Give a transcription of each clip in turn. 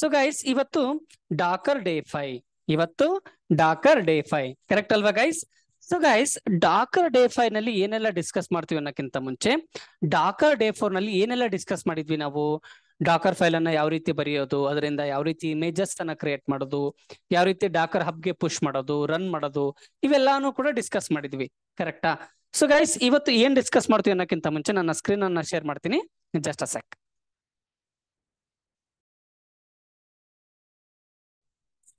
So guys ಇವತ್ತು Dakar day five ಇವತ್ತು Dakar day five correct ಅಲ್ವಾ guys so guys Docker day ಫೈವ್ನಲ್ಲಿ ಏನೆಲ್ಲ discuss ಮಾಡ್ತೀವಿ ಅನ್ನೋಕ್ಕಿಂತ ಮುಂಚೆ ಡಾಕರ್ ಡೇ ಫೋರ್ನಲ್ಲಿ ಏನೆಲ್ಲ ಡಿಸ್ಕಸ್ ಮಾಡಿದ್ವಿ ನಾವು? ಡಾಕರ್ ಫೈಲ್ ಅನ್ನ ಯಾವ ರೀತಿ ಬರೆಯೋದು, ಅದರಿಂದ ಯಾವ ರೀತಿ ಇಮೇಜಸ್ ಅನ್ನ ಕ್ರಿಯೇಟ್ ಮಾಡೋದು, ಯಾವ ರೀತಿ ಡಾಕರ್ ಹಬ್ಗೆ ಪುಷ್ ಮಾಡೋದು ರನ್ ಮಾಡೋದು, ಇವೆಲ್ಲಾನು ಕೂಡ ಡಿಸ್ಕಸ್ ಮಾಡಿದ್ವಿ. ಕರೆಕ್ಟಾ ಸೊ ಗೈಸ್ ಇವತ್ತು ಏನ್ ಡಿಸ್ಕಸ್ ಮಾಡ್ತೀವಿ ಅನ್ನೋಕ್ಕಿಂತ ಮುಂಚೆ ನನ್ನ ಸ್ಕ್ರೀನ್ ಅನ್ನ ಶೇರ್ ಮಾಡ್ತೀನಿ. Just a sec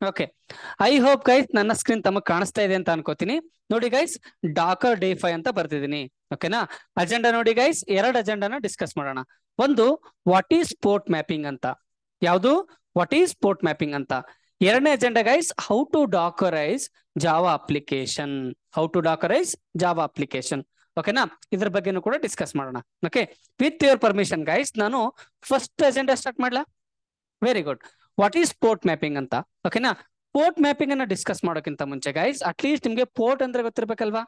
okay I hope guys ನನ್ನ ಸ್ಕ್ರೀನ್ ತಮಗೆ ಕಾಣಿಸ್ತಾ ಇದೆ ಅಂತ ಅನ್ಕೋತೀನಿ. ನೋಡಿ ಗೈಸ್ ಡಾಕರ್ ಡೇ ಫೈ ಅಂತ ಬರ್ತಿದ್ದೀನಿ ಓಕೆನಾ ಅಜೆಂಡಾ ನೋಡಿ ಗೈಸ್ ಎರಡು ಅಜೆಂಡಾನ ಡಿಸ್ಕಸ್ ಮಾಡೋಣ. ಒಂದು ವಾಟ್ ಈಸ್ ಪೋರ್ಟ್ ಮ್ಯಾಪಿಂಗ್ ಅಂತ. ಯಾವುದು? ವಾಟ್ ಈಸ್ ಸ್ಪೋರ್ಟ್ ಮ್ಯಾಪಿಂಗ್ ಅಂತ. ಎರಡನೇ agenda guys how to dockerise Java application how to dockerise Java application ಓಕೆನಾ ಇದ್ರ ಬಗ್ಗೆನೂ ಕೂಡ ಡಿಸ್ಕಸ್ ಮಾಡೋಣ. Okay with your permission guys ನಾನು ಫಸ್ಟ್ ಅಜೆಂಡಾ ಸ್ಟಾರ್ಟ್ ಮಾಡ್ಲಾ? Very good what is port mapping ಅಂತ? ಓಕೆನಾ ಪೋರ್ಟ್ ಮ್ಯಾಪಿಂಗ್ ಅನ್ನ ಡಿಸ್ಕಸ್ ಮಾಡೋಕ್ಕಿಂತ ಮುಂಚೆ ಗೈಸ್ ಅಟ್ಲೀಸ್ಟ್ ನಿಮ್ಗೆ ಪೋರ್ಟ್ ಅಂದ್ರೆ ಗೊತ್ತಿರ್ಬೇಕಲ್ವಾ?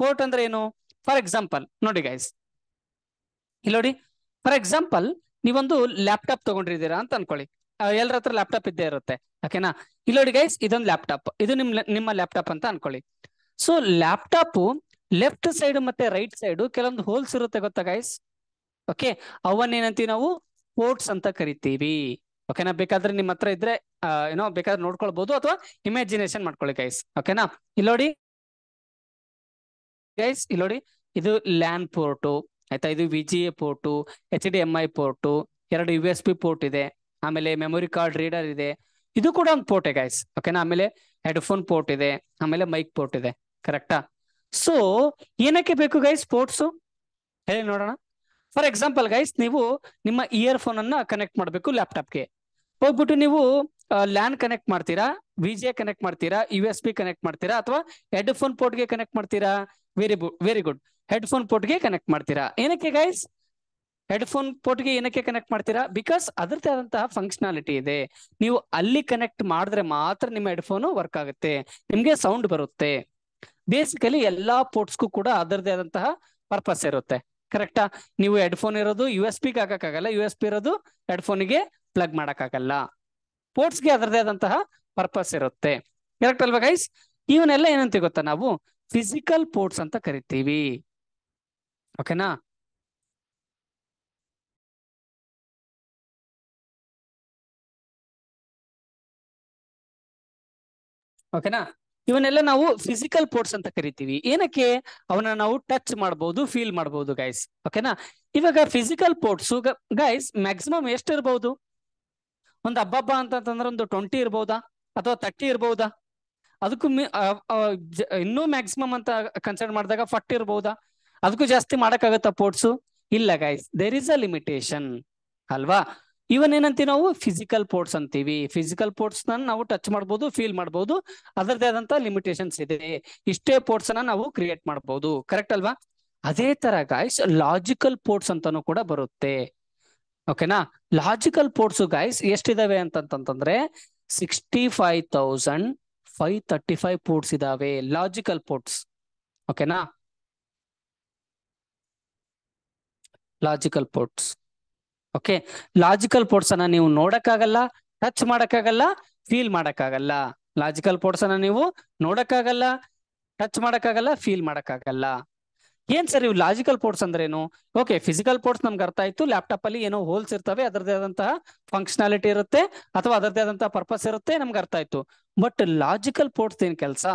ಪೋರ್ಟ್ ಅಂದ್ರೆ ಏನು? ಫಾರ್ ಎಕ್ಸಾಂಪಲ್ ನೋಡಿ ಗೈಸ್ ಇಲ್ಲಿ ನೋಡಿ ಫಾರ್ ಎಕ್ಸಾಂಪಲ್ ನೀವೊಂದು ಲ್ಯಾಪ್ಟಾಪ್ ತಗೊಂಡಿದ್ದೀರಾ ಅಂತ ಅನ್ಕೊಳ್ಳಿ. ಎಲ್ಲರ ಹತ್ರ ಲ್ಯಾಪ್ಟಾಪ್ ಇದ್ದೇ ಇರುತ್ತೆ. ಓಕೆನಾ ಇಲ್ಲಿ ನೋಡಿ ಗೈಸ್ ಇದೊಂದು ಲ್ಯಾಪ್ಟಾಪ್ ಇದು ನಿಮ್, ನಿಮ್ಮ ಲ್ಯಾಪ್ಟಾಪ್ ಅಂತ ಅನ್ಕೊಳ್ಳಿ. ಸೊ ಲ್ಯಾಪ್ಟಾಪ್ ಲೆಫ್ಟ್ ಸೈಡ್ ಮತ್ತೆ ರೈಟ್ ಸೈಡ್ ಕೆಲವೊಂದು ಹೋಲ್ಸ್ ಇರುತ್ತೆ ಗೊತ್ತಾ ಗೈಸ್ ಓಕೆ ಅವನ್ನೇನಂತೀವಿ ನಾವು? ಪೋರ್ಟ್ಸ್ ಅಂತ ಕರಿತೀವಿ. ಓಕೆನಾ ಬೇಕಾದ್ರೆ ನಿಮ್ಮ ಹತ್ರ ಇದ್ರೆ ಏನೋ ಬೇಕಾದ್ರೆ ನೋಡ್ಕೊಳ್ಬಹುದು ಅಥವಾ ಇಮ್ಯಾಜಿನೇಷನ್ ಮಾಡ್ಕೊಳ್ಳಿ ಗೈಸ್ ಓಕೆನಾ ಇಲ್ಲೋಡಿ ಗೈಸ್ ಇಲ್ಲೋಡಿ ಇದು ಲ್ಯಾನ್ ಪೋರ್ಟು ಆಯ್ತಾ? ಇದು V G A port H D M I port ಎರಡು ಯು ಎಸ್ ಪಿ ಪೋರ್ಟ್ ಇದೆ. ಆಮೇಲೆ ಮೆಮೊರಿ ಕಾರ್ಡ್ ರೀಡರ್ ಇದೆ. ಇದು ಕೂಡ ಒಂದು ಪೋರ್ಟ್ ಗೈಸ್ ಓಕೆನಾ ಆಮೇಲೆ ಹೆಡ್ಫೋನ್ ಪೋರ್ಟ್ ಇದೆ. ಆಮೇಲೆ ಮೈಕ್ ಪೋರ್ಟ್ ಇದೆ. ಕರೆಕ್ಟಾ ಸೊ ಏನಕ್ಕೆ ಬೇಕು ಗೈಸ್ ಪೋರ್ಟ್ಸು ಹೇಳಿ ನೋಡೋಣ. ಫಾರ್ ಎಕ್ಸಾಂಪಲ್ ಗೈಸ್ ನೀವು ನಿಮ್ಮ ಇಯರ್ ಫೋನ್ ಅನ್ನ ಕನೆಕ್ಟ್ ಮಾಡಬೇಕು ಲ್ಯಾಪ್ಟಾಪ್ಗೆ ಹೋಗ್ಬಿಟ್ಟು ನೀವು ಲ್ಯಾನ್ ಕನೆಕ್ಟ್ ಮಾಡ್ತೀರಾ ವಿ ಜೆ ಕನೆಕ್ಟ್ ಮಾಡ್ತೀರಾ ಯು ಎಸ್ ಬಿ ಕನೆಕ್ಟ್ ಮಾಡ್ತೀರಾ, ಅಥವಾ ಹೆಡ್ ಫೋನ್ ಪೋರ್ಟ್ಗೆ ಕನೆಕ್ಟ್ ಮಾಡ್ತೀರಾ? Very very good headphone ಪೋರ್ಟ್ಗೆ ಕನೆಕ್ಟ್ ಮಾಡ್ತೀರಾ? ಏನಕ್ಕೆ ಗೈಸ್ ಹೆಡ್ ಫೋನ್ ಪೋರ್ಟ್ಗೆ ಏನಕ್ಕೆ ಕನೆಕ್ಟ್ ಮಾಡ್ತೀರಾ? ಬಿಕಾಸ್ ಅದರದೇ ಆದಂತಹ ಫಂಕ್ಷನಾಲಿಟಿ ಇದೆ. ನೀವು ಅಲ್ಲಿ ಕನೆಕ್ಟ್ ಮಾಡಿದ್ರೆ ಮಾತ್ರ ನಿಮ್ಮ ಹೆಡ್ಫೋನ್ ವರ್ಕ್ ಆಗುತ್ತೆ. ನಿಮ್ಗೆ ಸೌಂಡ್ ಬರುತ್ತೆ. ಬೇಸಿಕಲಿ ಎಲ್ಲಾ ಪೋರ್ಟ್ಸ್ಗೂ ಕೂಡ ಅದರದೇ ಆದಂತಹ ಪರ್ಪಸ್ ಇರುತ್ತೆ. ಕರೆಕ್ಟಾ ನೀವು ಹೆಡ್ಫೋನ್ ಇರೋದು ಯು ಎಸ್ ಪಿಗೆ ಹಾಕಕ್ಕಾಗಲ್ಲ. ಯು ಎಸ್ ಪಿ ಇರೋದು ಹೆಡ್ಫೋನ್ಗೆ ಪ್ಲಗ್ ಮಾಡಕ್ಕಾಗಲ್ಲ. ಪೋರ್ಟ್ಸ್ಗೆ ಅದರದೇ ಆದಂತಹ ಪರ್ಪಸ್ ಇರುತ್ತೆ. ಕರೆಕ್ಟ್ ಅಲ್ವಾ ಗೈಸ್ ಇವನ್ನೆಲ್ಲ ಏನಂತ ಗೊತ್ತಾ ನಾವು? ಫಿಸಿಕಲ್ ಪೋರ್ಟ್ಸ್ ಅಂತ ಕರಿತೀವಿ. ಓಕೆನಾ ಓಕೆನಾ ಇವನ್ನೆಲ್ಲ ನಾವು ಫಿಸಿಕಲ್ ಪೋರ್ಟ್ಸ್ ಅಂತ ಕರಿತೀವಿ. ಏನಕ್ಕೆ? ಅವನ್ನ ನಾವು ಟಚ್ ಮಾಡಬಹುದು ಫೀಲ್ ಮಾಡಬಹುದು ಗೈಸ್ ಓಕೆನಾ ಇವಾಗ ಫಿಸಿಕಲ್ ಪೋರ್ಟ್ಸ್ ಗೈಸ್ ಮ್ಯಾಕ್ಸಿಮಮ್ ಎಷ್ಟು ಇರಬಹುದು ಒಂದು ಹಬ್ಬಬ್ಬ ಅಂತಂದ್ರೆ ಒಂದು ಟ್ವೆಂಟಿ ಇರ್ಬೋದಾ? ಅಥವಾ ತರ್ಟಿ ಇರ್ಬೋದಾ? ಅದಕ್ಕೂ ಇನ್ನೂ ಮ್ಯಾಕ್ಸಿಮಮ್ ಅಂತ ಕನ್ಸಿಡರ್ ಮಾಡಿದಾಗ ಫಟ್ ಇರ್ಬೋದಾ? ಅದಕ್ಕೂ ಜಾಸ್ತಿ ಮಾಡಕ್ಕಾಗತ್ತಾ ಪೋರ್ಟ್ಸು ಇಲ್ಲ guys there is a limitation ಅಲ್ವಾ? ಇವನ್ ಏನಂತೀವಿ ನಾವು ಫಿಸಿಕಲ್ ಪೋರ್ಟ್ಸ್ ಅಂತೀವಿ. ಫಿಸಿಕಲ್ ಪೋರ್ಟ್ಸ್ ನಾವು ಟಚ್ ಮಾಡಬಹುದು ಫೀಲ್ ಮಾಡಬಹುದು ಅದರದೇ ಆದಂತ ಲಿಮಿಟೇಷನ್ಸ್ ಇದೆ. ಇಷ್ಟೇ ಪೋರ್ಟ್ಸ್ ಅನ್ನ ನಾವು ಕ್ರಿಯೇಟ್ ಮಾಡಬಹುದು ಕರೆಕ್ಟ್ ಅಲ್ವಾ? ಅದೇ ತರ ಗಾಯ್ಸ್ ಲಾಜಿಕಲ್ ಪೋರ್ಟ್ಸ್ ಅಂತಾನು ಕೂಡ ಬರುತ್ತೆ. ಓಕೆನಾ ಲಾಜಿಕಲ್ ಪೋರ್ಟ್ಸ್ ಗಾಯ್ಸ್ ಎಷ್ಟಿದಾವೆ ಅಂತಂತಂದ್ರೆ sixty five thousand five thirty five ports ಇದಾವೆ ಲಾಜಿಕಲ್ ಪೋರ್ಟ್ಸ್ ಓಕೆನಾ logical ports okay logical ports ಅನ್ನ ನೀವು ನೋಡಕ್ಕಾಗಲ್ಲ ಟಚ್ ಮಾಡಕ್ಕಾಗಲ್ಲ ಫೀಲ್ ಮಾಡಕ್ಕಾಗಲ್ಲ. ಲಾಜಿಕಲ್ ಪೋರ್ಟ್ಸ್ ಅನ್ನ ನೀವು ನೋಡಕ್ಕಾಗಲ್ಲ ಟಚ್ ಮಾಡಕ್ಕಾಗಲ್ಲ ಫೀಲ್ ಮಾಡಕ್ಕಾಗಲ್ಲ. ಏನ್ ಸರ್ ಇವು ಲಾಜಿಕಲ್ ಪೋರ್ಟ್ಸ್ ಅಂದ್ರೆ ಏನು ಓಕೆ ಫಿಸಿಕಲ್ ಪೋರ್ಟ್ಸ್ ನಮ್ಗೆ ಅರ್ಥ ಆಯ್ತು. ಲ್ಯಾಪ್ಟಾಪ್ ಅಲ್ಲಿ ಏನೋ ಹೋಲ್ಸ್ ಇರ್ತವೆ ಅದರದೇ ಆದಂತಹ ಫಂಕ್ಷನಾಲಿಟಿ ಇರುತ್ತೆ, ಅಥವಾ ಅದರದೇ ಆದಂತಹ ಪರ್ಪಸ್ ಇರುತ್ತೆ, ನಮ್ಗೆ ಅರ್ಥ ಆಯ್ತು. ಬಟ್ ಲಾಜಿಕಲ್ ಪೋರ್ಟ್ಸ್ ಏನ್ ಕೆಲಸ?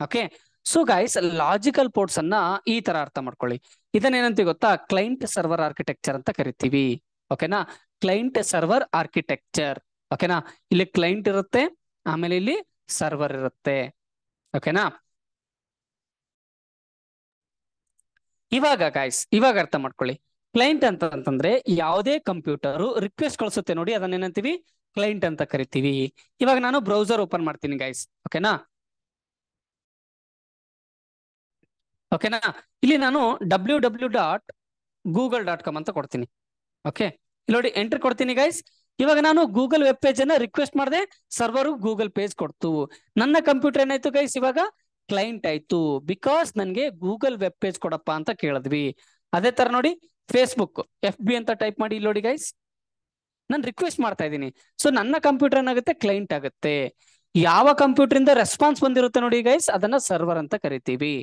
Okay so guys logical ports ಅನ್ನ ಈ ತರ ಅರ್ಥ ಮಾಡ್ಕೊಳ್ಳಿ. ಇದನ್ನೇನಂತ ಗೊತ್ತಾ? ಕ್ಲೈಂಟ್ ಸರ್ವರ್ ಆರ್ಕಿಟೆಕ್ಚರ್ ಅಂತ ಕರಿತೀವಿ. ಓಕೆನಾ? ಕ್ಲೈಂಟ್ ಸರ್ವರ್ ಆರ್ಕಿಟೆಕ್ಚರ್ ಓಕೆನಾ? ಇಲ್ಲಿ ಕ್ಲೈಂಟ್ ಇರುತ್ತೆ, ಆಮೇಲೆ ಇಲ್ಲಿ ಸರ್ವರ್ ಇರುತ್ತೆ. ಓಕೆನಾ? ಇವಾಗ ಗಾಯ್ಸ್ ಇವಾಗ ಅರ್ಥ ಮಾಡ್ಕೊಳ್ಳಿ. ಕ್ಲೈಂಟ್ ಅಂತ ಅಂತಂದ್ರೆ ಯಾವುದೇ ಕಂಪ್ಯೂಟರ್ ರಿಕ್ವೆಸ್ಟ್ ಕಳಿಸುತ್ತೆ ನೋಡಿ, ಅದನ್ನ ಏನಂತೀವಿ? ಕ್ಲೈಂಟ್ ಅಂತ ಕರಿತೀವಿ. ಇವಾಗ ನಾನು ಬ್ರೌಸರ್ ಓಪನ್ ಮಾಡ್ತೀನಿ ಗೈಸ್ ಓಕೆನಾ? ಓಕೆನಾ? ಇಲ್ಲಿ ನಾನು W W dot Google dot com ಅಂತ ಕೊಡ್ತೀನಿ. ಓಕೆ ನೋಡಿ ಎಂಟ್ರಿ ಕೊಡ್ತೀನಿ ಗೈಸ್ ಇವಾಗ ನಾನು ಗೂಗಲ್ ವೆಬ್ ಪೇಜ್ ಅನ್ನ ರಿಕ್ವೆಸ್ಟ್ ಮಾಡಿದೆ. ಸರ್ವರ್ ಗೂಗಲ್ ಪೇಜ್ ಕೊಡ್ತು. ನನ್ನ ಕಂಪ್ಯೂಟರ್ ಏನಾಯ್ತು ಗೈಸ್ ಇವಾಗ ಕ್ಲೈಂಟ್ ಆಯ್ತು. ಬಿಕಾಸ್ ನನ್ಗೆ ಗೂಗಲ್ ವೆಬ್ ಪೇಜ್ ಕೊಡಪ್ಪ ಅಂತ ಕೇಳಿದ್ವಿ. ಅದೇ ತರ ನೋಡಿ ಫೇಸ್ಬುಕ್ ಎಫ್ ಬಿ ಅಂತ ಟೈಪ್ ಮಾಡಿ ಇಲ್ಲಿ ನೋಡಿ ಗೈಸ್ ನಾನು ರಿಕ್ವೆಸ್ಟ್ ಮಾಡ್ತಾ ಇದ್ದೀನಿ. ಸೊ ನನ್ನ ಕಂಪ್ಯೂಟರ್ ಏನಾಗುತ್ತೆ? ಕ್ಲೈಂಟ್ ಆಗುತ್ತೆ. ಯಾವ ಕಂಪ್ಯೂಟರ್ ಇಂದ ರೆಸ್ಪಾನ್ಸ್ ಬಂದಿರುತ್ತೆ ನೋಡಿ ಗೈಸ್ ಅದನ್ನ ಸರ್ವರ್ ಅಂತ ಕರಿತೀವಿ.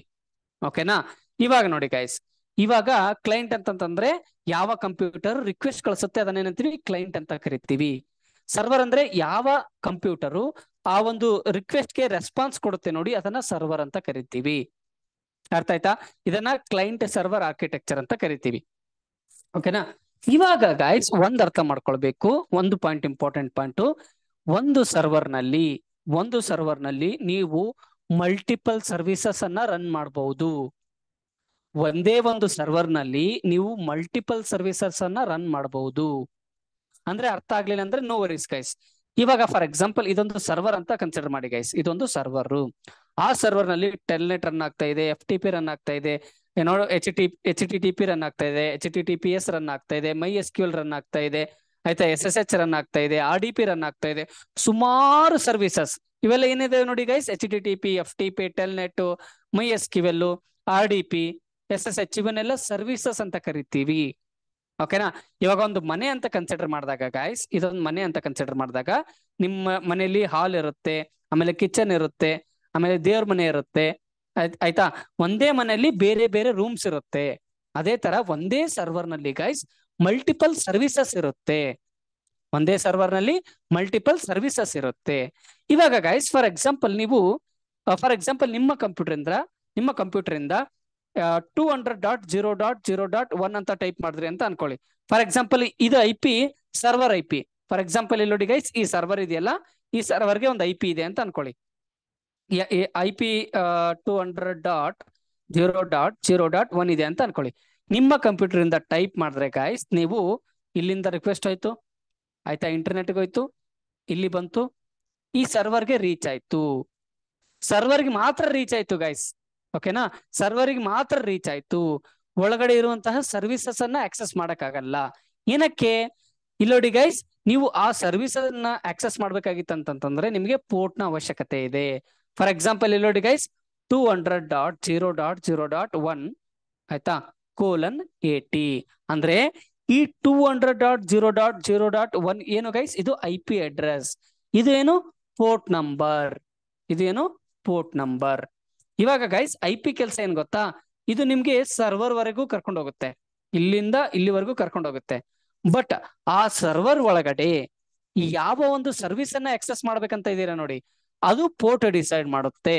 ಓಕೆನಾ ಇವಾಗ ನೋಡಿ ಗೈಸ್ ಇವಾಗ ಕ್ಲೈಂಟ್ ಅಂತಂತಂದ್ರೆ ಯಾವ ಕಂಪ್ಯೂಟರ್ ರಿಕ್ವೆಸ್ಟ್ ಕಳಿಸುತ್ತೆ ಅದನ್ನ ಏನಂತೀವಿ? ಕ್ಲೈಂಟ್ ಅಂತ ಕರಿತೀವಿ. ಸರ್ವರ್ ಅಂದ್ರೆ ಯಾವ ಕಂಪ್ಯೂಟರು ಆ ಒಂದು ರಿಕ್ವೆಸ್ಟ್ಗೆ ರೆಸ್ಪಾನ್ಸ್ ಕೊಡುತ್ತೆ ನೋಡಿ ಅದನ್ನ ಸರ್ವರ್ ಅಂತ ಕರಿತೀವಿ. ಅರ್ಥ ಆಯ್ತಾ? ಇದನ್ನ ಕ್ಲೈಂಟ್ ಸರ್ವರ್ ಆರ್ಕಿಟೆಕ್ಚರ್ ಅಂತ ಕರಿತೀವಿ. ಓಕೆನಾ ಇವಾಗ ಗೈಸ್ ಒಂದ್ ಅರ್ಥ ಮಾಡ್ಕೊಳ್ಬೇಕು. ಒಂದು ಪಾಯಿಂಟ್ ಇಂಪಾರ್ಟೆಂಟ್ ಪಾಯಿಂಟ್ ಒಂದು ಸರ್ವರ್ನಲ್ಲಿ, ಒಂದು ಸರ್ವರ್ನಲ್ಲಿ ನೀವು ಮಲ್ಟಿಪಲ್ ಸರ್ವಿಸಸ್ ಅನ್ನ ರನ್ ಮಾಡಬಹುದು ಒಂದೇ ಒಂದು ಸರ್ವರ್ನಲ್ಲಿ ನೀವು ಮಲ್ಟಿಪಲ್ ಸರ್ವಿಸಸ್ ಅನ್ನ ರನ್ ಮಾಡಬಹುದು ಅಂದ್ರೆ ಅರ್ಥ ಆಗ್ಲಿಲ್ಲ ಅಂದ್ರೆ ನೋ ವರೀಸ್ ಗೈಸ್ ಇವಾಗ ಫಾರ್ ಎಕ್ಸಾಂಪಲ್ ಇದೊಂದು ಸರ್ವರ್ ಅಂತ ಕನ್ಸಿಡರ್ ಮಾಡಿ ಗೈಸ್ ಇದೊಂದು ಸರ್ವರ್ ಆ ಸರ್ವರ್ನಲ್ಲಿ ಟೆಲ್ನೆಟ್ ರನ್ ಆಗ್ತಾ ಇದೆ ಎಫ್ ಟಿ ಪಿ ರನ್ ಆಗ್ತಾ ಇದೆ ಏನೋ H T H T T P run ಆಗ್ತಾ ಇದೆ H T T P S run ಆಗ್ತಾ ಇದೆ my S Q L run ಆಗ್ತಾ ಇದೆ, ಆಯ್ತಾ ಎಸ್ ಎಸ್ ಎಚ್ ರನ್ ಆಗ್ತಾ ಇದೆ ಆರ್ ಡಿ ಪಿ ರನ್ ಆಗ್ತಾ ಇದೆ. ಸುಮಾರು ಸರ್ವಿಸಸ್ ಇವೆಲ್ಲ ಏನಿದೆ ನೋಡಿ guys H T T P F T P telnet my S Q R D P S S H ಇವನ್ನೆಲ್ಲ ಸರ್ವಿಸಸ್ ಅಂತ ಕರಿತೀವಿ. ಓಕೆನಾ ಇವಾಗ ಒಂದು ಮನೆ ಅಂತ ಕನ್ಸಿಡರ್ ಮಾಡಿದಾಗ ಗಾಯ್ಸ್ ಇದೊಂದು ಮನೆ ಅಂತ ಕನ್ಸಿಡರ್ ಮಾಡಿದಾಗ ನಿಮ್ಮ ಮನೆಯಲ್ಲಿ ಹಾಲ್ ಇರುತ್ತೆ, ಆಮೇಲೆ ಕಿಚನ್ ಇರುತ್ತೆ, ಆಮೇಲೆ ದೇವ್ರ ಮನೆ ಇರುತ್ತೆ. ಆಯ್ತ್- ಒಂದೇ ಮನೆಯಲ್ಲಿ ಬೇರೆ ಬೇರೆ ರೂಮ್ಸ್ ಇರುತ್ತೆ. ಅದೇ ತರ ಒಂದೇ ಸರ್ವರ್ನಲ್ಲಿ ಗೈಸ್ ಮಲ್ಟಿಪಲ್ ಸರ್ವಿಸಸ್ ಇರುತ್ತೆ. ಒಂದೇ ಸರ್ವರ್ನಲ್ಲಿ ಮಲ್ಟಿಪಲ್ ಸರ್ವಿಸಸ್ ಇರುತ್ತೆ. ಇವಾಗ ಗೈಸ್ ಫಾರ್ ಎಕ್ಸಾಂಪಲ್ ನೀವು ಫಾರ್ ಎಕ್ಸಾಂಪಲ್ ನಿಮ್ಮ ಕಂಪ್ಯೂಟರ್ ಇಂದ, ನಿಮ್ಮ ಕಂಪ್ಯೂಟರ್ ಇಂದ two hundred dot zero dot zero dot one ಅಂತ ಟೈಪ್ ಮಾಡಿದ್ರಿ ಅಂತ ಅನ್ಕೊಳ್ಳಿ. ಫಾರ್ ಎಕ್ಸಾಂಪಲ್ ಇದು I P server I P for example ಇಲ್ಲಿ ನೋಡಿ ಗೈಸ್ ಈ ಸರ್ವರ್ ಇದೆಯಲ್ಲ, ಈ ಸರ್ವರ್ಗೆ ಒಂದು ಐ ಪಿ ಇದೆ ಅಂತ ಅನ್ಕೊಳ್ಳಿ. I P two hundred dot zero dot zero dot one ಇದೆ ಅಂತ ಅನ್ಕೊಳ್ಳಿ. ನಿಮ್ಮ ಕಂಪ್ಯೂಟರ್ ಇಂದ ಟೈಪ್ ಮಾಡಿದ್ರೆ ಗಾಯ್ಸ್ ನೀವು ಇಲ್ಲಿಂದ ರಿಕ್ವೆಸ್ಟ್ ಆಯ್ತು ಆಯ್ತಾ ಇಂಟರ್ನೆಟ್ಗೆ ಹೋಯ್ತು, ಇಲ್ಲಿ ಬಂತು, ಈ ಸರ್ವರ್ಗೆ ರೀಚ್ ಆಯ್ತು. ಸರ್ವರ್ಗೆ ಮಾತ್ರ ರೀಚ್ ಆಯ್ತು ಗೈಸ್ ಓಕೆನಾ ಸರ್ವರಿಗೆ ಮಾತ್ರ ರೀಚ್ ಆಯ್ತು. ಒಳಗಡೆ ಇರುವಂತಹ ಸರ್ವಿಸಸ್ ಅನ್ನ ಆಕ್ಸೆಸ್ ಮಾಡಕ್ಕಾಗಲ್ಲ. ಏನಕ್ಕೆ? ಇಲ್ಲೋಡಿ ಗೈಸ್ ನೀವು ಆ ಸರ್ವಿಸ್ ಅನ್ನ ಆಕ್ಸೆಸ್ ಮಾಡ್ಬೇಕಾಗಿತ್ತಂತಂದ್ರೆ ನಿಮಗೆ ಪೋರ್ಟ್ನ ಅವಶ್ಯಕತೆ ಇದೆ. For example ಇಲ್ಲೋಡಿ guys two hundred dot zero dot zero dot one ಆಯ್ತಾ? ಕೋಲನ್ ಏಟಿ ಅಂದ್ರೆ ಈ two hundred dot zero dot zero dot one ಏನು ಗೈಸ್ ಇದು ಐ ಪಿ ಅಡ್ರೆಸ್ ಇದು ಏನು ಪೋರ್ಟ್ ನಂಬರ್ ಇದು ಏನು ಪೋರ್ಟ್ ನಂಬರ್ ಇವಾಗ ಗೈಸ್ ಐ ಪಿ ಕೆಲಸ ಏನ್ ಗೊತ್ತಾ? ಇದು ನಿಮ್ಗೆ ಸರ್ವರ್ ವರೆಗೂ ಕರ್ಕೊಂಡು ಹೋಗುತ್ತೆ. ಇಲ್ಲಿಂದ ಇಲ್ಲಿವರೆಗೂ ಕರ್ಕೊಂಡು ಹೋಗುತ್ತೆ. ಬಟ್ ಆ ಸರ್ವರ್ ಒಳಗಡೆ ಯಾವ ಒಂದು ಸರ್ವಿಸ್ ಅನ್ನ ಎಕ್ಸೆಸ್ ಮಾಡ್ಬೇಕಂತ ಇದೀರಾ ನೋಡಿ. ಅದು ಪೋರ್ಟ್ ಡಿಸೈಡ್ ಮಾಡುತ್ತೆ.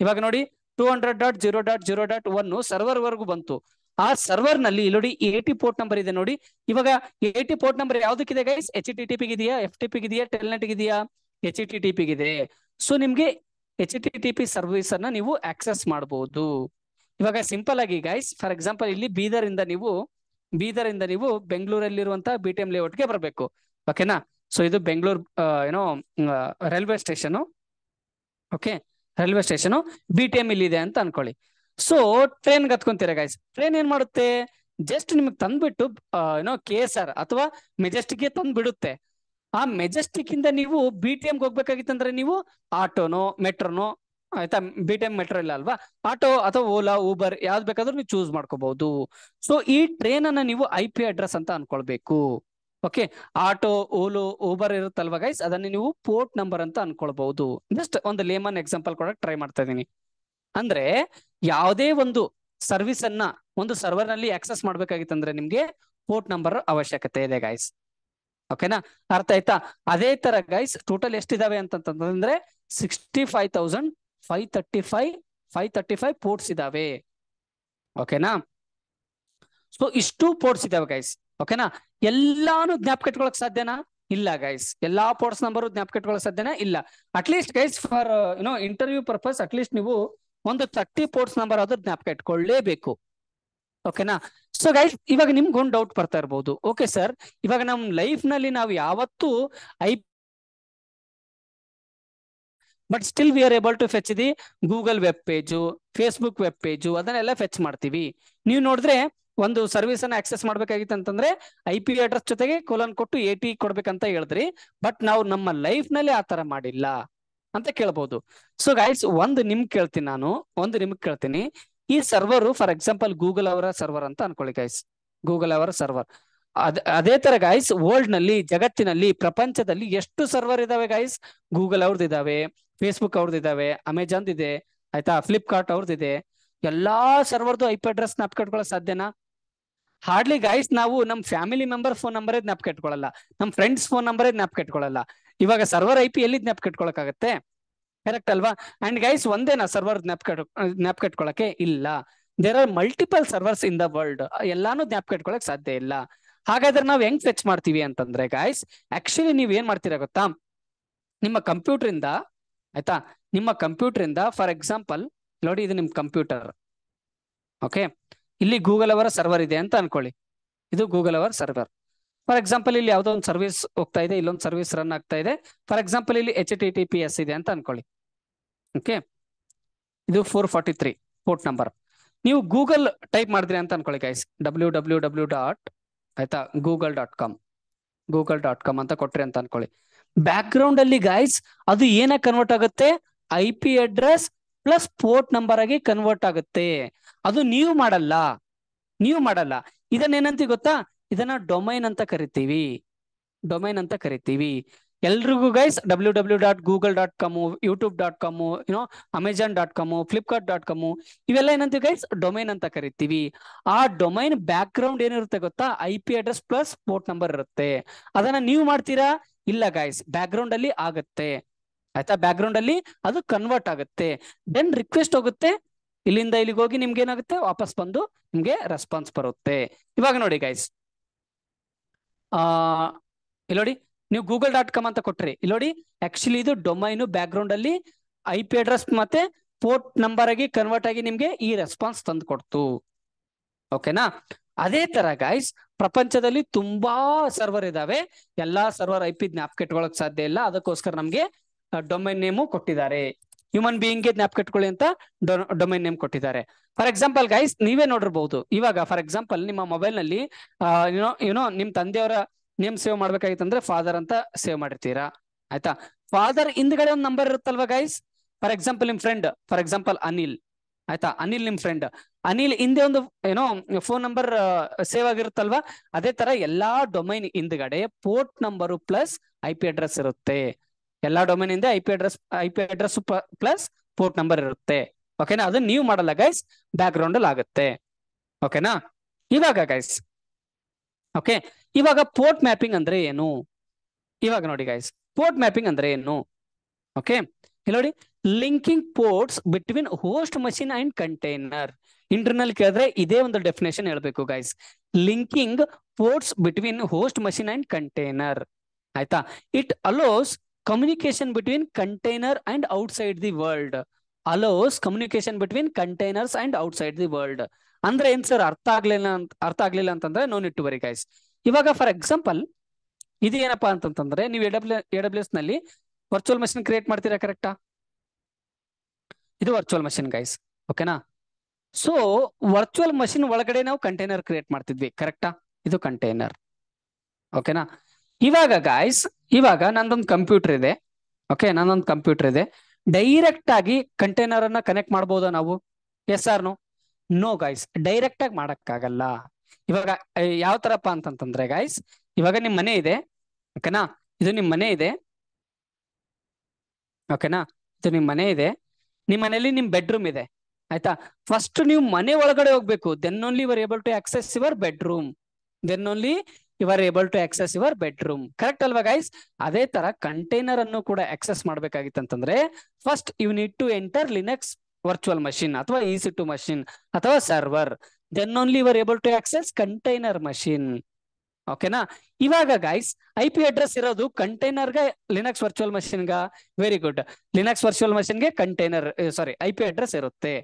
ಇವಾಗ ನೋಡಿ two hundred dot zero dot zero dot one server ವರೆಗೂ ಬಂತು. ಆ ಸರ್ವರ್ನಲ್ಲಿ ನೋಡಿ ಏಟಿ ಪೋರ್ಟ್ ನಂಬರ್ ಇದೆ ನೋಡಿ. ಇವಾಗ ಏಟಿ ಪೋರ್ಟ್ ನಂಬರ್ ಯಾವ್ದಕ್ಕಿದೆ ಗೈಸ್ ಎಚ್ ಟಿ ಟಿ ಪಿಗಿದೆಯಾ ಎಫ್ ಟಿ ಪಿಗಿದೆಯಾ ಇದೆಯಾ ಟೆಲ್ನೆಟ್ ಇದೆಯಾ ಎಚ್ ಟಿ ಟಿ ಪಿಗಿದೆ ಸೊ ನಿಮ್ಗೆ H T T P service ಅನ್ನ ನೀವು ಆಕ್ಸೆಸ್ ಮಾಡಬಹುದು ಇವಾಗ ಸಿಂಪಲ್ ಆಗಿ ಗೈಸ್ ಫಾರ್ ಎಕ್ಸಾಂಪಲ್ ಇಲ್ಲಿ ಬೀದರ್ ಇಂದ ನೀವು ಬೀದರ್ ಇಂದ ನೀವು ಬೆಂಗಳೂರಲ್ಲಿರುವಂತಹ ಬಿ ಟಿ ಎಂ ಲೇಔಟ್ಗೆ ಬರಬೇಕು. ಓಕೆನಾ ಸೊ ಇದು ಬೆಂಗಳೂರು ಏನೋ railway station okay railway station B T M ಇಲ್ಲಿ ಇದೆ ಅಂತ ಅನ್ಕೊಳ್ಳಿ. ಸೊ ಟ್ರೈನ್ ಹತ್ಕೊಂತೀರಾ ಗೈಸ್ ಟ್ರೈನ್ ಏನ್ ಮಾಡುತ್ತೆ? ಜಸ್ಟ್ ನಿಮಗೆ ತಂದ್ಬಿಟ್ಟು ಏನೋ ಕೆ ಎಸ್ ಆರ್ ಅಥವಾ ಮೆಜೆಸ್ಟಿಕ್ ತಂದ್ ಬಿಡುತ್ತೆ ಆ ಮೆಜೆಸ್ಟಿಕ್ ಇಂದ ನೀವು ಬಿ ಟಿ ಎಂಗೆ ಹೋಗ್ಬೇಕಾಗಿತ್ತಂದ್ರೆ ನೀವು ಆಟೋನೋ, ಮೆಟ್ರೋನೋ, ಆಯ್ತಾ? ಬಿ ಟಿ ಎಂ ಮೆಟ್ರೋ ಇಲ್ಲ ಅಲ್ವಾ? ಆಟೋ ಅಥವಾ ಓಲಾ ಊಬರ್ ಯಾವ್ದು ಬೇಕಾದ್ರೂ ನೀವು ಚೂಸ್ ಮಾಡ್ಕೋಬಹುದು ಸೊ ಈ ಟ್ರೈನ್ ಅನ್ನ ನೀವು ಐ ಪಿ ಅಡ್ರೆಸ್ ಅಂತ ಅನ್ಕೊಳ್ಬೇಕು. ಓಕೆ ಆಟೋ, ಓಲೋ ಊಬರ್ ಇರುತ್ತಲ್ವಾ ಗೈಸ್ ಅದನ್ನ ನೀವು ಪೋರ್ಟ್ ನಂಬರ್ ಅಂತ ಅನ್ಕೊಳ್ಬಹುದು ಜಸ್ಟ್ ಒಂದು ಲೇಮನ್ ಎಕ್ಸಾಂಪಲ್ ಕೊಡಕ್ ಟ್ರೈ ಮಾಡ್ತಾ ಇದೀನಿ. ಅಂದ್ರೆ ಯಾವುದೇ ಒಂದು ಸರ್ವಿಸ್ ಅನ್ನ ಒಂದು ಸರ್ವರ್ನಲ್ಲಿ ಆಕ್ಸೆಸ್ ಮಾಡ್ಬೇಕಾಗಿತ್ತಂದ್ರೆ ನಿಮ್ಗೆ ಪೋರ್ಟ್ ನಂಬರ್ ಅವಶ್ಯಕತೆ ಇದೆ ಗೈಸ್ ಓಕೆನಾ ಅರ್ಥ ಆಯ್ತಾ? ಅದೇ ತರ ಗೈಸ್ ಟೋಟಲ್ ಎಷ್ಟಿದಾವೆ ಅಂತಂತಂದ್ರೆ sixty five thousand five thirty five five thirty five ports ಇದಾವೆ ಓಕೆನಾ ಸೊ ಇಷ್ಟು ಪೋರ್ಟ್ಸ್ ಇದಾವೆ ಗೈಸ್ ಓಕೆನಾ ಎಲ್ಲಾನು ಜ್ಞಾಪಕ ಇಟ್ಕೊಳಕ್ ಸಾಧ್ಯನಾ? ಇಲ್ಲ ಗೈಸ್ ಎಲ್ಲಾ ಪೋರ್ಟ್ಸ್ ನಂಬರ್ ಜ್ಞಾಪಕ ಇಟ್ಕೊಳಕ್ ಸಾಧ್ಯನಾ? ಇಲ್ಲ. At least guys for you know interview purpose at least ನೀವು ಒಂದು ತರ್ಟಿ ಪೋರ್ಟ್ಸ್ ನಂಬರ್ ಆದ್ರೂ ಜ್ಞಾಪಕ ಇಟ್ಕೊಳ್ಳೇಬೇಕು ಓಕೆನಾ ಸೊ ಗೈಸ್ ಇವಾಗ ನಿಮ್ಗೆ ಒಂದು ಡೌಟ್ ಬರ್ತಾ ಇರ್ಬೋದು. ಓಕೆ ಸರ್ ಇವಾಗ ನಮ್ ಲೈಫ್ನಲ್ಲಿ ನಾವು ಯಾವತ್ತೂ I but still we are able to fetch the Google web page Facebook web page ಅದನ್ನೆಲ್ಲ ಫೆಚ್ ಮಾಡ್ತೀವಿ. ನೀವು ನೋಡಿದ್ರೆ ಒಂದು ಸರ್ವಿಸ್ ಅನ್ನ ಆಕ್ಸೆಸ್ ಮಾಡ್ಬೇಕಾಗಿತ್ತು ಅಂತಂದ್ರೆ ಐ ಪಿ ಅಡ್ರೆಸ್ ಜೊತೆಗೆ ಕೋಲನ್ ಕೊಟ್ಟು ಎ ಟಿ ಕೊಡ್ಬೇಕಂತ ಹೇಳಿದ್ರಿ. ಬಟ್ ನಾವು ನಮ್ಮ ಲೈಫ್ನಲ್ಲಿ ಆ ತರ ಮಾಡಿಲ್ಲ ಅಂತ ಕೇಳ್ಬೋದು. ಸೊ ಗೈಸ್ ಒಂದು ನಿಮ್ ಕೇಳ್ತೀನಿ ನಾನು. ಒಂದು ನಿಮ್ಗೆ ಕೇಳ್ತೀನಿ. ಈ ಸರ್ವರ್ ಫಾರ್ ಎಕ್ಸಾಂಪಲ್ ಗೂಗಲ್ ಅವರ ಸರ್ವರ್ ಅಂತ ಅನ್ಕೊಳ್ಳಿ ಗೈಸ್ ಗೂಗಲ್ ಅವರ ಸರ್ವರ್ ಅದ್, ಅದೇ ತರ ಗಾಯ್ಸ್ ವರ್ಲ್ಡ್ನಲ್ಲಿ, ಜಗತ್ತಿನಲ್ಲಿ, ಪ್ರಪಂಚದಲ್ಲಿ ಎಷ್ಟು ಸರ್ವರ್ ಇದಾವೆ ಗಾಯ್ಸ್ ಗೂಗಲ್ ಅವ್ರದ್ದು ಇದಾವೆ ಫೇಸ್ಬುಕ್ ಅವ್ರದ್ದು ಇದಾವೆ ಅಮೆಜಾನ್ ಇದೆ, ಆಯ್ತಾ? ಫ್ಲಿಪ್ಕಾರ್ಟ್ ಅವ್ರದ್ದು ಇದೆ. ಎಲ್ಲಾ ಸರ್ವರ್ದು ಐಪಿ ಅಡ್ರೆಸ್ ಅಡ್ರೆಸ್ ಕಟ್ಕೊಳ್ಳೋ ಸಾಧ್ಯನಾ? ಹಾರ್ಡ್ಲಿ ಗಾಯ್ಸ್ ನಾವು ನಮ್ ಫ್ಯಾಮಿಲಿ ಮೆಂಬರ್ ಫೋನ್ ನಂಬರ್ ಜ್ಞಾಪಕ ಇಟ್ಕೊಳ್ಳಲ್ಲ ನಮ್ ಫ್ರೆಂಡ್ಸ್ ಫೋನ್ ನಂಬರೇ ಜ್ಞಾಪಕ ಇಟ್ಕೊಳ್ಳಲ್ಲ ಇವಾಗ ಸರ್ವರ್ ಐ ಪಿ ಎಲ್ಲಿ ಜ್ಞಾಪಕ ಕರೆಕ್ಟ್ ಅಲ್ವಾ? ಅಂಡ್ ಗೈಸ್ ಒಂದೇನಾ ಸರ್ವರ್ ಜ್ಞಾಪಕ ಜ್ಞಾಪಕಟ್ಕೊಳಕ್ಕೆ ಇಲ್ಲ. There are multiple servers in the world ಎಲ್ಲಾನು ಜ್ಞಾಪಕಟ್ಕೊಳಕ್ ಸಾಧ್ಯ ಇಲ್ಲ. ಹಾಗಾದ್ರೆ ನಾವ್ ಹೆಂಗ್ ಫೆಚ್ ಮಾಡ್ತೀವಿ ಅಂತಂದ್ರೆ ಗಾಯ್ಸ್ ಆಕ್ಚುಲಿ ನೀವ್ ಏನ್ ಮಾಡ್ತೀರಾ ಗೊತ್ತಾ? ನಿಮ್ಮ ಕಂಪ್ಯೂಟರ್ ಇಂದ ಆಯ್ತಾ? ನಿಮ್ಮ ಕಂಪ್ಯೂಟರ್ ಇಂದ ಫಾರ್ ಎಕ್ಸಾಂಪಲ್ ನೋಡಿ ಇದು ನಿಮ್ ಕಂಪ್ಯೂಟರ್. ಓಕೆ ಇಲ್ಲಿ ಗೂಗಲ್ ಅವರ ಸರ್ವರ್ ಇದೆ ಅಂತ ಅನ್ಕೊಳ್ಳಿ. ಇದು ಗೂಗಲ್ ಅವರ್ ಸರ್ವರ್ ಫಾರ್ ಎಕ್ಸಾಂಪಲ್ ಇಲ್ಲಿ ಯಾವ್ದೋ ಒಂದು ಸರ್ವಿಸ್ ಹೋಗ್ತಾ ಇದೆ, ಇಲ್ಲೊಂದು ಸರ್ವಿಸ್ ರನ್ ಆಗ್ತಾ ಇದೆ. ಫಾರ್ ಎಕ್ಸಾಂಪಲ್ ಇಲ್ಲಿ H T T P S ಇದೆ ಅಂತ ಅನ್ಕೊಳ್ಳಿ. ಓಕೆ ಇದು four forty three port number ನೀವು ಗೂಗಲ್ ಟೈಪ್ ಮಾಡಿದ್ರಿ ಅಂತ ಅನ್ಕೊಳ್ಳಿ guys W W W dot ಆಯ್ತಾ Google dot com Google dot com ಅಂತ ಕೊಟ್ರಿ ಅಂತ ಅನ್ಕೊಳ್ಳಿ. ಬ್ಯಾಕ್ ಗ್ರೌಂಡ್ ಅಲ್ಲಿ ಗೈಸ್ ಅದು ಏನ ಕನ್ವರ್ಟ್ ಆಗುತ್ತೆ? I P address plus port number ಆಗಿ ಕನ್ವರ್ಟ್ ಆಗುತ್ತೆ. ಅದು ನೀವು ಮಾಡಲ್ಲ. ನೀವು ಮಾಡಲ್ಲ. ಇದನ್ನ ಏನಂತ ಗೊತ್ತಾ? ಇದನ್ನ ಡೊಮೈನ್ ಅಂತ ಕರಿತೀವಿ. ಡೊಮೈನ್ ಅಂತ ಕರಿತೀವಿ. ಎಲ್ರಿಗೂ guys W W dot Google dot com YouTube dot com you know Amazon dot com Flipkart dot com ಇವೆಲ್ಲ ಏನಂತೀವಿ ಗೈಸ್ ಡೊಮೈನ್ ಅಂತ ಕರಿತೀವಿ. ಆ ಡೊಮೈನ್ ಬ್ಯಾಕ್ ಗ್ರೌಂಡ್ ಏನಿರುತ್ತೆ ಗೊತ್ತಾ? I P address plus port number ಇರುತ್ತೆ. ಅದನ್ನ ನೀವು ಮಾಡ್ತೀರಾ? ಇಲ್ಲ ಗೈಸ್ ಬ್ಯಾಕ್ ಗ್ರೌಂಡ್ ಅಲ್ಲಿ ಆಗತ್ತೆ. ಆಯ್ತಾ? ಬ್ಯಾಕ್ ಗ್ರೌಂಡ್ ಅಲ್ಲಿ ಅದು ಕನ್ವರ್ಟ್ ಆಗುತ್ತೆ. ದೆನ್ ರಿಕ್ವೆಸ್ಟ್ ಹೋಗುತ್ತೆ. ಇಲ್ಲಿಂದ ಇಲ್ಲಿಗೆ ಹೋಗಿ ನಿಮ್ಗೆ ಏನಾಗುತ್ತೆ? ವಾಪಸ್ ಬಂದು ನಿಮ್ಗೆ ರೆಸ್ಪಾನ್ಸ್ ಬರುತ್ತೆ. ಇವಾಗ ನೋಡಿ ಗೈಸ್ ಆ ಇಲ್ಲಿ ನೋಡಿ ನೀವು ಗೂಗಲ್ ಡಾಟ್ ಕಾಮ್ ಅಂತ ಕೊಟ್ರಿ. ಇಲ್ಲೋಡಿ ಆಕ್ಚುಲಿ ಇದು ಡೊಮೈನು ಬ್ಯಾಕ್ ಗ್ರೌಂಡ್ ಅಲ್ಲಿ ಐ ಪಿ ಅಡ್ರೆಸ್ ಮತ್ತೆ ಪೋರ್ಟ್ ನಂಬರ್ ಆಗಿ ಕನ್ವರ್ಟ್ ಆಗಿ ನಿಮ್ಗೆ ಈ ರೆಸ್ಪಾನ್ಸ್ ತಂದು ಕೊಡ್ತು. ಓಕೆನಾ ಅದೇ ತರ ಗೈಸ್ ಪ್ರಪಂಚದಲ್ಲಿ ತುಂಬಾ ಸರ್ವರ್ ಇದಾವೆ. ಎಲ್ಲಾ ಸರ್ವರ್ ಐ ಪಿ ಜ್ಞಾಪಕ ಇಟ್ಕೊಳಕ್ ಸಾಧ್ಯ ಇಲ್ಲ. ಅದಕ್ಕೋಸ್ಕರ ನಮ್ಗೆ ಡೊಮೈನ್ ನೇಮು ಕೊಟ್ಟಿದ್ದಾರೆ. ಹ್ಯೂಮನ್ ಬೀಯಿಂಗ್ಗೆ ಜ್ಞಾಪಕ ಇಟ್ಕೊಳ್ಳಿ ಅಂತ ಡೊಮೈನ್ ನೇಮ್ ಕೊಟ್ಟಿದ್ದಾರೆ. ಫಾರ್ ಎಕ್ಸಾಂಪಲ್ ಗೈಸ್ ನೀವೇ ನೋಡಿರ್ಬಹುದು ಇವಾಗ ಫಾರ್ ಎಕ್ಸಾಂಪಲ್ ನಿಮ್ಮ ಮೊಬೈಲ್ನಲ್ಲಿ ಯುನೋ ಯುನೋ ನಿಮ್ ತಂದೆಯವರ ನೇಮ್ ಸೇವ್ ಮಾಡ್ಬೇಕಾಗಿತ್ತಂದ್ರೆ ಫಾದರ್ ಅಂತ ಸೇವ್ ಮಾಡಿರ್ತೀರಾ? ಆಯ್ತಾ? ಫಾದರ್ ಹಿಂದ್ಗಡೆ ಒಂದು ನಂಬರ್ ಇರುತ್ತಲ್ವಾ ಗೈಸ್ ಫಾರ್ ಎಕ್ಸಾಂಪಲ್ ನಿಮ್ ಫ್ರೆಂಡ್ ಫಾರ್ ಎಕ್ಸಾಂಪಲ್ ಅನಿಲ್. ಆಯ್ತಾ? ಅನಿಲ್ ನಿಮ್ ಫ್ರೆಂಡ್ ಅನಿಲ್ ಹಿಂದೆ ಒಂದು ಏನೋ ಫೋನ್ ನಂಬರ್ ಸೇವ್ ಆಗಿರುತ್ತಲ್ವಾ? ಅದೇ ತರ ಎಲ್ಲಾ ಡೊಮೈನ್ ಹಿಂದ್ಗಡೆ port number plus I P address ಇರುತ್ತೆ. ಎಲ್ಲಾ ಡೊಮೈನ್ ಇಂದ I P address I P address plus port number ಇರುತ್ತೆ. ಓಕೆನಾ ಅದನ್ನ ನೀವು ಮಾಡಲ್ಲ ಗೈಸ್ ಬ್ಯಾಕ್ ಗ್ರೌಂಡ್ ಅಲ್ಲಿ ಆಗುತ್ತೆ. ಓಕೆನಾ ಇವಾಗ ಗೈಸ್ ಓಕೆ ಇವಾಗ ಪೋರ್ಟ್ ಮ್ಯಾಪಿಂಗ್ ಅಂದ್ರೆ ಏನು? ಇವಾಗ ನೋಡಿ ಗೈಸ್ ಪೋರ್ಟ್ ಮ್ಯಾಪಿಂಗ್ ಅಂದ್ರೆ ಏನು? ಓಕೆ ನೋಡಿ linking ports between host machine and container internal ಕೇಳಿದ್ರೆ ಇದೇ ಒಂದು ಡೆಫಿನೇಷನ್ ಹೇಳ್ಬೇಕು guys linking ports between host machine and container ಆಯ್ತಾ? It allows communication between container and outside the world allows communication between containers and outside the world ಅಂದ್ರೆ ಏನ್ sir ಅರ್ಥ ಆಗ್ಲಿಲ್ಲ ಅಂತ ಅರ್ಥ ಆಗ್ಲಿಲ್ಲ ಅಂತಂದ್ರೆ ನೋ ನಿಟ್ ವರಿ ಗೈಸ್ ಇವಾಗ ಫಾರ್ ಎಕ್ಸಾಂಪಲ್ ಇದು ಏನಪ್ಪಾ ಅಂತಂತಂದ್ರೆ ನೀವು ಎ ಡಬ್ಲ್ಯೂ ಎಸ್ನಲ್ಲಿ ವರ್ಚುವಲ್ ಮಷಿನ್ ಕ್ರಿಯೇಟ್ ಮಾಡ್ತೀರಾ ಕರೆಕ್ಟಾ ಇದು ವರ್ಚುವಲ್ ಮಷಿನ್ ಗೈಸ್ ಓಕೆನಾ ಸೊ ವರ್ಚುವಲ್ ಮಷಿನ್ ಒಳಗಡೆ ನಾವು ಕಂಟೈನರ್ ಕ್ರಿಯೇಟ್ ಮಾಡ್ತಿದ್ವಿ ಕರೆಕ್ಟಾ ಇದು ಕಂಟೈನರ್ ಓಕೆನಾ ಇವಾಗ ಗಾಯ್ಸ್ ಇವಾಗ ನಂದೊಂದು ಕಂಪ್ಯೂಟರ್ ಇದೆ. ಓಕೆ ನಂದೊಂದು ಕಂಪ್ಯೂಟರ್ ಇದೆ. ಡೈರೆಕ್ಟ್ ಆಗಿ ಕಂಟೈನರ್ ಅನ್ನ ಕನೆಕ್ಟ್ ಮಾಡ್ಬೋದಾ ನಾವು? Yes or no no guys direct ಆಗಿ ಮಾಡಕ್ಕಾಗಲ್ಲ. ಇವಾಗ ಯಾವ ತರಪ್ಪ ಅಂತಂತಂದ್ರೆ ಗಾಯ್ಸ್ ಇವಾಗ ನಿಮ್ ಮನೆ ಇದೆ. ಓಕೆನಾ ಇದು ನಿಮ್ ಮನೆ ಇದೆ. ಓಕೆನಾ ಇದು ನಿಮ್ ಮನೆ ಇದೆ. ನಿಮ್ ಮನೆಯಲ್ಲಿ ನಿಮ್ ಬೆಡ್ರೂಮ್ ಇದೆ. ಆಯ್ತಾ? ಫಸ್ಟ್ ನೀವು ಮನೆ ಒಳಗಡೆ ಹೋಗ್ಬೇಕು. Then only your able to access your bedroom then only your able to access your bedroom correct ಅಲ್ವಾ ಗೈಸ್ ಅದೇ ತರ ಕಂಟೈನರ್ ಅನ್ನು ಕೂಡ access ಮಾಡ್ಬೇಕಾಗಿತ್ತಂತಂದ್ರೆ first you need to enter Linux virtual machine ಅಥವಾ ಇಸಿ ಟು ಮಷಿನ್ ಅಥವಾ server then only your able to access container machine ಓಕೆನಾ ಇವಾಗ guys I P address ಇರೋದು ಕಂಟೈನರ್ಗೆ ಲಿನಕ್ಸ್ ವರ್ಚುವಲ್ ಮಷಿನ್ಗ very good Linux virtual ಮಷಿನ್ಗೆ container sorry I P address ಇರುತ್ತೆ.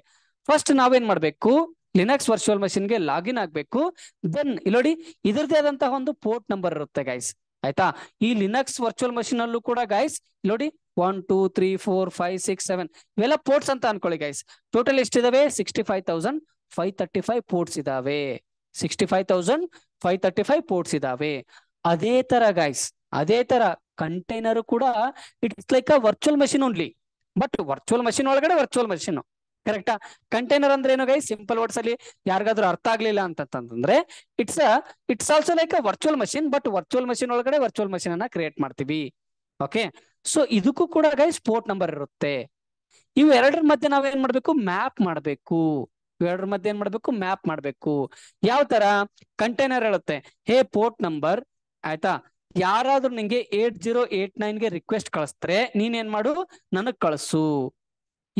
First ನಾವೇನ್ ಮಾಡ್ಬೇಕು? ಲಿನಕ್ಸ್ ವರ್ಚುವಲ್ ಮಷಿನ್ಗೆ ಲಾಗಿನ್ ಆಗ್ಬೇಕು. ದೆನ್ ಇಲ್ಲೋಡಿ ಇದರದೇ ಆದಂತಹ ಒಂದು ಪೋರ್ಟ್ ನಂಬರ್ ಇರುತ್ತೆ ಗೈಸ್ ಆಯ್ತಾ? ಈ ಲಿನಕ್ಸ್ ವರ್ಚುವಲ್ ಮಷಿನ್ ಅಲ್ಲೂ ಕೂಡ ಗೈಸ್ ನೋಡಿ one two three four five six seven ಇವೆಲ್ಲ ಪೋರ್ಟ್ಸ್ ಅಂತ ಅನ್ಕೊಳ್ಳಿ guys total ಎಷ್ಟಿದಾವೆ? Sixty five thousand five thirty five ports ಇದಾವೆ. Sixty five thousand five thirty five ports ಇದಾವೆ. ಅದೇ ತರ ಗೈಸ್ ಅದೇ ತರ ಕಂಟೈನರ್ ಕೂಡ it's like a virtual machine only but virtual machine ಒಳಗಡೆ ವರ್ಚುವಲ್ ಮಷಿನ್ ಕರೆಕ್ಟಾ ಕಂಟೈನರ್ ಅಂದ್ರೆ ಏನು ಗೈ ಸಿಂಪಲ್ ವರ್ಡ್ಸ್ ಅಲ್ಲಿ ಯಾರಿಗಾದ್ರೂ ಅರ್ಥ ಆಗ್ಲಿಲ್ಲ ಅಂತಂತಂದ್ರೆ it's it's also like a virtual machine but virtual machine ಒಳಗಡೆ ವರ್ಚುವಲ್ ಮಷಿನ್ ಅನ್ನ ಕ್ರಿಯೇಟ್ ಮಾಡ್ತೀವಿ. ಓಕೆ ಸೊ ಇದಕ್ಕೂ ಕೂಡ ಗೈ ಪೋರ್ಟ್ ನಂಬರ್ ಇರುತ್ತೆ. ಇವು ಎರಡರ ಮಧ್ಯೆ ನಾವೇನ್ ಮಾಡ್ಬೇಕು? ಮ್ಯಾಪ್ ಮಾಡ್ಬೇಕು. ಇವೆರಡರ ಮಧ್ಯೆ ಏನ್ ಮಾಡ್ಬೇಕು? ಮ್ಯಾಪ್ ಮಾಡ್ಬೇಕು. ಯಾವ ತರ? ಕಂಟೈನರ್ ಹೇಳುತ್ತೆ. ಹೇ ಪೋರ್ಟ್ ನಂಬರ್ ಆಯ್ತಾ? ಯಾರಾದ್ರೂ ನಿಂಗೆ ಏಟ್ ಜೀರೋ ಏಟ್ ನೈನ್ಗೆ ರಿಕ್ವೆಸ್ಟ್ ಕಳಿಸ್ತಾರೆ, ನೀನ್ ಏನ್ ಮಾಡು? ನನಗ್ ಕಳಿಸು.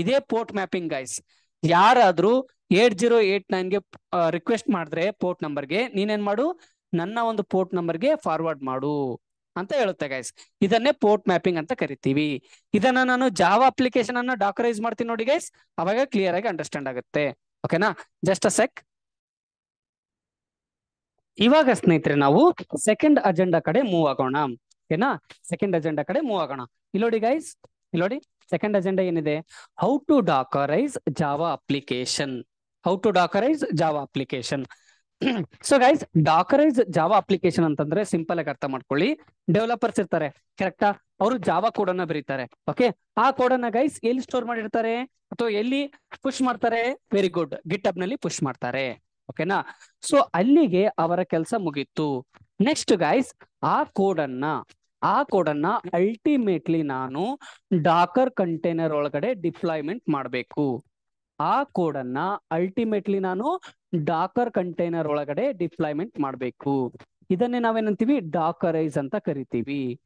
ಇದೇ ಪೋರ್ಟ್ ಮ್ಯಾಪಿಂಗ್ ಗೈಸ್ ಯಾರಾದ್ರೂ ಏಟ್ ಜೀರೋ ಏಟ್ ನೈನ್ಗೆ ರಿಕ್ವೆಸ್ಟ್ ಮಾಡಿದ್ರೆ ಪೋರ್ಟ್ ನಂಬರ್ಗೆ ನೀನೇನ್ ಮಾಡು? ನನ್ನ ಒಂದು ಪೋರ್ಟ್ ನಂಬರ್ಗೆ ಫಾರ್ವರ್ಡ್ ಮಾಡು ಅಂತ ಹೇಳುತ್ತೆ ಗೈಸ್ ಇದನ್ನೇ ಪೋರ್ಟ್ ಮ್ಯಾಪಿಂಗ್ ಅಂತ ಕರಿತೀವಿ. ಇದನ್ನ ನಾನು ಜಾವ ಅಪ್ಲಿಕೇಶನ್ ಅನ್ನ ಡಾಕರೈಸ್ ಮಾಡ್ತೀನಿ ನೋಡಿ ಗೈಸ್ ಅವಾಗ ಕ್ಲಿಯರ್ ಆಗಿ ಅಂಡರ್ಸ್ಟ್ಯಾಂಡ್ ಆಗುತ್ತೆ. ಓಕೆನಾ ಜಸ್ಟ್ ಅ ಸೆಕ್ ಇವಾಗ ಸ್ನೇಹಿತರೆ ನಾವು ಸೆಕೆಂಡ್ ಅಜೆಂಡಾ ಕಡೆ ಮೂವ್ ಆಗೋಣ. ಓಕೆನಾ ಸೆಕೆಂಡ್ ಅಜೆಂಡಾ ಕಡೆ ಮೂವ್ ಆಗೋಣ. ಇಲ್ಲೋಡಿ ಗೈಸ್ ಇಲ್ಲೋಡಿ? ಸೆಕೆಂಡ್ ಅಜೆಂಡಾ ಏನಿದೆ? How to dockerize Java application how to dockerize Java application so guys dockerize Java application ಅಂತಂದ್ರೆ ಸಿಂಪಲ್ ಆಗಿ ಅರ್ಥ ಮಾಡ್ಕೊಳ್ಳಿ. ಡೆವಲಪರ್ಸ್ ಇರ್ತಾರೆ ಕರೆಕ್ಟಾ ಅವರು ಜಾವಾ ಕೋಡ್ ಅನ್ನ ಬರೀತಾರೆ ಓಕೆ ಆ ಕೋಡ್ ಅನ್ನ ಗೈಸ್ ಎಲ್ಲಿ ಸ್ಟೋರ್ ಮಾಡಿರ್ತಾರೆ? ಅಥವಾ ಎಲ್ಲಿ ಪುಷ್ ಮಾಡ್ತಾರೆ? ವೆರಿ ಗುಡ್ ಗಿಟ್ ಅಪ್ನಲ್ಲಿ ಪುಷ್ ಮಾಡ್ತಾರೆ ಓಕೆನಾ ಸೊ ಅಲ್ಲಿಗೆ ಅವರ ಕೆಲಸ ಮುಗೀತು. ನೆಕ್ಸ್ಟ್ ಗೈಸ್ ಆ ಕೋಡ್ ಅನ್ನ ಆ ಕೋಡನ್ನ ಅಲ್ಟಿಮೇಟ್ಲಿ ನಾನು ಡಾಕರ್ ಕಂಟೈನರ್ ಒಳಗಡೆ ಡಿಪ್ಲಾಯ್ಮೆಂಟ್ ಮಾಡಬೇಕು. ಆ ಕೋಡನ್ನ ಅಲ್ಟಿಮೇಟ್ಲಿ ನಾನು ಡಾಕರ್ ಕಂಟೈನರ್ ಒಳಗಡೆ ಡಿಪ್ಲಾಯ್ಮೆಂಟ್ ಮಾಡಬೇಕು. ಇದನ್ನೇ ನಾವೇನಂತೀವಿ? ಡಾಕರೈಸ್ ಅಂತ ಕರಿತೀವಿ.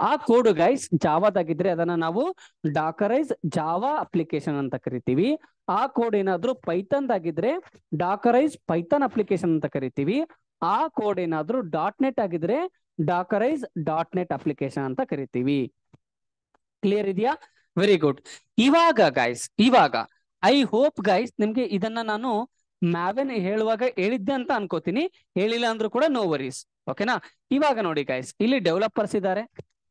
ಆ ಕೋಡ್ ಗೈಸ್ ಜಾವಾದಾಗಿದ್ರೆ ಅದನ್ನ ನಾವು ಡಾಕರೈಸ್ ಜಾವಾ ಅಪ್ಲಿಕೇಶನ್ ಅಂತ ಕರಿತೀವಿ. ಆ ಕೋಡ್ ಏನಾದ್ರೂ ಪೈಥನ್ ಆಗಿದ್ರೆ ಡಾಕರೈಸ್ ಪೈಥನ್ ಅಪ್ಲಿಕೇಶನ್ ಅಂತ ಕರಿತೀವಿ. ಆ ಕೋಡ್ ಏನಾದ್ರೂ. ಡಾಟ್ ನೆಟ್ ಆಗಿದ್ರೆ ಡಾಕರೈಸ್ ಡಾಟ್ ನೆಟ್ ಅಪ್ಲಿಕೇಶನ್ ಅಂತ ಕರಿತೀವಿ. ಕ್ಲಿಯರ್ ಇದೆಯಾ? ವೆರಿ ಗುಡ್ ಇವಾಗ ಗೈಸ್ ಇವಾಗ ಐ ಹೋಪ್ ಗೈಸ್ ನಿಮ್ಗೆ ಇದನ್ನ ನಾನು ಮ್ಯಾವೆನ್ ಹೇಳುವಾಗ ಹೇಳಿದ್ದೆ ಅಂತ ಅನ್ಕೋತೀನಿ. ಹೇಳಿಲ್ಲ ಅಂದ್ರೂ ಕೂಡ ನೋ ವರೀಸ್ ಓಕೆನಾ ಇವಾಗ ನೋಡಿ ಗೈಸ್ ಇಲ್ಲಿ ಡೆವಲಪರ್ಸ್ ಇದ್ದಾರೆ.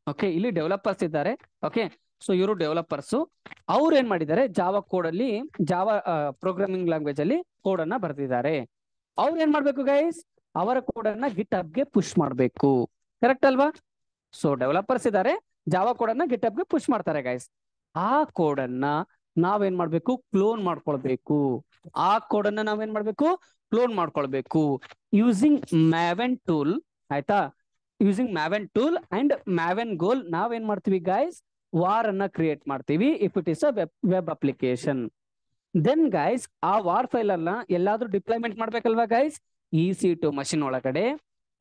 ಓಕೆ ಇಲ್ಲಿ ಡೆವಲಪರ್ಸ್ ಇದ್ದಾರೆ. ಓಕೆ ಸೊ ಇವರು ಡೆವಲಪರ್ಸ್ ಅವ್ರು ಏನ್ ಮಾಡಿದ್ದಾರೆ? ಜಾವಾ ಕೋಡ್ ಅಲ್ಲಿ ಜಾವಾ ಪ್ರೋಗ್ರಾಮಿಂಗ್ ಲ್ಯಾಂಗ್ವೇಜ್ ಅಲ್ಲಿ ಕೋಡ್ ಅನ್ನ ಬರ್ತಿದ್ದಾರೆ ಅವ್ರು ಏನ್ ಮಾಡ್ಬೇಕು ಗೈಸ್ ಅವರ ಕೋಡ್ ಅನ್ನ ಗಿಟ್ಗೆ ಪುಷ್ ಮಾಡ್ಬೇಕು. ಕರೆಕ್ಟ್ ಅಲ್ವಾ? ಸೊ ಡೆವಲಪರ್ಸ್ ಇದ್ದಾರೆ ಜಾವಾ ಕೋಡ್ ಅನ್ನ ಗಿಟ್ಗೆ ಪುಷ್ ಮಾಡ್ತಾರೆ ಗೈಸ್ ಆ ಕೋಡ್ ಅನ್ನ ನಾವೇನ್ ಮಾಡ್ಬೇಕು? ಕ್ಲೋನ್ ಮಾಡ್ಕೊಳ್ಬೇಕು. ಆ ಕೋಡ್ ಅನ್ನ ನಾವೇನ್ ಮಾಡ್ಬೇಕು? ಕ್ಲೋನ್ ಮಾಡ್ಕೊಳ್ಬೇಕು. ಯೂಸಿಂಗ್ ಮ್ಯಾವೆನ್ ಟೂಲ್ ಆಯ್ತಾ? Using Maven tool and Maven goal ನಾವೇನ್ ಮಾಡ್ತೀವಿ ಗೈಸ್ ವಾರ್ ಅನ್ನ ಕ್ರಿಯೇಟ್ ಮಾಡ್ತೀವಿ if it is a web web application then guys ಆ ವಾರ್ ಫೈಲ್ ಅನ್ನ ಎಲ್ಲಾದ್ರೂ deployment ಮಾಡ್ಬೇಕಲ್ವಾ guys E C two machine ಒಳಗಡೆ.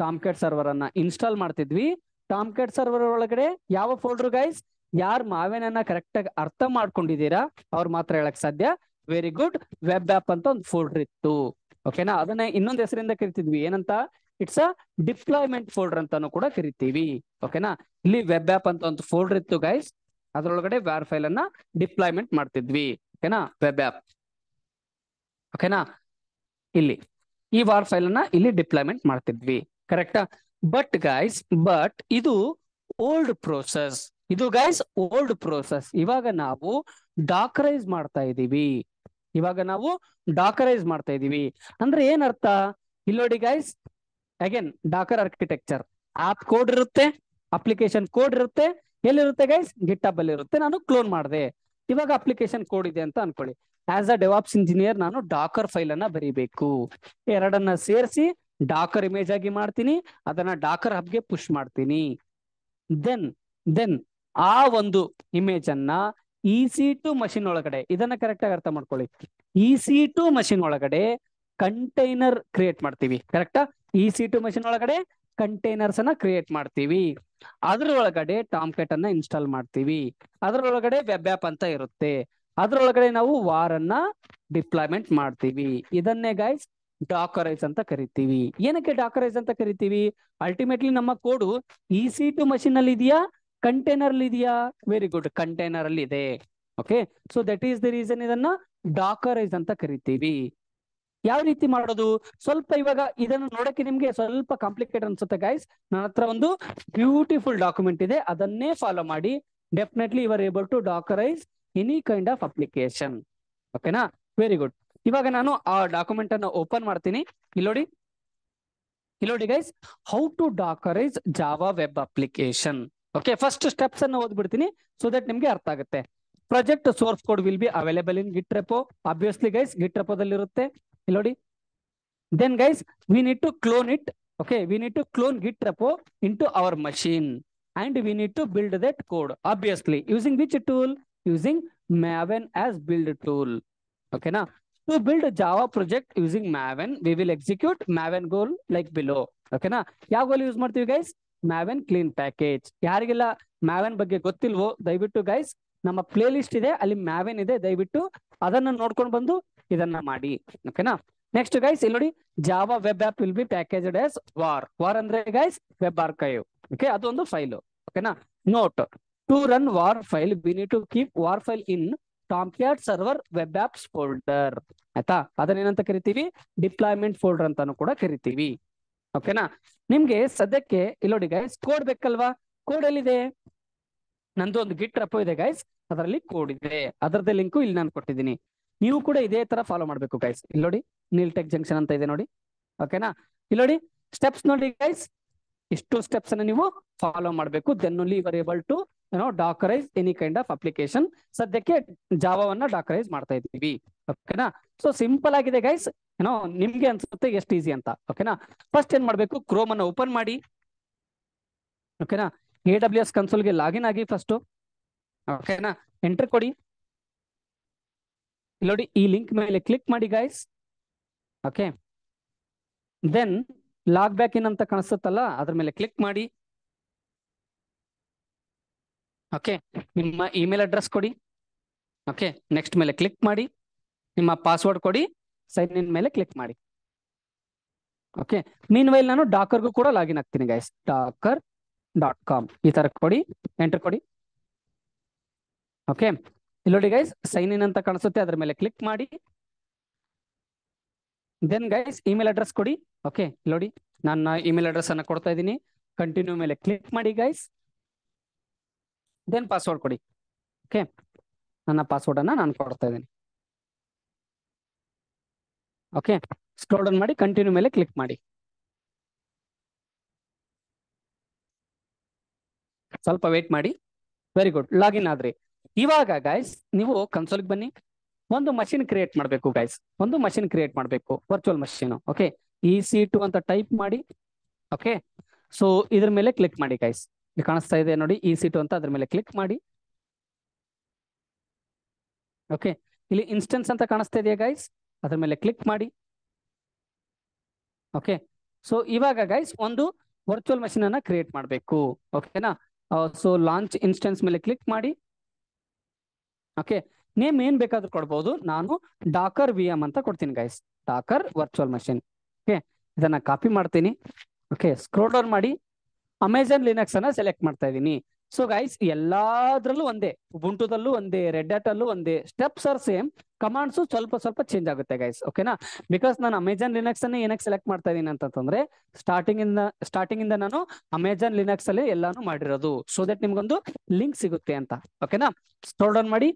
ಟಾಮ್ಕೆಟ್ ಸರ್ವರ್ ಅನ್ನ ಇನ್ಸ್ಟಾಲ್ ಮಾಡ್ತಿದ್ವಿ. ಟಾಮ್ಕೆಟ್ ಸರ್ವರ್ ಒಳಗಡೆ ಯಾವ ಫೋಲ್ಡರ್ ಗೈಸ್ ಯಾರ್ ಮಾವೇನನ್ನ ಕರೆಕ್ಟ್ ಆಗಿ ಅರ್ಥ ಮಾಡ್ಕೊಂಡಿದ್ದೀರಾ? ಅವ್ರು ಮಾತ್ರ ಹೇಳಕ್ ಸಾಧ್ಯ. ವೆರಿ ಗುಡ್ ವೆಬ್ ಆಪ್ ಅಂತ ಒಂದು ಫೋಲ್ಡರ್ ಇತ್ತು. ಓಕೆನಾ ಅದನ್ನ ಇನ್ನೊಂದು ಹೆಸರಿಂದ ಕರಿತಿದ್ವಿ. ಏನಂತ? ಇಟ್ಸ್ ಅ ಡಿಪ್ಲಾಯ್ಮೆಂಟ್ ಫೋಲ್ಡರ್ ಅಂತಾನು ಕೂಡ ಕರಿತೀವಿ. ಓಕೆನಾ ಇಲ್ಲಿ ವೆಬ್ ಆಪ್ ಅಂತ ಒಂದು ಫೋಲ್ಡರ್ ಇತ್ತು ಗೈಸ್ ಅದರೊಳಗಡೆ ವ್ಯಾರ್ ಫೈಲ್ ಅನ್ನ ಡಿಪ್ಲಾಯ್ಮೆಂಟ್ ಮಾಡ್ತಿದ್ವಿ. ಓಕೆನಾ ವೆಬ್ ಆಪ್ ಓಕೆನಾ ಇಲ್ಲಿ. ಈ ವಾರ್ ಫೈಲ್ ಅನ್ನ ಇಲ್ಲಿ ಡಿಪ್ಲಾಯ್ಮೆಂಟ್ ಮಾಡ್ತಿದ್ವಿ. ಕರೆಕ್ಟಾ ಬಟ್ ಗಾಯ್ಸ್ ಬಟ್ ಇದು ಓಲ್ಡ್ ಪ್ರೋಸೆಸ್ ಇದು ಗೈಸ್ ಓಲ್ಡ್ ಪ್ರೋಸೆಸ್ ಇವಾಗ ನಾವು ಡಾಕರೈಸ್ ಮಾಡ್ತಾ ಇದೀವಿ ಇವಾಗ ನಾವು ಡಾಕರೈಸ್ ಮಾಡ್ತಾ ಇದೀವಿ ಅಂದ್ರೆ ಏನರ್ಥ? ಇಲ್ಲಿ ನೋಡಿ guys again Docker architecture app code ಇರುತ್ತೆ ಅಪ್ಲಿಕೇಶನ್ ಕೋಡ್ ಇರುತ್ತೆ. ಎಲ್ಲಿರುತ್ತೆ ಗೈಸ್ ಗಿಟ್ ಹಬ್ ಅಲ್ಲಿ ಇರುತ್ತೆ. ನಾನು ಕ್ಲೋನ್ ಮಾಡಿದೆ. ಇವಾಗ ಅಪ್ಲಿಕೇಶನ್ ಕೋಡ್ ಇದೆ ಅಂತ ಅನ್ಕೊಳ್ಳಿ. ಆಸ್ ಅ ಡೆವಾಪ್ಸ್ ಇಂಜಿನಿಯರ್ ನಾನು ಡಾಕರ್ ಫೈಲ್ ಅನ್ನ ಬರೀಬೇಕು. ಎರಡನ್ನ ಸೇರಿಸಿ ಡಾಕರ್ ಇಮೇಜ್ ಆಗಿ ಮಾಡ್ತೀನಿ, ಅದನ್ನ ಡಾಕರ್ ಹಬ್ಗೆ ಪುಷ್ ಮಾಡ್ತೀನಿ. ದೆನ್ ದೆನ್ ಆ ಒಂದು ಇಮೇಜ್ ಅನ್ನ ಇ ಸಿ ಟು ಮಷಿನ್ ಒಳಗಡೆ, ಇದನ್ನ ಕರೆಕ್ಟ್ ಆಗಿ ಅರ್ಥ ಮಾಡ್ಕೊಳ್ಳಿ. ಇ ಸಿ ಟು ಮಷಿನ್ ಒಳಗಡೆ ಕಂಟೈನರ್ ಕ್ರಿಯೇಟ್ ಮಾಡ್ತೀವಿ ಕರೆಕ್ಟಾ ಇ ಸಿ ಟು ಮಷಿನ್ ಒಳಗಡೆ ಕಂಟೈನರ್ಸ್ ಅನ್ನ ಕ್ರಿಯೇಟ್ ಮಾಡ್ತೀವಿ. ಅದ್ರೊಳಗಡೆ ಟಾಮ್ಕೆಟ್ ಅನ್ನ ಇನ್ಸ್ಟಾಲ್ ಮಾಡ್ತೀವಿ. ಅದ್ರೊಳಗಡೆ ವೆಬ್ ಆಪ್ ಅಂತ ಇರುತ್ತೆ. ಅದ್ರೊಳಗಡೆ ನಾವು ವಾರ್ ಅನ್ನ ಡಿಪ್ಲಾಯ್ಮೆಂಟ್ ಮಾಡ್ತೀವಿ. ಇದನ್ನೇ ಗೈಸ್ ಡಾಕರೈಸ್ ಅಂತ ಕರಿತೀವಿ. ಏನಕ್ಕೆ ಡಾಕರೈಸ್ ಅಂತ ಕರಿತೀವಿ? ಅಲ್ಟಿಮೇಟ್ಲಿ ನಮ್ಮ code E C two machine ಅಲ್ಲಿ ಇದೆಯಾ? ಕಂಟೈನರ್ ಅಲ್ಲಿ ಇದೆಯಾ? ವೆರಿ ಗುಡ್ ಕಂಟೈನರ್ ಅಲ್ಲಿ ಇದೆ. Okay so that is the reason ಇದನ್ನ ಡಾಕರೈಸ್ ಅಂತ ಕರಿತೀವಿ. ಯಾವ ರೀತಿ ಮಾಡೋದು? ಸ್ವಲ್ಪ ಇವಾಗ ಇದನ್ನು ನೋಡಕ್ಕೆ ನಿಮ್ಗೆ ಸ್ವಲ್ಪ ಕಾಂಪ್ಲಿಕೇಟ್ ಅನ್ಸುತ್ತೆ ಗೈಸ್ ನನ್ನ ಹತ್ರ ಒಂದು ಬ್ಯೂಟಿಫುಲ್ ಡಾಕ್ಯುಮೆಂಟ್ ಇದೆ. ಅದನ್ನೇ ಫಾಲೋ ಮಾಡಿ. Definitely are able to dockerize any kind of application ಓಕೆನಾ ವೆರಿ ಗುಡ್ ಇವಾಗ ನಾನು ಆ ಡಾಕ್ಯುಮೆಂಟ್ ಅನ್ನು ಓಪನ್ ಮಾಡ್ತೀನಿ. ಇಲ್ಲೋಡಿ ಇಲ್ಲೋಡಿ guys how to dockerize Java web application okay first steps ಅನ್ನು ಓದ್ಬಿಡ್ತೀನಿ ಸೊ ದಟ್ ನಿಮ್ಗೆ ಅರ್ಥ ಆಗುತ್ತೆ. Project source code will be available in git repo obviously guys git ರೆಪೋದಲ್ಲಿ ಇರುತ್ತೆ ಇಲ್ಲಿ ನೋಡಿ. Then guys we need to clone it okay we need to clone git repo into our machine and we need to build that code obviously using which tool using Maven as build tool. ಓಕೆನಾ to build a Java project using Maven, we will execute Maven goal like below. Okay, ಯಾವ goal use ಮಾಡ್ತೀವಿ guys Maven clean package ಯಾರಿಗೆಲ್ಲ Maven ಬಗ್ಗೆ ಗೊತ್ತಿಲ್ವೋ ದಯವಿಟ್ಟು guys ನಮ್ಮ play list ಇದೆ ಅಲ್ಲಿ Maven ಇದೆ ದಯವಿಟ್ಟು ಅದನ್ನ ನೋಡ್ಕೊಂಡು ಬಂದು ಇದನ್ನ ಮಾಡಿ. ಓಕೆನಾ ನೆಕ್ಸ್ಟ್ ಗೈಸ್ ಇಲ್ಲಿ ನೋಡಿ Java web app will be package as war war ಅಂದ್ರೆ ಗೈಸ್ ವೆಬ್ ಆರ್ಕೈವ್ ಓಕೆ ಅದೊಂದು ಫೈಲು ಓಕೆನಾ note to run war file we need to keep war file in tomcat server web apps folder ಆಯ್ತಾ? ಅದನ್ನೇನಂತ ಕರಿತೀವಿ? Deployment folder ಅಂತಾನು ಕೂಡ ಕರಿತೀವಿ. ಓಕೆನಾ ನಿಮ್ಗೆ ಸದ್ಯಕ್ಕೆ ಇಲ್ಲಿ ನೋಡಿ ಗೈಸ್ ಕೋಡ್ ಬೇಕಲ್ವಾ? ಕೋಡ್ ಎಲ್ಲಿದೆ? ನಂದು ಒಂದು ಗಿಟ್ ರಪೋ ಇದೆ ಗೈಸ್ ಅದರಲ್ಲಿ ಕೋಡ್ ಇದೆ. ಅದರದ್ದು ಲಿಂಕು ಇಲ್ಲಿ ನಾನು ಕೊಟ್ಟಿದ್ದೀನಿ. ನೀವು ಕೂಡ ಇದೇ ತರ ಫಾಲೋ ಮಾಡ್ಬೇಕು ಗೈಸ್ ಇಲ್ಲಿ ನೋಡಿ ನೀಲ್ ಟೆಕ್ ಜಂಕ್ಷನ್ ಅಂತ ಇದೆ ನೋಡಿ. ಓಕೆನಾ ಇಲ್ಲಿ ನೋಡಿ ಸ್ಟೆಪ್ಸ್ ನೋಡಿ ಗೈಸ್ ಇಷ್ಟು ಸ್ಟೆಪ್ಸ್ ಅನ್ನ ನೀವು ಫಾಲೋ ಮಾಡಬೇಕು. Then only your able to ಏನೋ dockerize any kind of application ಸದ್ಯಕ್ಕೆ ಜಾವವನ್ನ ಡಾಕರೈಸ್ ಮಾಡ್ತಾ ಇದ್ದೀವಿ. ಓಕೆನಾ ಸೊ ಸಿಂಪಲ್ ಆಗಿದೆ ಗೈಸ್ ಏನೋ ನಿಮ್ಗೆ ಅನ್ಸುತ್ತೆ ಎಷ್ಟು ಈಸಿ ಅಂತ. ಓಕೆನಾ ಫಸ್ಟ್ ಏನ್ ಮಾಡ್ಬೇಕು? ಕ್ರೋಮ್ ಅನ್ನ ಓಪನ್ ಮಾಡಿ. ಓಕೆನಾ ಎ ಡಬ್ಲ್ಯೂ ಎಸ್ ಕನ್ಸೋಲ್ಗೆ ಲಾಗಿನ್ ಆಗಿ ಫಸ್ಟ್ ಓಕೆನಾ ಎಂಟರ್ ಕೊಡಿ. ನೋಡಿ ಈ ಲಿಂಕ್ ಮೇಲೆ ಕ್ಲಿಕ್ ಮಾಡಿ guys okay then log back in ಅಂತ ಕಾಣಿಸುತ್ತಲ್ಲ, ಅದ್ರ ಮೇಲೆ ಕ್ಲಿಕ್ ಮಾಡಿ. ಓಕೆ ನಿಮ್ಮ ಇಮೇಲ್ ಅಡ್ರೆಸ್ ಕೊಡಿ. ಓಕೆ ನೆಕ್ಸ್ಟ್ ಮೇಲೆ ಕ್ಲಿಕ್ ಮಾಡಿ. ನಿಮ್ಮ ಪಾಸ್ವರ್ಡ್ ಕೊಡಿ ಸೈನ್ ಇನ್ ಮೇಲೆ ಕ್ಲಿಕ್ ಮಾಡಿ. ಓಕೆ ಮೀನ್ ವೈಲ್ ನಾನು ಡಾಕರ್ಗೂ ಕೂಡ ಲಾಗಿನ್ ಆಗ್ತೀನಿ ಗೈಸ್ ಡಾಕರ್ ಡಾಟ್ ಕಾಮ್ ಈ ತರ ಕೊಡಿ ಎಂಟರ್ ಕೊಡಿ. ಓಕೆ ಇಲ್ಲಿ ನೋಡಿ ಗೈಸ್ ಸೈನ್ ಇನ್ ಅಂತ ಕಾಣಿಸುತ್ತೆ, ಅದ್ರ ಮೇಲೆ ಕ್ಲಿಕ್ ಮಾಡಿ. ದೆನ್ ಗೈಸ್ ಇಮೇಲ್ ಅಡ್ರೆಸ್ ಕೊಡಿ. ಓಕೆ ನೋಡಿ ನನ್ನ ಇಮೇಲ್ ಅಡ್ರೆಸ್ ಅನ್ನ ಕೊಡ್ತಾ ಇದ್ದೀನಿ. ಕಂಟಿನ್ಯೂ ಮೇಲೆ ಕ್ಲಿಕ್ ಮಾಡಿ ಗೈಸ್ ದೆನ್ ಪಾಸ್ವರ್ಡ್ ಕೊಡಿ. ಓಕೆ ನನ್ನ ಪಾಸ್ವರ್ಡ್ ಅನ್ನ ನಾನು ಕೊಡ್ತಾ ಇದ್ದೀನಿ. ಓಕೆ ಸ್ಕ್ರೋಲ್ ಡೌನ್ ಮಾಡಿ ಕಂಟಿನ್ಯೂ ಮೇಲೆ ಕ್ಲಿಕ್ ಮಾಡಿ. ಸ್ವಲ್ಪ ವೇಟ್ ಮಾಡಿ. ವೆರಿ ಗುಡ್ ಲಾಗಿನ್ ಆದ್ರಿ. ಇವಾಗ ಗೈಸ್ ನೀವು ಕನ್ಸೋಲ್ಗೆ ಬನ್ನಿ. ಒಂದು ಮಷಿನ್ ಕ್ರಿಯೇಟ್ ಮಾಡಬೇಕು ಗೈಸ್ ಒಂದು ಮಷಿನ್ ಕ್ರಿಯೇಟ್ ಮಾಡಬೇಕು virtual machine okay E C two ಅಂತ ಟೈಪ್ ಮಾಡಿ ಓಕೆ ಸೊ ಇದ್ರ ಮೇಲೆ ಕ್ಲಿಕ್ ಮಾಡಿ ಗೈಸ್ ಇಲ್ಲಿ ಕಾಣಿಸ್ತಾ ಇದೆ ನೋಡಿ ಇ ಸಿ ಟು ಅಂತ ಅದ್ರ ಮೇಲೆ ಕ್ಲಿಕ್ ಮಾಡಿ. ಓಕೆ ಇಲ್ಲಿ ಇನ್ಸ್ಟೆನ್ಸ್ ಅಂತ ಕಾಣಿಸ್ತಾ ಇದೆಯಾ ಗೈಸ್ ಅದ್ರ ಮೇಲೆ ಕ್ಲಿಕ್ ಮಾಡಿ. ಓಕೆ ಸೊ ಇವಾಗ ಗೈಸ್ ಒಂದು ವರ್ಚುವಲ್ ಮಷೀನ್ ಅನ್ನ ಕ್ರಿಯೇಟ್ ಮಾಡಬೇಕು. ಓಕೆನಾ ಸೊ ಲಾಂಚ್ ಇನ್ಸ್ಟೆನ್ಸ್ ಮೇಲೆ ಕ್ಲಿಕ್ ಮಾಡಿ. ಓಕೆ ನೇಮ್ ಏನ್ ಬೇಕಾದ್ರೂ ಕೊಡ್ಬೋದು. ನಾನು ಡಾಕರ್ ವಿ ಎಂ ಅಂತ ಕೊಡ್ತೀನಿ guys docker virtual machine okay ಇದನ್ನ ಕಾಪಿ ಮಾಡ್ತೀನಿ. ಓಕೆ ಸ್ಕ್ರೋಲ್ ಡೌನ್ ಮಾಡಿ. ಅಮೆಝಾನ್ ಲಿನಕ್ಸ್ ಅನ್ನ ಸೆಲೆಕ್ಟ್ ಮಾಡ್ತಾ ಇದ್ದೀನಿ ಸೊ ಗೈಸ್ ಎಲ್ಲಾದ್ರಲ್ಲೂ ಒಂದೇ. ಉಬುಂಟುದಲ್ಲೂ ಒಂದೇ ರೆಡ್ ಅಲ್ಲೂ ಒಂದೇ. ಸ್ಟೆಪ್ಸ್ ಆರ್ ಸೇಮ್ ಕಮಾಂಡ್ಸ್ ಸ್ವಲ್ಪ ಸ್ವಲ್ಪ ಚೇಂಜ್ ಆಗುತ್ತೆ ಗೈಸ್ ಓಕೆನಾ ಬಿಕಾಸ್ ನಾನು ಅಮೆಜಾನ್ ಲಿನಕ್ಸ್ ಅನ್ನ ಏನಕ್ಕೆ ಸೆಲೆಕ್ಟ್ ಮಾಡ್ತಾ ಇದೀನಿ ಅಂತಂದ್ರೆ ಸ್ಟಾರ್ಟಿಂಗ್ ಇಂದ ಸ್ಟಾರ್ಟಿಂಗ್ ಇಂದ ನಾನು ಅಮೆಜಾನ್ ಲಿನಕ್ಸ್ ಅಲ್ಲಿ ಎಲ್ಲಾನು ಮಾಡಿರೋದು. ಸೊ ದಟ್ ನಿಮ್ಗೊಂದು ಲಿಂಕ್ ಸಿಗುತ್ತೆ ಅಂತ. ಓಕೆನಾ ಸ್ಕ್ರೋಲ್ ಡೌನ್ ಮಾಡಿ.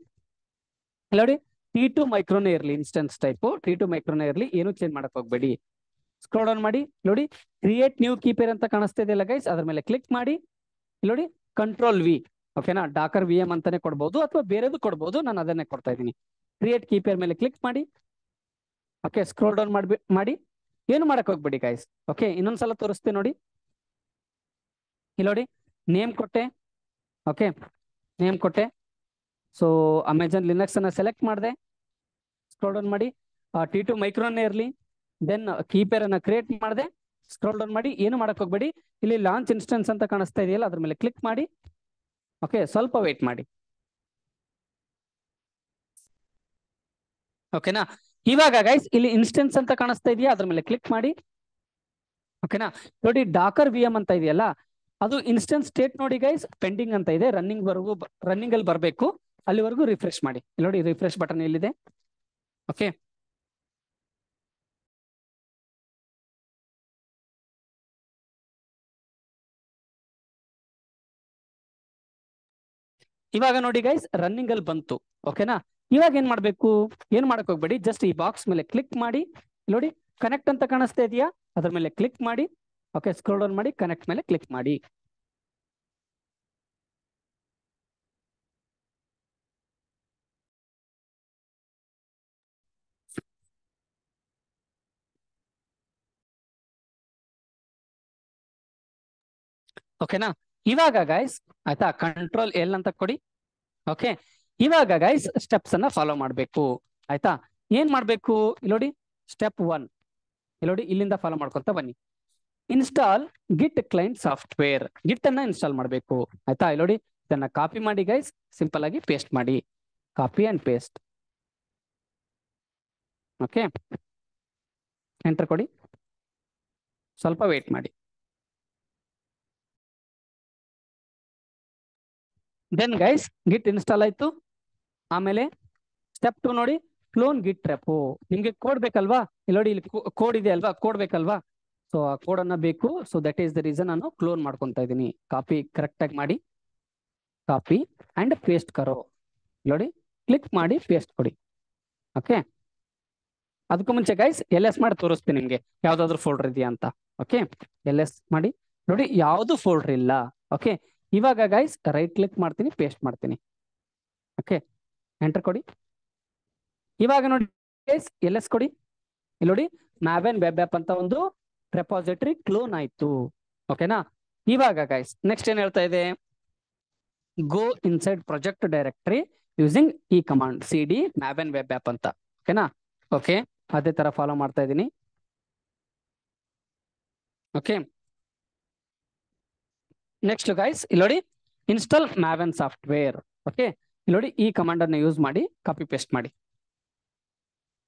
ನೋಡಿ ಟಿ ಟು ಮೈಕ್ರೋನೇ ಇರಲಿ ಇನ್ಸ್ಟೆನ್ಸ್ ಟೈಪ್ ಟಿ ಟು ಮೈಕ್ರೋನೇ ಇರಲಿ, ಏನು ಚೇಂಜ್ ಮಾಡಕ್ ಹೋಗ್ಬೇಡಿ. ಸ್ಕ್ರೋಲ್ ಡೌನ್ ಮಾಡಿ. ನೋಡಿ ಕ್ರಿಯೇಟ್ ನ್ಯೂ ಕೀಪೇರ್ ಅಂತ ಕಾಣಿಸ್ತಾ ಇದೆಯಲ್ಲ ಗೈಸ್ ಅದ್ರ ಮೇಲೆ ಕ್ಲಿಕ್ ಮಾಡಿ. ನೋಡಿ ಕಂಟ್ರೋಲ್ ವಿ ಓಕೆನಾ ಡಾಕರ್ ವಿ ಎಂ ಅಂತಾನೆ ಕೊಡ್ಬೋದು, ಅಥವಾ ಬೇರೆದು ಕೊಡ್ಬೋದು, ನಾನು ಅದನ್ನೇ ಕೊಡ್ತಾ ಇದ್ದೀನಿ. ಕ್ರಿಯೇಟ್ ಕೀಪೇರ್ ಮೇಲೆ ಕ್ಲಿಕ್ ಮಾಡಿ. ಓಕೆ ಸ್ಕ್ರೋಲ್ ಡೌನ್ ಮಾಡ್ಬಿ, ಮಾಡಿ. ಏನು ಮಾಡಕ್ ಹೋಗ್ಬೇಡಿ ಗೈಸ್ ಓಕೆ ಇನ್ನೊಂದ್ಸಲ ತೋರಿಸ್ತೀನಿ ನೋಡಿ. ಇಲ್ಲಿ ನೋಡಿ ನೇಮ್ ಕೊಟ್ಟೆ. ಓಕೆ ನೇಮ್ ಕೊಟ್ಟೆ. ಸೊ ಅಮೆಜಾನ್ ಲಿನಕ್ಸ್ ಅನ್ನ ಸೆಲೆಕ್ಟ್ ಮಾಡಿದೆ. ಸ್ಕ್ರೋಲ್ ಡೌನ್ ಮಾಡಿ. ಟಿ ಟು ಮೈಕ್ರೋನೇ ಇರಲಿ. ದೆನ್ ಕೀಪೇರ್ ಅನ್ನ ಕ್ರಿಯೇಟ್ ಮಾಡಿದೆ. ಸ್ಕ್ರೋಲ್ ಡೌನ್ ಮಾಡಿ. ಏನು ಮಾಡಕ್ ಹೋಗ್ಬೇಡಿ. ಇಲ್ಲಿ ಲಾಂಚ್ ಇನ್ಸ್ಟೆನ್ಸ್ ಅಂತ ಕಾಣಿಸ್ತಾ ಇದೆಯಲ್ಲ, ಅದ್ರ ಮೇಲೆ ಕ್ಲಿಕ್ ಮಾಡಿ. ಓಕೆ ಸ್ವಲ್ಪ ವೇಟ್ ಮಾಡಿ. ಓಕೆನಾ ಇವಾಗ ಗೈಸ್ ಇಲ್ಲಿ ಇನ್ಸ್ಟೆನ್ಸ್ ಅಂತ ಕಾಣಿಸ್ತಾ ಇದೆಯಾ, ಅದ್ರ ಮೇಲೆ ಕ್ಲಿಕ್ ಮಾಡಿ. ಓಕೆನಾ ನೋಡಿ ಡಾಕರ್ ವಿ ಎಂ ಅಂತ ಇದೆಯಲ್ಲ, ಅದು ಇನ್ಸ್ಟೆನ್ಸ್ ಸ್ಟೇಟ್ ನೋಡಿ ಗೈಸ್ ಪೆಂಡಿಂಗ್ ಅಂತ ಇದೆ. ರನ್ನಿಂಗ್ ವರ್ಗೂ ರನ್ನಿಂಗ್ ಅಲ್ಲಿ ಬರಬೇಕು. ಅಲ್ಲಿವರೆಗೂ ರಿಫ್ರೆಶ್ ಮಾಡಿ. ಇಲ್ಲಿ ನೋಡಿ ರಿಫ್ರೆಶ್ ಬಟನ್ ಎಲ್ಲಿದೆ? ಓಕೆ ಇವಾಗ ನೋಡಿ ಗೈಸ್ ರನ್ನಿಂಗ್ ಅಲ್ಲಿ ಬಂತು. ಓಕೆನಾ ಇವಾಗ ಏನ್ ಮಾಡ್ಬೇಕು? ಏನ್ ಮಾಡಕ್ ಹೋಗ್ಬೇಡಿ? ಜಸ್ಟ್ ಈ ಬಾಕ್ಸ್ ಮೇಲೆ ಕ್ಲಿಕ್ ಮಾಡಿ. ನೋಡಿ ಕನೆಕ್ಟ್ ಅಂತ ಕಾಣಿಸ್ತಾ ಇದೆಯಾ? ಅದ್ರ ಮೇಲೆ ಕ್ಲಿಕ್ ಮಾಡಿ. ಓಕೆ ಸ್ಕ್ರೋಲ್ ಡೌನ್ ಮಾಡಿ ಕನೆಕ್ಟ್ ಮೇಲೆ ಕ್ಲಿಕ್ ಮಾಡಿ. ಓಕೆನಾ ಇವಾಗ ಗೈಸ್ ಆಯ್ತಾ? ಕಂಟ್ರೋಲ್ ಎಲ್ ಅಂತ ಕೊಡಿ. ಓಕೆ ಇವಾಗ ಗೈಸ್ ಸ್ಟೆಪ್ಸ್ ಅನ್ನ ಫಾಲೋ ಮಾಡಬೇಕು. ಆಯ್ತಾ? ಏನ್ ಮಾಡ್ಬೇಕು? ಇಲ್ಲಿ ನೋಡಿ ಸ್ಟೆಪ್ ಒನ್ ಇಲ್ಲೋಡಿ ಇಲ್ಲಿಂದ ಫಾಲೋ ಮಾಡ್ಕೊಂತ ಬನ್ನಿ. Install git client software git ಅನ್ನ ಇನ್ಸ್ಟಾಲ್ ಮಾಡಬೇಕು. ಆಯ್ತಾ? ಇಲ್ಲಿ ನೋಡಿ, ಇದನ್ನ ಕಾಪಿ ಮಾಡಿ ಗೈಸ್ ಸಿಂಪಲ್ ಆಗಿ ಪೇಸ್ಟ್ ಮಾಡಿ. Copy and paste okay enter ಕೊಡಿ. ಸ್ವಲ್ಪ ವೇಟ್ ಮಾಡಿ. ದೆನ್ ಗೈಸ್ ಗಿಟ್ ಇನ್ಸ್ಟಾಲ್ ಆಯ್ತು. ಆಮೇಲೆ ಸ್ಟೆಪ್ ಟು ನೋಡಿ ಕ್ಲೋನ್ ಗಿಟ್ ರೆಪೋ ನಿಮ್ಗೆ ಕೋಡ್ ಬೇಕಲ್ವಾ? ಇಲ್ಲಿ ನೋಡಿ, ಇಲ್ಲಿ ಕೋಡ್ ಇದೆ ಅಲ್ವಾ? ಕೋಡ್ ಬೇಕಲ್ವಾ? ಸೊ ಆ ಕೋಡ್ ಅನ್ನ ಬೇಕು. So that is the reason ನಾನು ಕ್ಲೋನ್ ಮಾಡ್ಕೊತಾ ಇದ್ದೀನಿ. ಕಾಪಿ ಕರೆಕ್ಟ್ ಆಗಿ ಮಾಡಿ. ಕಾಪಿ ಅಂಡ್ ಪೇಸ್ಟ್ ಕರೋ. ನೋಡಿ ಕ್ಲಿಕ್ ಮಾಡಿ ಪೇಸ್ಟ್ ಕೊಡಿ. ಓಕೆ ಅದಕ್ಕೂ ಮುಂಚೆ ಗೈಸ್ ಎಲ್ ಎಸ್ ಮಾಡಿ ತೋರಿಸ್ತೀನಿ ನಿಮ್ಗೆ. ಯಾವ್ದಾದ್ರು ಫೋಲ್ಡರ್ ಇದೆಯಾ ಅಂತ. ಓಕೆ ಎಲ್ ಎಸ್ ಮಾಡಿ. ನೋಡಿ, ಯಾವುದು ಫೋಲ್ಡರ್ ಇಲ್ಲ. ಓಕೆ ಇವಾಗ ಗೈಸ್ ರೈಟ್ ಕ್ಲಿಕ್ ಮಾಡ್ತೀನಿ ಪೇಸ್ಟ್ ಮಾಡ್ತೀನಿ. ಓಕೆ ಎಂಟರ್ ಕೊಡಿ. ಇವಾಗ ನೋಡಿ ಗೈಸ್ ಎಲ್ ಎಸ್ ಕೊಡಿ. ಇಲ್ಲಿ ನೋಡಿ, ನಾವೇನ್ ವೆಬ್ ಆಪ್ ಅಂತ ಒಂದು ರೆಪಾಸಿಟರಿ ಕ್ಲೋನ್ ಆಯ್ತು. ಓಕೆನಾ ಇವಾಗ ಗೈಸ್ ನೆಕ್ಸ್ಟ್ ಏನ್ ಹೇಳ್ತಾ ಇದೆ? Go inside project directory using ಈ command C D web app ಅಂತ. ಓಕೆನಾ ಓಕೆ ಅದೇ ತರ ಫಾಲೋ ಮಾಡ್ತಾ ಇದ್ದೀನಿ. ಓಕೆ ನೆಕ್ಸ್ಟ್ ಗೈಸ್ ಇಲ್ಲಿ ನೋಡಿ ಇನ್ಸ್ಟಾಲ್ ಮ್ಯಾವೆನ್ ಸಾಫ್ಟ್ವೇರ್ ಓಕೆ ಇಲ್ಲಿ ನೋಡಿ ಈ ಕಮಾಂಡ್ ಅನ್ನು ಯೂಸ್ ಮಾಡಿ ಕಾಪಿ ಪೇಸ್ಟ್ ಮಾಡಿ.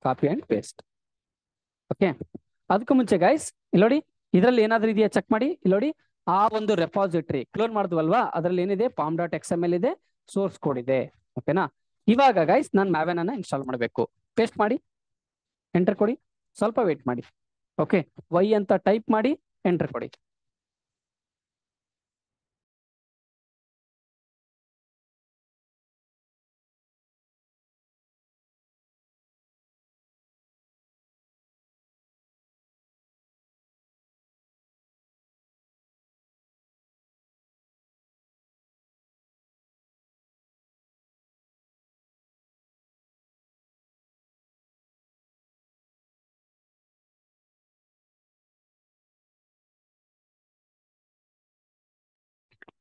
ಕಾಪಿ ಅಂಡ್ ಪೇಸ್ಟ್ ಓಕೆ ಅದಕ್ಕೂ ಮುಂಚೆ ಗೈಸ್ ಇಲ್ಲಿ ನೋಡಿ ಇದರಲ್ಲಿ ಏನಾದ್ರೂ ಇದೆಯಾ ಚೆಕ್ ಮಾಡಿ? ಇಲ್ಲಿ ನೋಡಿ ಆ ಒಂದು ರೆಪಾಸಿಟ್ರಿ ಕ್ಲೋನ್ ಮಾಡಿದ್ವಲ್ವಾ? ಅದ್ರಲ್ಲಿ ಏನಿದೆ? Pom dot X M L ಇದೆ. ಸೋರ್ಸ್ ಕೋಡ್ ಇದೆ ಓಕೆನಾ ಇವಾಗ ಗೈಸ್ ನಾನು ಮ್ಯಾವೆನ್ ಅನ್ನ ಇನ್ಸ್ಟಾಲ್ ಮಾಡಬೇಕು. ಪೇಸ್ಟ್ ಮಾಡಿ ಎಂಟರ್ ಕೊಡಿ. ಸ್ವಲ್ಪ ವೇಟ್ ಮಾಡಿ. ಓಕೆ ವೈ ಅಂತ ಟೈಪ್ ಮಾಡಿ ಎಂಟರ್ ಕೊಡಿ.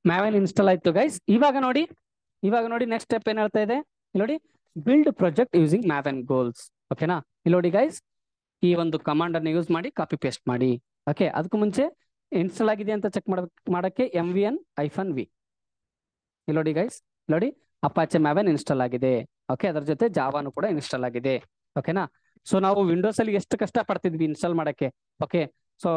ಮ್ಯಾವೆನ್ ಇನ್ಸ್ಟಾಲ್ ಆಯ್ತು ಗೈಸ್ ಇವಾಗ ನೋಡಿ ಇವಾಗ ನೋಡಿ ನೆಕ್ಸ್ಟ್ ಸ್ಟೆಪ್ ಏನ್ ಹೇಳ್ತಾ ಇದೆ? ನೋಡಿ build project using maven goals ಓಕೆನಾ ಇಲ್ಲಿ ನೋಡಿ ಗೈಸ್ ಈ ಒಂದು ಕಮಾಂಡ್ ಅನ್ನು ಯೂಸ್ ಮಾಡಿ ಕಾಪಿ ಪೇಸ್ಟ್ ಮಾಡಿ. ಓಕೆ ಅದಕ್ಕೂ ಮುಂಚೆ ಇನ್ಸ್ಟಾಲ್ ಆಗಿದೆ ಅಂತ ಚೆಕ್ ಮಾಡೋಕ್ಕೆ M V N hyphen V ಇಲ್ಲಿ ನೋಡಿ ಗೈಸ್ ನೋಡಿ ಅಪಾಚೆ ಮ್ಯಾವೆನ್ ಇನ್ಸ್ಟಾಲ್ ಆಗಿದೆ. ಓಕೆ ಅದ್ರ ಜೊತೆ ಜಾವಾನು ಕೂಡ ಇನ್ಸ್ಟಾಲ್ ಆಗಿದೆ. ಓಕೆನಾ ಸೊ ನಾವು ವಿಂಡೋಸ್ ಅಲ್ಲಿ ಎಷ್ಟು ಕಷ್ಟ ಪಡ್ತಿದ್ವಿ ಇನ್ಸ್ಟಾಲ್ ಮಾಡಕ್ಕೆ? ಓಕೆ ಸೊ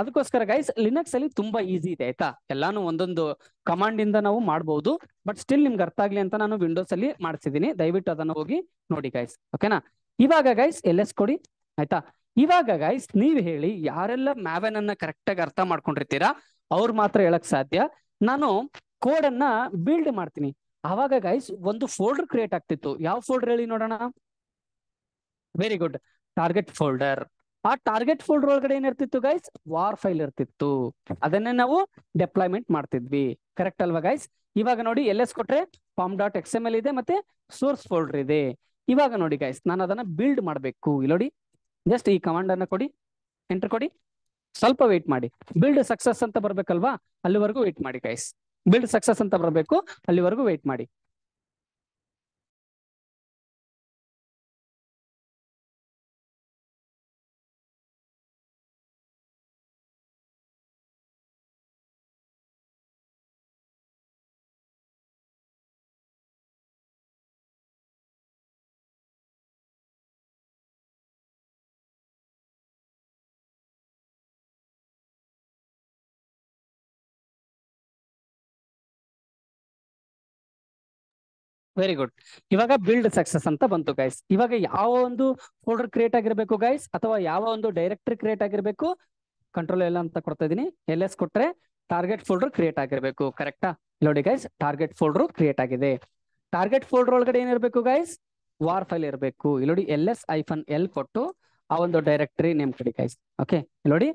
ಅದಕ್ಕೋಸ್ಕರ ಗೈಸ್ ಲಿನಕ್ಸ್ ಅಲ್ಲಿ ತುಂಬಾ ಈಸಿ ಇದೆ, ಆಯ್ತಾ? ಎಲ್ಲಾನು ಒಂದೊಂದು ಕಮಾಂಡ್ ಇಂದ ನಾವು ಮಾಡಬಹುದು ಬಟ್ ಸ್ಟಿಲ್ ನಿಮ್ಗೆ ಅರ್ಥ ಆಗ್ಲಿ ಅಂತ ನಾನು ವಿಂಡೋಸ್ ಅಲ್ಲಿ ಮಾಡಿಸಿದೀನಿ. ದಯವಿಟ್ಟು ಅದನ್ನ ಹೋಗಿ ನೋಡಿ ಗೈಸ್ ಓಕೆನಾ ಇವಾಗ ಗೈಸ್ ಎಲ್ ಎಸ್ ಕೊಡಿ, ಆಯ್ತಾ? ಇವಾಗ ಗೈಸ್ ನೀವ್ ಹೇಳಿ ಯಾರೆಲ್ಲ ಮ್ಯಾವೆನ್ ಅನ್ನ ಕರೆಕ್ಟ್ ಆಗಿ ಅರ್ಥ ಮಾಡ್ಕೊಂಡಿರ್ತೀರಾ, ಅವ್ರು ಮಾತ್ರ ಹೇಳಕ್ ಸಾಧ್ಯ. ನಾನು ಕೋಡ್ ಅನ್ನ ಬಿಲ್ಡ್ ಮಾಡ್ತೀನಿ. ಅವಾಗ ಗೈಸ್ ಒಂದು ಫೋಲ್ಡರ್ ಕ್ರಿಯೇಟ್ ಆಗ್ತಿತ್ತು. ಯಾವ ಫೋಲ್ಡರ್ ಹೇಳಿ ನೋಡೋಣ? ವೆರಿ ಗುಡ್ ಟಾರ್ಗೆಟ್ ಫೋಲ್ಡರ್ ಆ ಟಾರ್ಗೆಟ್ ಫೋಲ್ಡರ್ ಒಳಗಡೆ ಏನಿರ್ತಿತ್ತು ಗೈಸ್ ವಾರ್ ಫೈಲ್ ಇರ್ತಿತ್ತು. ಅದನ್ನೇ ನಾವು ಡೆಪ್ಲಾಯ್ಮೆಂಟ್ ಮಾಡ್ತಿದ್ವಿ. ಕರೆಕ್ಟ್ ಅಲ್ವಾ ಗೈಸ್ ಇವಾಗ ನೋಡಿ ಎಲ್ ಎಸ್ ಕೊಟ್ರೆ pom dot X M L ಇದೆ ಮತ್ತೆ ಸೋರ್ಸ್ ಫೋಲ್ಡರ್ ಇದೆ. ಇವಾಗ ನೋಡಿ ಗೈಸ್ ನಾನು ಅದನ್ನ ಬಿಲ್ಡ್ ಮಾಡಬೇಕು. ಇಲ್ಲಿ ನೋಡಿ ಜಸ್ಟ್ ಈ ಕಮಾಂಡ್ ಅನ್ನ ಕೊಡಿ ಎಂಟರ್ ಕೊಡಿ. ಸ್ವಲ್ಪ ವೇಟ್ ಮಾಡಿ. ಬಿಲ್ಡ್ ಸಕ್ಸಸ್ ಅಂತ ಬರ್ಬೇಕಲ್ವಾ? ಅಲ್ಲಿವರೆಗೂ ವೇಟ್ ಮಾಡಿ ಗೈಸ್ ಬಿಲ್ಡ್ ಸಕ್ಸಸ್ ಅಂತ ಬರಬೇಕು, ಅಲ್ಲಿವರೆಗೂ ವೇಟ್ ಮಾಡಿ. ವೆರಿ ಗುಡ್ ಇವಾಗ ಬಿಲ್ಡ್ ಸಕ್ಸಸ್ ಅಂತ ಬಂತು ಗೈಸ್ ಇವಾಗ ಯಾವ ಒಂದು ಫೋಲ್ಡರ್ ಕ್ರಿಯೇಟ್ ಆಗಿರ್ಬೇಕು ಗೈಸ್ ಅಥವಾ ಯಾವ ಒಂದು ಡೈರೆಕ್ಟರಿ ಕ್ರಿಯೇಟ್ ಆಗಿರ್ಬೇಕು? ಕಂಟ್ರೋಲ್ ಎಲ್ಲ ಅಂತ ಕೊಡ್ತಾ ಇದೀನಿ ಎಲ್ ಎಸ್ ಕೊಟ್ರೆ ಟಾರ್ಗೆಟ್ ಫೋಲ್ಡರ್ ಕ್ರಿಯೇಟ್ ಆಗಿರ್ಬೇಕು. ಕರೆಕ್ಟಾ ನೋಡಿ ಗೈಸ್ ಟಾರ್ಗೆಟ್ ಫೋಲ್ಡರ್ ಕ್ರಿಯೇಟ್ ಆಗಿದೆ. ಟಾರ್ಗೆಟ್ ಫೋಲ್ಡರ್ ಒಳಗಡೆ ಏನಿರ್ಬೇಕು ಗೈಸ್ ವಾರ್ ಫೈಲ್ ಇರಬೇಕು. ಇಲ್ಲೋಡಿ ಎಲ್ ಎಸ್ ಐಫನ್ ಎಲ್ ಕೊಟ್ಟು ಆ ಒಂದು ಡೈರೆಕ್ಟರಿ ನೇಮ್ ಕೊಡಿ guys okay ಇಲ್ಲೋಡಿ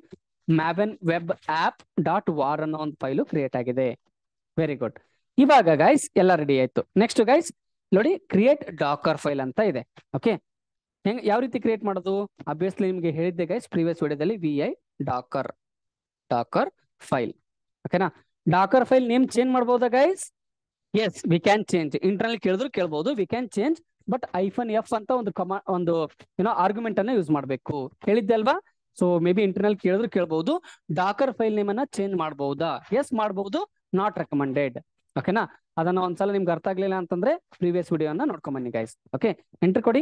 maven web app dot war ಅನ್ನೋ ಒಂದು ಫೈಲು ಕ್ರಿಯೇಟ್ ಆಗಿದೆ. ವೆರಿ ಗುಡ್ ಇವಾಗ ಗೈಸ್ ಎಲ್ಲ ರೆಡಿ ಆಯ್ತು. ನೆಕ್ಸ್ಟ್ ಗೈಸ್ ನೋಡಿ ಕ್ರಿಯೇಟ್ ಡಾಕರ್ ಫೈಲ್ ಅಂತ ಇದೆ. ಓಕೆ ಹೆಂಗ್, ಯಾವ ರೀತಿ ಕ್ರಿಯೇಟ್ ಮಾಡೋದು? ಅಬ್ವಿಯಸ್ಲಿ ನಿಮ್ಗೆ ಹೇಳಿದ್ದೆ ಗೈಸ್ ಪ್ರೀವಿಯಸ್ ವಿಡಿಯೋದಲ್ಲಿ V I docker docker file ಓಕೆನಾ ಡಾಕರ್ ಫೈಲ್ ನೇಮ್ ಚೇಂಜ್ ಮಾಡ್ಬೋದಾ guys yes we can change internal ಕೇಳಿದ್ರು ಕೇಳ್ಬೋದು. We can change but hyphen F ಅಂತ ಒಂದು ಕಮಾ ಒಂದು ಏನೋ ಆರ್ಗ್ಯುಮೆಂಟ್ ಅನ್ನ ಯೂಸ್ ಮಾಡಬೇಕು. ಹೇಳಿದ್ದೆ ಅಲ್ವಾ? ಸೊ ಮೇ ಬಿ ಇಂಟರ್ನಲ್ ಕೇಳಿದ್ರು ಕೇಳ್ಬಹುದು ಡಾಕರ್ ಫೈಲ್ ನೇಮ್ ಅನ್ನ ಚೇಂಜ್ ಮಾಡಬಹುದಾ ಎಸ್ ಮಾಡಬಹುದು ನಾಟ್ ರೆಕಮೆಂಡೆಡ್ ಓಕೆನಾ ಅದನ್ನ ಒಂದ್ಸಲ ನಿಮ್ಗೆ ಅರ್ಥ ಆಗ್ಲಿಲ್ಲ ಅಂತಂದ್ರೆ ಪ್ರೀವಿಯಸ್ ವಿಡಿಯೋನ ನೋಡ್ಕೊಂಡ್ ಬನ್ನಿ ಗೈಸ್ ಓಕೆ ಎಂಟ್ರ್ ಕೊಡಿ.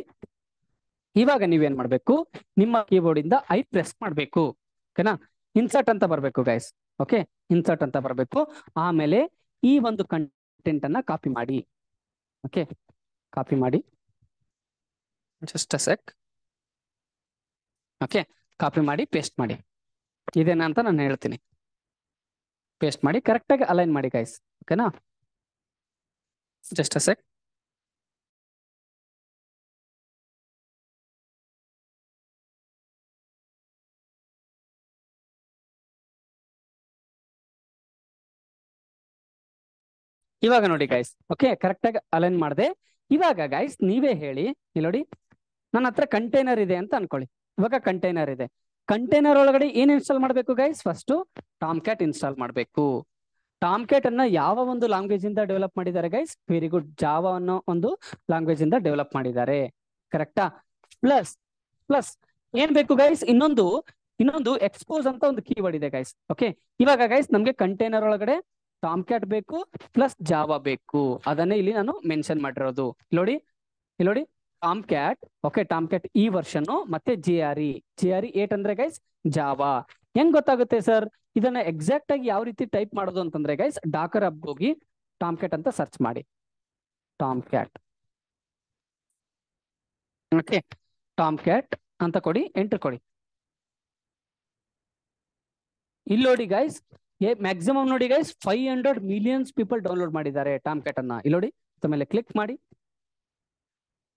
ಇವಾಗ ನೀವೇನ್ ಮಾಡ್ಬೇಕು? ನಿಮ್ಮ ಕೀಬೋರ್ಡ್ ಇಂದ ಐ ಪ್ರೆಸ್ ಮಾಡ್ಬೇಕು. ಓಕೆನಾ ಇನ್ಸರ್ಟ್ ಅಂತ ಬರ್ಬೇಕು ಗೈಸ್ ಓಕೆ ಇನ್ಸರ್ಟ್ ಅಂತ ಬರ್ಬೇಕು. ಆಮೇಲೆ ಈ ಒಂದು ಕಂಟೆಂಟ್ ಅನ್ನ ಕಾಪಿ ಮಾಡಿ. ಓಕೆ ಕಾಪಿ ಮಾಡಿ. ಜಸ್ಟ್ ಸೆಕ್ ಓಕೆ ಕಾಪಿ ಮಾಡಿ ಪೇಸ್ಟ್ ಮಾಡಿ. ಇದೇನಾ ಅಂತ ನಾನು ಹೇಳ್ತೀನಿ. ಪೇಸ್ಟ್ ಮಾಡಿ ಕರೆಕ್ಟಾಗಿ ಅಲೈನ್ ಮಾಡಿ ಗೈಸ್ ಓಕೆನಾ? Just ಅ ಸೆಕ್ ಇವಾಗ ನೋಡಿ ಗೈಸ್ ಓಕೆ ಕರೆಕ್ಟ್ ಆಗಿ ಅಲೈನ್ ಮಾಡಿದೆ. ಇವಾಗ ಗೈಸ್ ನೀವೇ ಹೇಳಿ ನೋಡಿ, ನನ್ನ ಹತ್ರ ಕಂಟೈನರ್ ಇದೆ ಅಂತ ಅನ್ಕೊಳ್ಳಿ. ಇವಾಗ ಕಂಟೈನರ್ ಇದೆ. ಕಂಟೈನರ್ ಒಳಗಡೆ ಏನ್ ಇನ್ಸ್ಟಾಲ್ ಮಾಡಬೇಕು guys first Tom cat install ಮಾಡಬೇಕು. ಟಾಮ್ ಕ್ಯಾಟ್ ಅನ್ನ ಯಾವ ಒಂದು ಲ್ಯಾಂಗ್ವೇಜ್ ಇಂದ ಡೆವಲಪ್ ಮಾಡಿದ್ದಾರೆ ಗೈಸ್ ವೆರಿ ಗುಡ್ ಜಾವಾ ಅನ್ನೋ ಒಂದು ಲ್ಯಾಂಗ್ವೇಜ್ ಇಂದ ಡೆವಲಪ್ ಮಾಡಿದ್ದಾರೆ. ಕರೆಕ್ಟಾ ಪ್ಲಸ್ ಪ್ಲಸ್ ಏನ್ ಬೇಕು ಗೈಸ್ ಇನ್ನೊಂದು ಇನ್ನೊಂದು ಎಕ್ಸ್ಪೋಸ್ ಅಂತ ಒಂದು ಕೀವರ್ಡ್ ಇದೆ ಗೈಸ್ ಓಕೆ ಇವಾಗ ಗೈಸ್ ನಮ್ಗೆ ಕಂಟೈನರ್ ಒಳಗಡೆ ಟಾಮ್ ಕ್ಯಾಟ್ ಬೇಕು ಪ್ಲಸ್ ಜಾವಾ ಬೇಕು. ಅದನ್ನೇ ಇಲ್ಲಿ ನಾನು ಮೆನ್ಷನ್ ಮಾಡಿರೋದು. ನೋಡಿ ಇಲ್ಲಿ ನೋಡಿ. Tom cat okay tomcat ಈ ವರ್ಷನ್ ಮತ್ತೆ J R E J R E eight ಅಂದ್ರೆ ಗೈಸ್ ಜಾವಾ ಹೆಂಗ್ ಗೊತ್ತಾಗುತ್ತೆ ಸರ್? ಇದನ್ನ ಎಕ್ಸಾಕ್ಟ್ ಆಗಿ ಯಾವ ರೀತಿ ಟೈಪ್ ಮಾಡೋದು ಅಂತಂದ್ರೆ ಗೈಸ್ ಡಾಕರ್ ಅಪ್ ಹೋಗಿ ಟಾಮ್ ಕ್ಯಾಟ್ ಅಂತ ಸರ್ಚ್ ಮಾಡಿ. Tom cat okay Tom cat ಅಂತ ಕೊಡಿ ಎಂಟರ್ ಕೊಡಿ. ಇಲ್ಲಿ ನೋಡಿ ಗೈಸ್ ಮ್ಯಾಕ್ಸಿಮಮ್ ನೋಡಿ guys five hundred millions people download ಮಾಡಿದ್ದಾರೆ ಟಾಮ್ ಕ್ಯಾಟ್ ಅನ್ನ. ಇಲ್ಲಿ ನೋಡಿ ಮೇಲೆ ಕ್ಲಿಕ್ ಮಾಡಿ.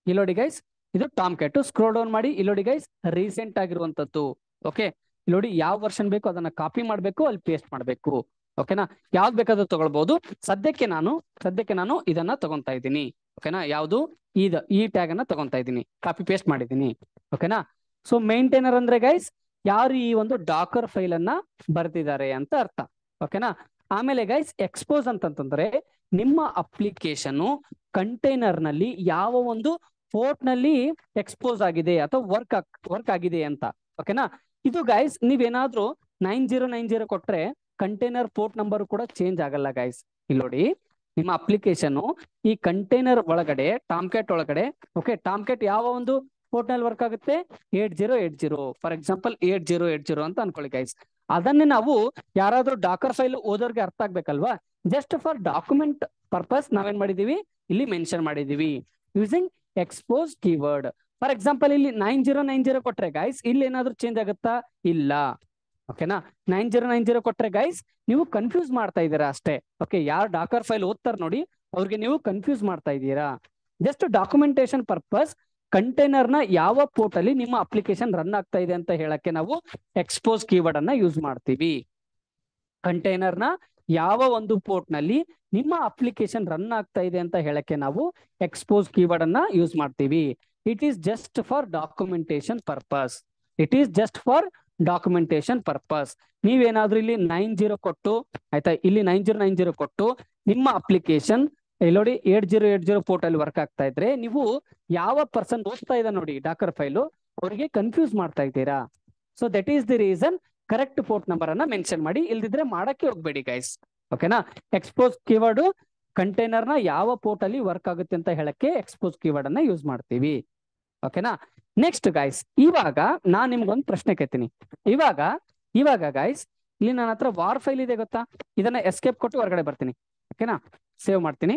ಇಲ್ಲಿ ನೋಡಿ ಗೈಸ್ ಇದು ಟಾಮ್ ಕ್ಯಾಟ್ ಸ್ಕ್ರೋಲ್ ಡೌನ್ ಮಾಡಿ. ಇಲ್ಲಿ ನೋಡಿ ಗೈಸ್ ರೀಸೆಂಟ್ ಆಗಿರುವಂತದ್ದು. ಓಕೆ ನೋಡಿ ಯಾವ ವರ್ಷನ್ ಬೇಕು ಅದನ್ನ ಕಾಪಿ ಮಾಡಬೇಕು, ಅಲ್ಲಿ ಪೇಸ್ಟ್ ಮಾಡಬೇಕು. ಓಕೆನಾ ಯಾವ್ದು ಬೇಕಾದ್ರೂ ತಗೊಳ್ಬಹುದು ಸದ್ಯಕ್ಕೆ ನಾನು ಸದ್ಯಕ್ಕೆ ನಾನು ಇದನ್ನ ತಗೊಂತಾ ಇದ್ದೀನಿ. ಓಕೆನಾ ಯಾವುದು? ಇದ ಈ ಟ್ಯಾಗ್ ಅನ್ನ ತಗೊಂತಾ ಇದ್ದೀನಿ. ಕಾಪಿ ಪೇಸ್ಟ್ ಮಾಡಿದ್ದೀನಿ. ಓಕೆನಾ ಸೊ ಮೇಂಟೈನರ್ ಅಂದ್ರೆ ಗೈಸ್ ಯಾರು ಈ ಒಂದು ಡಾಕರ್ ಫೈಲ್ ಅನ್ನ ಬರೆದಿದ್ದಾರೆ ಅಂತ ಅರ್ಥ. ಓಕೆನಾ ಆಮೇಲೆ ಗೈಸ್ ಎಕ್ಸ್ಪೋಸ್ ಅಂತಂತಂದ್ರೆ ನಿಮ್ಮ ಅಪ್ಲಿಕೇಶನ್ ಕಂಟೈನರ್ನಲ್ಲಿ ಯಾವ ಒಂದು ಪೋರ್ಟ್ನಲ್ಲಿ ಎಕ್ಸ್ಪೋಸ್ ಆಗಿದೆ ಅಥವಾ ವರ್ಕ್ ವರ್ಕ್ ಆಗಿದೆ ಅಂತ. ಓಕೆನಾ ಇದು ಗೈಸ್ ನೀವೇನಾದ್ರೂ ನೈನ್ ಜೀರೋ ನೈನ್ ಜೀರೋ ಕೊಟ್ರೆ ಕಂಟೈನರ್ ಪೋರ್ಟ್ ನಂಬರ್ ಕೂಡ ಚೇಂಜ್ ಆಗಲ್ಲ ಗೈಸ್ ಇಲ್ಲಿ ನೋಡಿ, ನಿಮ್ಮ ಅಪ್ಲಿಕೇಶನ್ ಈ ಕಂಟೈನರ್ ಒಳಗಡೆ ಟಾಮ್ಕೆಟ್ ಒಳಗಡೆ ಓಕೆ ಟಾಮ್ಕೆಟ್ ಯಾವ ಒಂದು ಪೋರ್ಟ್ನಲ್ಲಿ ವರ್ಕ್ ಆಗುತ್ತೆ? Eight zero eight zero for example eight zero eight zero ಅಂತ ಅನ್ಕೊಳ್ಳಿ ಗೈಸ್ ಅದನ್ನೇ ನಾವು ಯಾರಾದ್ರೂ ಡಾಕರ್ ಫೈಲ್ ಓದೋರ್ಗೆ ಅರ್ಥ ಆಗ್ಬೇಕಲ್ವಾ? ಜಸ್ಟ್ ಫಾರ್ ಡಾಕ್ಯುಮೆಂಟ್ ಪರ್ಪಸ್ ನಾವೇನ್ ಮಾಡಿದೀವಿ? ಇಲ್ಲಿ ಮೆನ್ಷನ್ ಮಾಡಿದೀವಿ. Using expose keyword for example ಇಲ್ಲಿ ನೈನ್ ಜೀರೋ ನೈನ್ ಜೀರೋ ಕೊಟ್ರೆ ಗೈಸ್ ಇಲ್ಲಿ ಏನಾದ್ರು ಚೇಂಜ್ ಆಗುತ್ತಾ? ಇಲ್ಲ. ಓಕೆನಾ ನೈನ್ ಜೀರೋ ನೈನ್ ಜೀರೋ ಕೊಟ್ರೆ ಗೈಸ್ ನೀವು ಕನ್ಫ್ಯೂಸ್ ಮಾಡ್ತಾ ಇದ್ದೀರಾ ಅಷ್ಟೇ. ಓಕೆ ಯಾರು ಡಾಕರ್ ಫೈಲ್ ಓದ್ತಾರ ನೋಡಿ, ಅವ್ರಿಗೆ ನೀವು ಕನ್ಫ್ಯೂಸ್ ಮಾಡ್ತಾ ಇದ್ದೀರಾ. ಜಸ್ಟ್ ಡಾಕ್ಯುಮೆಂಟೇಶನ್ ಪರ್ಪಸ್ ಕಂಟೈನರ್ನ ಯಾವ ಪೋರ್ಟ್ ಅಲ್ಲಿ ನಿಮ್ಮ ಅಪ್ಲಿಕೇಶನ್ ರನ್ ಆಗ್ತಾ ಇದೆ ಅಂತ ಹೇಳಕ್ಕೆ ನಾವು ಎಕ್ಸ್ಪೋಸ್ ಕೀವರ್ಡ್ ಅನ್ನ ಯೂಸ್ ಮಾಡ್ತೀವಿ. ಕಂಟೈನರ್ನ ಯಾವ ಒಂದು ಪೋರ್ಟ್ನಲ್ಲಿ ನಿಮ್ಮ ಅಪ್ಲಿಕೇಶನ್ ರನ್ ಆಗ್ತಾ ಇದೆ ಅಂತ ಹೇಳಕ್ಕೆ ನಾವು ಎಕ್ಸ್ಪೋಸ್ ಕೀವರ್ಡ್ ಅನ್ನ ಯೂಸ್ ಮಾಡ್ತೀವಿ. It is just for documentation purpose. It is just for documentation purpose ನೀವೇನಾದ್ರೂ ಇಲ್ಲಿ ನೈನ್ ಜೀರೋ ಕೊಟ್ಟು, ಆಯ್ತಾ? ಇಲ್ಲಿ ನೈನ್ ಜೀರೋ ನೈನ್ ಜೀರೋ ಕೊಟ್ಟು ನಿಮ್ಮ ಅಪ್ಲಿಕೇಶನ್ ಇಲ್ಲಿ ನೋಡಿ ಏಟ್ ಜೀರೋ ಏಟ್ ಜೀರೋ ಪೋರ್ಟಲ್ ವರ್ಕ್ ಆಗ್ತಾ ಇದ್ರೆ ನೀವು ಯಾವ ಪರ್ಸನ್ ಓದ್ತಾ ಇದೆ ನೋಡಿ ಡಾಕರ್ ಫೈಲು ಅವರಿಗೆ ಕನ್ಫ್ಯೂಸ್ ಮಾಡ್ತಾ ಇದ್ದೀರಾ? So that is the reason correct port number ಅನ್ನ ಮೆನ್ಷನ್ ಮಾಡಿ. ಇಲ್ದಿದ್ರೆ ಮಾಡಕ್ಕೆ ಹೋಗ್ಬೇಡಿ ಗೈಸ್ ಓಕೆನಾ ಎಕ್ಸ್ಪೋಸ್ ಕೀವರ್ಡ್ ಕಂಟೈನರ್ನ ಯಾವ ಪೋರ್ಟ್ ಅಲ್ಲಿ ವರ್ಕ್ ಆಗುತ್ತೆ ಅಂತ ಹೇಳಕ್ಕೆ ಎಕ್ಸ್ಪೋಸ್ ಕೀವರ್ಡ್ ಅನ್ನ ಯೂಸ್ ಮಾಡ್ತೀವಿ. ಓಕೆನಾ ನೆಕ್ಸ್ಟ್ ಗಾಯ್ಸ್ ಇವಾಗ ನಾನ್ ನಿಮ್ಗೊಂದು ಪ್ರಶ್ನೆ ಕೇಳ್ತೀನಿ. ಇವಾಗ ಇವಾಗ ಗಾಯ್ಸ್ ಇಲ್ಲಿ ನನ್ನ ಹತ್ರ ವಾರ್ ಫೈಲ್ ಇದೆ ಗೊತ್ತಾ? ಇದನ್ನ ಎಸ್ಕೇಪ್ ಕೊಟ್ಟು ಹೊರಗಡೆ ಬರ್ತೀನಿ. ಓಕೆನಾ ಸೇವ್ ಮಾಡ್ತೀನಿ.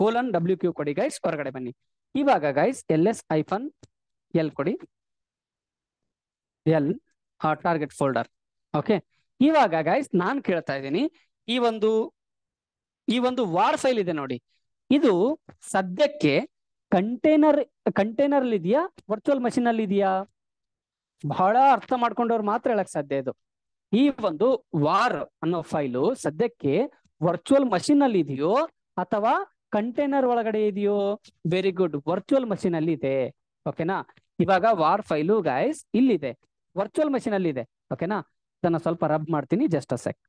ಕೋಲನ್ ಡಬ್ಲ್ಯೂ ಕ್ಯೂ ಕೊಡಿ ಗೈಸ್ ಹೊರಗಡೆ ಬನ್ನಿ. ಇವಾಗ guys L S hyphen L ಕೊಡಿ ಎಲ್ ಟಾರ್ಗೆಟ್ ಫೋಲ್ಡರ್ ಓಕೆ ಇವಾಗ ಗೈಸ್ ನಾನ್ ಕೇಳ್ತಾ ಇದ್ದೀನಿ. ಈ ಒಂದು ಈ ಒಂದು ವಾರ್ ಫೈಲ್ ಇದೆ ನೋಡಿ. ಇದು ಸದ್ಯಕ್ಕೆ ಕಂಟೈನರ್ ಕಂಟೈನರ್ ಅಲ್ಲಿ ಇದೆಯಾ ವರ್ಚುವಲ್ ಮಷಿನ್ ಅಲ್ಲಿ ಇದೆಯಾ ಬಹಳ ಅರ್ಥ ಮಾಡ್ಕೊಂಡವ್ರು ಮಾತ್ರ ಹೇಳಕ್ ಸಾಧ್ಯ ಇದು. ಈ ಒಂದು ವಾರ್ ಅನ್ನೋ ಫೈಲು ಸದ್ಯಕ್ಕೆ ವರ್ಚುವಲ್ ಮಷಿನ್ ಅಲ್ಲಿ ಇದೆಯೋ ಅಥವಾ ಕಂಟೈನರ್ ಒಳಗಡೆ ಇದೆಯೋ? ವೆರಿ ಗುಡ್ ವರ್ಚುವಲ್ ಮಷಿನ್ ಅಲ್ಲಿ ಇದೆ ಓಕೆನಾ ಇವಾಗ ವಾರ್ ಫೈಲು ಗಾಯ್ಸ್ ಇಲ್ಲಿದೆ. ವರ್ಚುವಲ್ ಮಷಿನ್ ಅಲ್ಲಿ ಇದೆ ಓಕೆನಾ ಇದನ್ನ ಸ್ವಲ್ಪ ರಬ್ ಮಾಡ್ತೀನಿ ಜಸ್ಟ್ ಅ ಸೆಕ್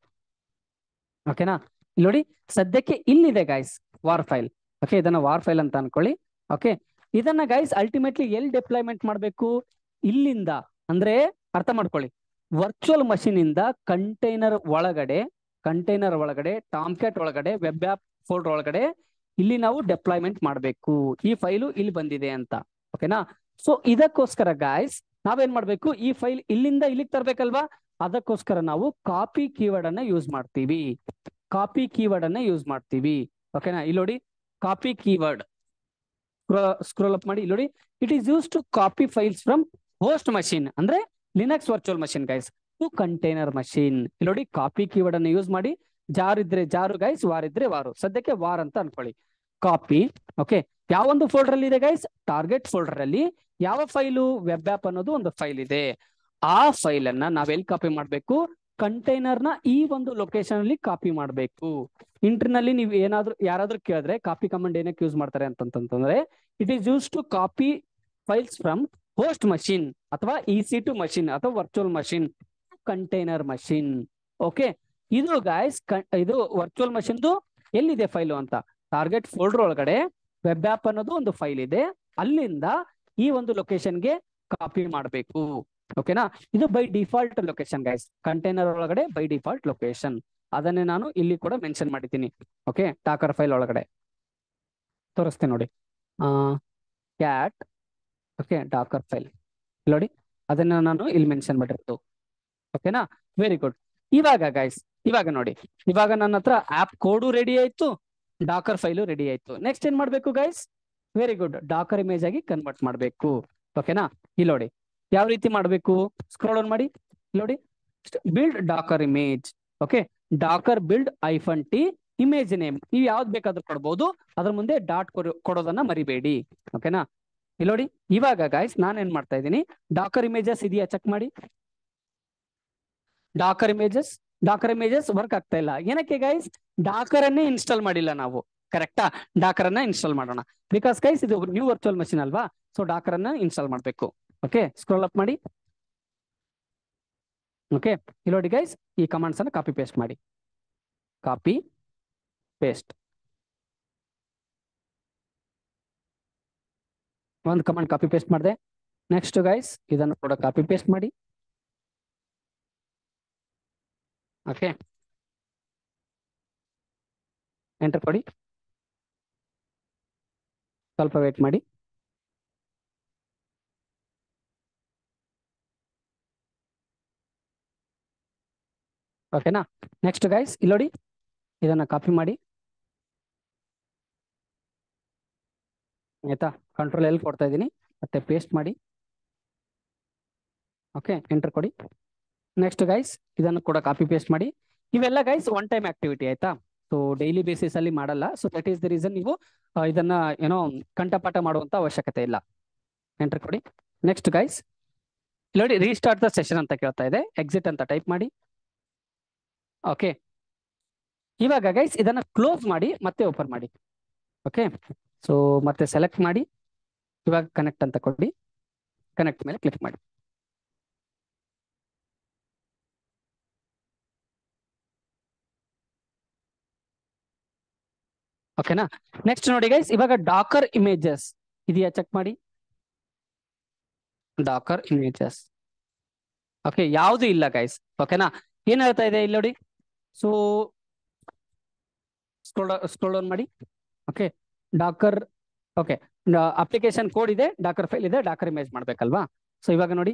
ಓಕೆನಾ ನೋಡಿ, ಸದ್ಯಕ್ಕೆ ಇಲ್ಲಿದೆ ಗಾಯ್ಸ್ ವಾರ್ ಫೈಲ್. ಓಕೆ ಇದನ್ನ ವಾರ್ ಫೈಲ್ ಅಂತ ಅನ್ಕೊಳ್ಳಿ. ಓಕೆ ಇದನ್ನ ಗೈಸ್ ಅಲ್ಟಿಮೇಟ್ಲಿ ಎಲ್ಲಿ ಡಿಪ್ಲಾಯ್ಮೆಂಟ್ ಮಾಡಬೇಕು? ಇಲ್ಲಿಂದ. ಅಂದ್ರೆ ಅರ್ಥ ಮಾಡ್ಕೊಳ್ಳಿ. ವರ್ಚುವಲ್ ಮಷೀನ್ ಇಂದ ಕಂಟೈನರ್ ಒಳಗಡೆ ಕಂಟೈನರ್ ಒಳಗಡೆ ಟಾಮ್ಕ್ಯಾಟ್ ಒಳಗಡೆ ವೆಬ್ ಆಪ್ ಫೋಲ್ಡರ್ ಒಳಗಡೆ ಇಲ್ಲಿ ನಾವು ಡೆಪ್ಲಾಯ್ಮೆಂಟ್ ಮಾಡಬೇಕು. ಈ ಫೈಲು ಇಲ್ಲಿ ಬಂದಿದೆ ಅಂತ. ಓಕೆನಾ ಸೊ ಇದಕ್ಕೋಸ್ಕರ ಗಾಯ್ಸ್ ನಾವೇನ್ ಮಾಡ್ಬೇಕು? ಈ ಫೈಲ್ ಇಲ್ಲಿಂದ ಇಲ್ಲಿಗೆ ತರಬೇಕಲ್ವಾ? ಅದಕ್ಕೋಸ್ಕರ ನಾವು ಕಾಪಿ ಕೀವರ್ಡ್ ಅನ್ನ ಯೂಸ್ ಮಾಡ್ತೀವಿ. ಕಾಪಿ ಕೀವರ್ಡ್ ಅನ್ನ ಯೂಸ್ ಮಾಡ್ತೀವಿ. ಓಕೆನಾ ಇಲ್ಲಿ ನೋಡಿ ಕಾಪಿ ಕೀವರ್ಡ್ ಸ್ಕ್ರೋಲ್ ಅಪ್ ಮಾಡಿ. ಇಲ್ಲಿ ನೋಡಿ it is use to copy files from host machine ಅಂದ್ರೆ Linux virtual machine guys to container machine ಇಲ್ಲಿ ನೋಡಿ ಕಾಪಿ ಕೀವರ್ಡ್ ಅನ್ನು ಯೂಸ್ ಮಾಡಿ. ಜಾರ್ ಇದ್ರೆ ಜಾರು ಗೈಸ್ ವಾರ್ ಇದ್ರೆ ವಾರು. ಸದ್ಯಕ್ಕೆ ವಾರ್ ಅಂತ ಅನ್ಕೊಳ್ಳಿ. ಕಾಪಿ ಓಕೆ ಯಾವೊಂದು ಫೋಲ್ಡರ್ ಅಲ್ಲಿ ಇದೆ ಗೈಸ್ ಟಾರ್ಗೆಟ್ ಫೋಲ್ಡರ್ ಅಲ್ಲಿ ಯಾವ ಫೈಲು ವೆಬ್ ಆಪ್ ಅನ್ನೋದು ಒಂದು ಫೈಲ್ ಇದೆ. ಆ ಫೈಲ್ ಅನ್ನ ಎಲ್ಲಿ ಕಾಪಿ ಮಾಡಬೇಕು? ಕಂಟೈನರ್ನ ಈ ಒಂದು ಲೊಕೇಶನ್ ಅಲ್ಲಿ ಕಾಪಿ ಮಾಡಬೇಕು. ಇಂಟರ್ನಲ್ಲಿ ನೀವು ಏನಾದ್ರೂ, ಯಾರಾದ್ರೂ ಕೇಳಿದ್ರೆ ಕಾಪಿ ಕಮಾಂಡ್ ಏನಕ್ಕೆ ಯೂಸ್ ಮಾಡ್ತಾರೆ ಅಂತಂತಂದ್ರೆ it is use to copy files from host machine ಅಥವಾ ಇ ಸಿ ಟು ಮಷಿನ್ ಅಥವಾ virtual machine container machine okay ಇದು ಗಾಯ್ಸ್ ಇದು ವರ್ಚುವಲ್ ಮಷಿನ್ದು ಎಲ್ಲಿದೆ ಫೈಲು ಅಂತ? ಟಾರ್ಗೆಟ್ ಫೋಲ್ಡರ್ ಒಳಗಡೆ ವೆಬ್ ಆಪ್ ಅನ್ನೋದು ಒಂದು ಫೈಲ್ ಇದೆ. ಅಲ್ಲಿಂದ ಈ ಒಂದು ಲೊಕೇಶನ್ಗೆ ಕಾಪಿ ಮಾಡಬೇಕು. ಓಕೆನಾ ಇದು by default location guys container ಒಳಗಡೆ ಬೈ ಡಿಫಾಲ್ಟ್ ಲೊಕೇಶನ್ ಅದನ್ನೇ ನಾನು ಇಲ್ಲಿ ಕೂಡ ಮೆನ್ಷನ್ ಮಾಡಿದ್ದೀನಿ. ಓಕೆ ಟಾಕರ್ ಫೈಲ್ ಒಳಗಡೆ. ತೋರಿಸ್ತೇನೆ ನೋಡಿ. ಕ್ಯಾಟ್ ಓಕೆ ಡಾಕರ್ ಫೈಲ್ ನೋಡಿ, ಅದನ್ನ ನಾನು ಇಲ್ಲಿ ಮೆನ್ಷನ್ ಮಾಡಿರೋದು. ಓಕೆನಾ ವೆರಿ ಗುಡ್ ಇವಾಗ ಗೈಸ್ ಇವಾಗ ನೋಡಿ. ಇವಾಗ ನನ್ನ ಹತ್ರ ಆಪ್ ಕೋಡು ರೆಡಿ ಆಯ್ತು ಡಾಕರ್ ಫೈಲು ರೆಡಿ ಆಯ್ತು. ನೆಕ್ಸ್ಟ್ ಏನ್ ಮಾಡ್ಬೇಕು guys very good docker image ಆಗಿ ಕನ್ವರ್ಟ್ ಮಾಡ್ಬೇಕು. ಓಕೆನಾ ಇಲ್ಲಿ ನೋಡಿ. ಯಾವ ರೀತಿ ಮಾಡಬೇಕು? ಸ್ಕ್ರೋಲ್ ಆನ್ ಮಾಡಿ. ನೋಡಿ. Build docker image okay docker build hyphen T image name ನೀವು ಯಾವ್ದು ಬೇಕಾದ್ರೂ ಕೊಡ್ಬೋದು. ಅದ್ರ ಮುಂದೆ ಡಾಟ್ ಕೊಡೋದನ್ನ ಮರಿಬೇಡಿ. ಓಕೆನಾ ಇಲ್ಲಿ ನೋಡಿ. ಇವಾಗ ಗಾಯ್ಸ್ ನಾನು ಏನ್ ಮಾಡ್ತಾ ಇದ್ದೀನಿ? ಡಾಕರ್ ಇಮೇಜಸ್ ಇದೆಯಾ? ಚೆಕ್ ಮಾಡಿ. Docker images docker images work ಆಗ್ತಾ ಇಲ್ಲ. ಏನಕ್ಕೆ ಗೈಸ್ ಡಾಕರ್ ಅನ್ನೇ ಇನ್ಸ್ಟಾಲ್ ಮಾಡಿಲ್ಲ ನಾವು. ಕರೆಕ್ಟಾ ಡಾಕರ್ ಅನ್ನ ಇನ್ಸ್ಟಾಲ್ ಮಾಡೋಣ. ಬಿಕಾಸ್ ಗೈಸ್ ಇದು ನ್ಯೂ ವರ್ಚುವಲ್ ಮಷಿನ್ ಅಲ್ವಾ? ಸೊ ಡಾಕರ್ ಅನ್ನ ಇನ್ಸ್ಟಾಲ್ ಮಾಡಬೇಕು. ಓಕೆ ಸ್ಕ್ರೋಲ್ ಅಪ್ ಮಾಡಿ. ಓಕೆ ಇಲ್ಲಿ ನೋಡಿ ಗೈಸ್ ಈ ಕಮಾಂಡ್ಸ್ ಅನ್ನು ಕಾಪಿ ಪೇಸ್ಟ್ ಮಾಡಿ. ಕಾಪಿ ಪೇಸ್ಟ್ ಒಂದು ಕಮಾಂಡ್ ಕಾಪಿ ಪೇಸ್ಟ್ ಮಾಡಿದೆ. ನೆಕ್ಸ್ಟ್ ಗೈಸ್ ಇದನ್ನು ಕೂಡ ಕಾಪಿ ಪೇಸ್ಟ್ ಮಾಡಿ. ಓಕೆ ಎಂಟರ್ ಕೊಡಿ. ಸ್ವಲ್ಪ ವೇಟ್ ಮಾಡಿ. ಓಕೆನಾ ನೆಕ್ಸ್ಟ್ ಗೈಸ್ ಇಲ್ಲಿ ನೋಡಿ. ಇದನ್ನ ಕಾಪಿ ಮಾಡಿ. ಆಯ್ತಾ? ಕಂಟ್ರೋಲ್ ಎಲ್ಲಿ ಕೊಡ್ತಾ ಇದ್ದೀನಿ. ಮತ್ತೆ ಪೇಸ್ಟ್ ಮಾಡಿ. ಓಕೆ ಎಂಟರ್ ಕೊಡಿ. ನೆಕ್ಸ್ಟ್ ಗೈಸ್ ಇದನ್ನು ಕೂಡ ಕಾಪಿ ಪೇಸ್ಟ್ ಮಾಡಿ. ಇವೆಲ್ಲ ಗೈಸ್ ಒನ್ ಟೈಮ್ ಆಕ್ಟಿವಿಟಿ ಆಯ್ತಾ? ಸೊ ಡೈಲಿ ಬೇಸಿಸ್ ಅಲ್ಲಿ ಮಾಡಲ್ಲ. So that is the reason ನೀವು ಇದನ್ನ ಏನೋ ಕಂಠಪಾಠ ಮಾಡುವಂತ ಅವಶ್ಯಕತೆ ಇಲ್ಲ. ಎಂಟರ್ ಕೊಡಿ. ನೆಕ್ಸ್ಟ್ ಗೈಸ್ ನೋಡಿ ರೀಸ್ಟಾರ್ಟ್ ದ ಸೆಷನ್ ಅಂತ ಕೇಳ್ತಾ ಇದೆ. ಎಕ್ಸಿಟ್ ಅಂತ ಟೈಪ್ ಮಾಡಿ. ಓಕೆ ಇವಾಗ ಗೈಸ್ ಇದನ್ನ ಕ್ಲೋಸ್ ಮಾಡಿ ಮತ್ತೆ ಓಪನ್ ಮಾಡಿ. ಓಕೆ ಸೊ ಮತ್ತೆ ಸೆಲೆಕ್ಟ್ ಮಾಡಿ. ಇವಾಗ ಕನೆಕ್ಟ್ ಅಂತ ಕೊಡಿ. ಕನೆಕ್ಟ್ ಮೇಲೆ ಕ್ಲಿಕ್ ಮಾಡಿ. ಓಕೆನಾ ನೆಕ್ಸ್ಟ್ ನೋಡಿ ಗೈಸ್ ಇವಾಗ ಡಾಕರ್ ಇಮೇಜಸ್ ಇದೆಯಾ ಚೆಕ್ ಮಾಡಿ? ಡಾಕರ್ ಇಮೇಜಸ್ ಓಕೆ ಯಾವುದು ಇಲ್ಲ ಗೈಸ್ ಓಕೆನಾ ಏನ್ ಹೇಳ್ತಾ ಇದೆ ಇಲ್ಲಿ ನೋಡಿ? ಸೊ ಸ್ಕ್ರೋಲ್ ಸ್ಕ್ರೋಲ್ ಡೌನ್ ಮಾಡಿ. Okay Docker okay application code ಇದೆ ಡಾಕರ್ ಫೈಲ್ ಇದೆ ಡಾಕರ್ ಇಮೇಜ್ ಮಾಡ್ಬೇಕಲ್ವಾ? ಸೊ ಇವಾಗ ನೋಡಿ.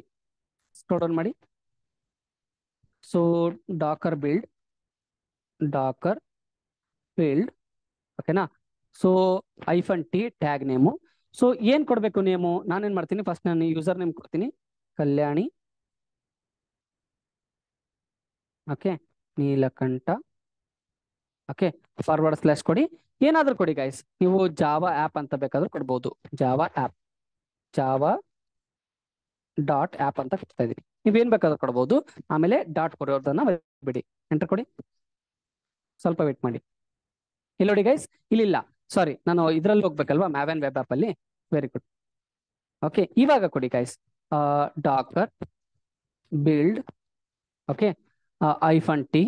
ಸ್ಕ್ರೋಲ್ ಡೌನ್ ಮಾಡಿ. So Docker build Docker build ಓಕೆನಾ so hyphen T tag name so ಏನ್ ಕೊಡಬೇಕು ನೇಮು ನಾನೇನ್ ಮಾಡ್ತೀನಿ? ಫಸ್ಟ್ ನಾನು ಯೂಸರ್ ನೇಮ್ ಕೊಡ್ತೀನಿ. Kalyani. Okay Neelakantha. Okay forward slash ಕೊಡಿ. ಏನಾದ್ರೂ ಕೊಡಿ ಗೈಸ್ ನೀವು ಜಾವಾ ಆ್ಯಪ್ ಅಂತ ಬೇಕಾದ್ರೂ ಕೊಡ್ಬೋದು. Java app Java dot app ಅಂತ ಕೊಡ್ತಾ ಇದೀನಿ. ನೀವೇನ್ ಬೇಕಾದ್ರೂ ಕೊಡ್ಬೋದು. ಆಮೇಲೆ ಡಾಟ್ ಕೊಡೋದನ್ನ ಬಿಡಿ ಎಂಟರ್ ಕೊಡಿ. ಸ್ವಲ್ಪ ವೇಟ್ ಮಾಡಿ. ಇಲ್ಲಿ ನೋಡಿ ಗೈಸ್ ಇಲ್ಲಿಲ್ಲ ಸಾರಿ ನಾನು ಇದ್ರಲ್ಲಿ ಹೋಗ್ಬೇಕಲ್ವಾ ಮ್ಯಾವೆನ್ ವೆಬ್ ಆಪ್ ಅಲ್ಲಿ? ವೆರಿ ಗುಡ್ ಓಕೆ ಇವಾಗ ಕೊಡಿ guys Docker build okay hyphen T,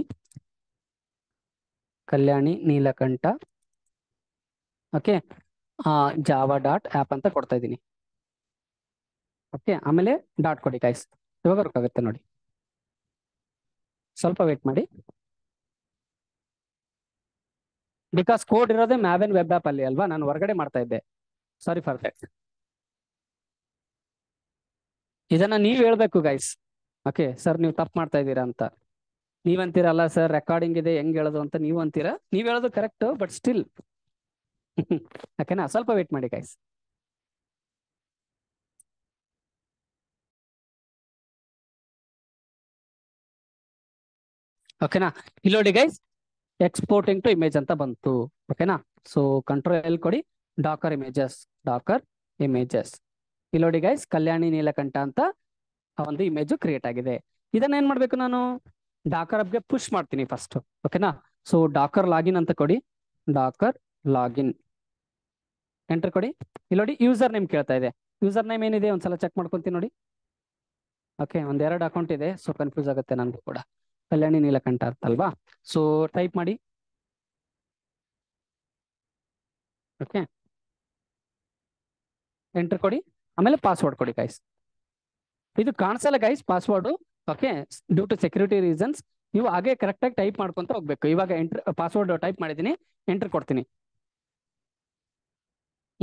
Kalyani Neelakantha, okay? Java dot app ಅಂತ ಕೊಡ್ತಾ ಇದ್ದೀನಿ. ಓಕೆ, ಆಮೇಲೆ ಡಾಟ್ ಕೊಡಿ ಗೈಸ್ ಇವಾಗ ವರ್ಕ್ ಆಗುತ್ತೆ ನೋಡಿ. ಸ್ವಲ್ಪ ವೇಟ್ ಮಾಡಿ. ಬಿಕಾಸ್ ಕೋಡ್ ಇರೋದೇ ಮ್ಯಾವೆನ್ ವೆಬ್ ಆ್ಯಪ್ ಅಲ್ಲಿ ಅಲ್ವಾ? ನಾನು ಹೊರಗಡೆ ಮಾಡ್ತಾ ಇದ್ದೆ. ಸಾರಿ ದಟ್ ಇದನ್ನ ನೀವ್ ಹೇಳ್ಬೇಕು ಗೈಸ್ ಓಕೆ ಸರ್ ನೀವು ತಪ್ಪು ಮಾಡ್ತಾ ಇದ್ದೀರಾ ಅಂತ. ನೀವಂತೀರಲ್ಲ ಸರ್ ರೆಕಾರ್ಡಿಂಗ್ ಇದೆ, ಹೆಂಗ್ ಹೇಳೋದು ಅಂತ ನೀವು ಅಂತೀರಾ. ನೀವ್ ಹೇಳೋದು ಕರೆಕ್ಟ್ ಬಟ್ ಸ್ಟಿಲ್ ಓಕೆನಾ ಸ್ವಲ್ಪ ವೇಟ್ ಮಾಡಿ ಗೈಸ್ ಓಕೆನಾ ಇಲ್ಲಿ ನೋಡಿ ಗೈಸ್ ಎಕ್ಸ್ಪೋರ್ಟಿಂಗ್ ಟು ಇಮೇಜ್ ಅಂತ ಬಂತು. ಓಕೆನಾ ಸೊ ಕಂಟ್ರೋಲ್ ಕೊಡಿ ಡಾಕರ್ ಇಮೇಜಸ್ ಡಾಕರ್ ಇಮೇಜಸ್ ಇಲ್ಲಿ ನೋಡಿ ಗೈಸ್ ಕಲ್ಯಾಣಿ ನೀಲಕಂಠ ಅಂತ ಆ ಒಂದು ಇಮೇಜ್ ಕ್ರಿಯೇಟ್ ಆಗಿದೆ. ಇದನ್ನ ಏನ್ ಮಾಡ್ಬೇಕು ನಾನು? ಡಾಕರ್ ಅಪ್ಗೆ ಪುಷ್ ಮಾಡ್ತೀನಿ ಫಸ್ಟ್ ಓಕೆನಾ ಸೊ ಡಾಕರ್ ಲಾಗಿನ್ ಅಂತ ಕೊಡಿ. ಡಾಕರ್ ಲಾಗಿನ್ ಎಂಟರ್ ಕೊಡಿ. ಇಲ್ಲಿ ನೋಡಿ ಯೂಸರ್ ನೇಮ್ ಕೇಳ್ತಾ ಇದೆ. ಯೂಸರ್ ನೇಮ್ ಏನಿದೆ? ಒಂದ್ಸಲ ಚೆಕ್ ಮಾಡ್ಕೊಂತೀನಿ ನೋಡಿ. ಓಕೆ ಒಂದೆರಡು ಅಕೌಂಟ್ ಇದೆ. ಸೊ ಕನ್ಫ್ಯೂಸ್ ಆಗುತ್ತೆ ನನ್ಗೂ ಕೂಡ. ಕಲ್ಯಾಣಿ ನೀಲಕಂಠ ಅಂತ ಅಲ್ವಾ ಸೊ ಟೈಪ್ ಮಾಡಿ. ಓಕೆ ಎಂಟರ್ ಕೊಡಿ. ಆಮೇಲೆ ಪಾಸ್ವರ್ಡ್ ಕೊಡಿ ಗೈಸ್ ಇದು ಕಾಣಿಸಲ್ಲ guys password okay due to security reasons ನೀವು ಹಾಗೆ ಕರೆಕ್ಟಾಗಿ ಟೈಪ್ ಮಾಡ್ಕೊಂತ ಹೋಗ್ಬೇಕು. ಇವಾಗ ಎಂಟ್ರ್ ಪಾಸ್ವರ್ಡ್ ಟೈಪ್ ಮಾಡಿದ್ದೀನಿ ಎಂಟ್ರ್ ಕೊಡ್ತೀನಿ.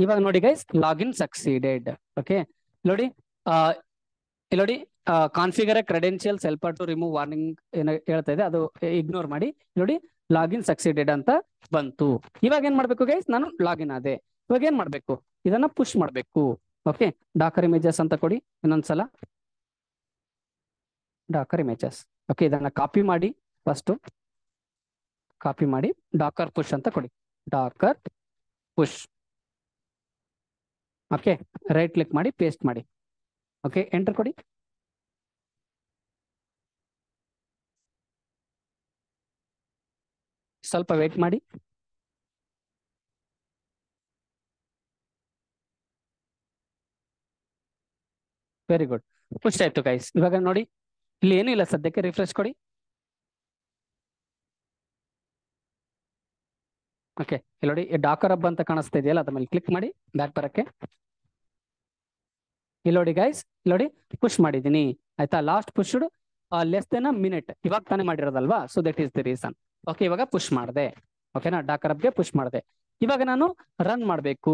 ಇವಾಗ ನೋಡಿ ಗೈಸ್ ಲಾಗಿನ್ ಸಕ್ಸೀಡೆಡ್ ಓಕೆ ನೋಡಿ ನೋಡಿ configure credentials helper to remove warning ಏನೋ, ಹೇಳ್ತಾ ಇದೆ, ಅದು ಇಗ್ನೋರ್ ಮಾಡಿ. ನೋಡಿ ಲಾಗಿನ್ ಸಕ್ಸೀಡೆಡ್ ಅಂತ ಬಂತು. ಇವಾಗ ಏನ್ ಮಾಡ್ಬೇಕು ಗೈಸ್ ನಾನು ಲಾಗಿನ್ ಆದೆ. ಇವಾಗ ಏನ್ ಮಾಡ್ಬೇಕು? ಇದನ್ನ ಪುಷ್ ಮಾಡ್ಬೇಕು. ಓಕೆ ಡಾಕರ್ ಇಮೇಜಸ್ ಅಂತ ಕೊಡಿ, ಇನ್ನೊಂದ್ಸಲ. ಡಾಕರ್ ಇಮೇಜಸ್ ಓಕೆ ಇದನ್ನ ಕಾಪಿ ಮಾಡಿ ಫಸ್ಟ್ ಕಾಪಿ ಮಾಡಿ ಡಾಕರ್ ಪುಷ್ ಅಂತ ಕೊಡಿ. Docker push okay right click ಮಾಡಿ ಪೇಸ್ಟ್ ಮಾಡಿ. ಓಕೆ ಎಂಟರ್ ಕೊಡಿ. ಸ್ವಲ್ಪ ವೇಟ್ ಮಾಡಿ. ವೆರಿ ಗುಡ್ ಖುಷಿ ಆಯ್ತು ಗೈಸ್ ಇವಾಗ ನೋಡಿ. ಇಲ್ಲಿ ಏನೂ ಇಲ್ಲ, ಸದ್ಯಕ್ಕೆ ರಿಫ್ರೆಶ್ ಕೊಡಿ. ಓಕೆ ಇಲ್ಲಿ ನೋಡಿ ಡಾಕರ್ ಹಬ್ ಅಂತ ಕಾಣಿಸ್ತಾ ಇದೆಯಲ್ಲ, ಅದ್ರ ಮೇಲೆ ಕ್ಲಿಕ್ ಮಾಡಿ ಬ್ಯಾಕ್ ಬರಕ್ಕೆ. ಇಲ್ಲಿ ನೋಡಿ ಗೈಸ್ ಇಲ್ಲಿ ನೋಡಿ ಪುಷ್ ಮಾಡಿದ್ದೀನಿ. ಆಯ್ತಾ? Last pushed less than a minute ಇವಾಗ ತಾನೇ ಮಾಡಿರೋದಲ್ವಾ? So that is the reason okay ಇವಾಗ ಪುಷ್ ಮಾಡಿದೆ. ಓಕೆನಾ ಡಾಕರ್ ಹಬ್ಗೆ ಪುಷ್ ಮಾಡಿದೆ. ಇವಾಗ ನಾನು ರನ್ ಮಾಡಬೇಕು.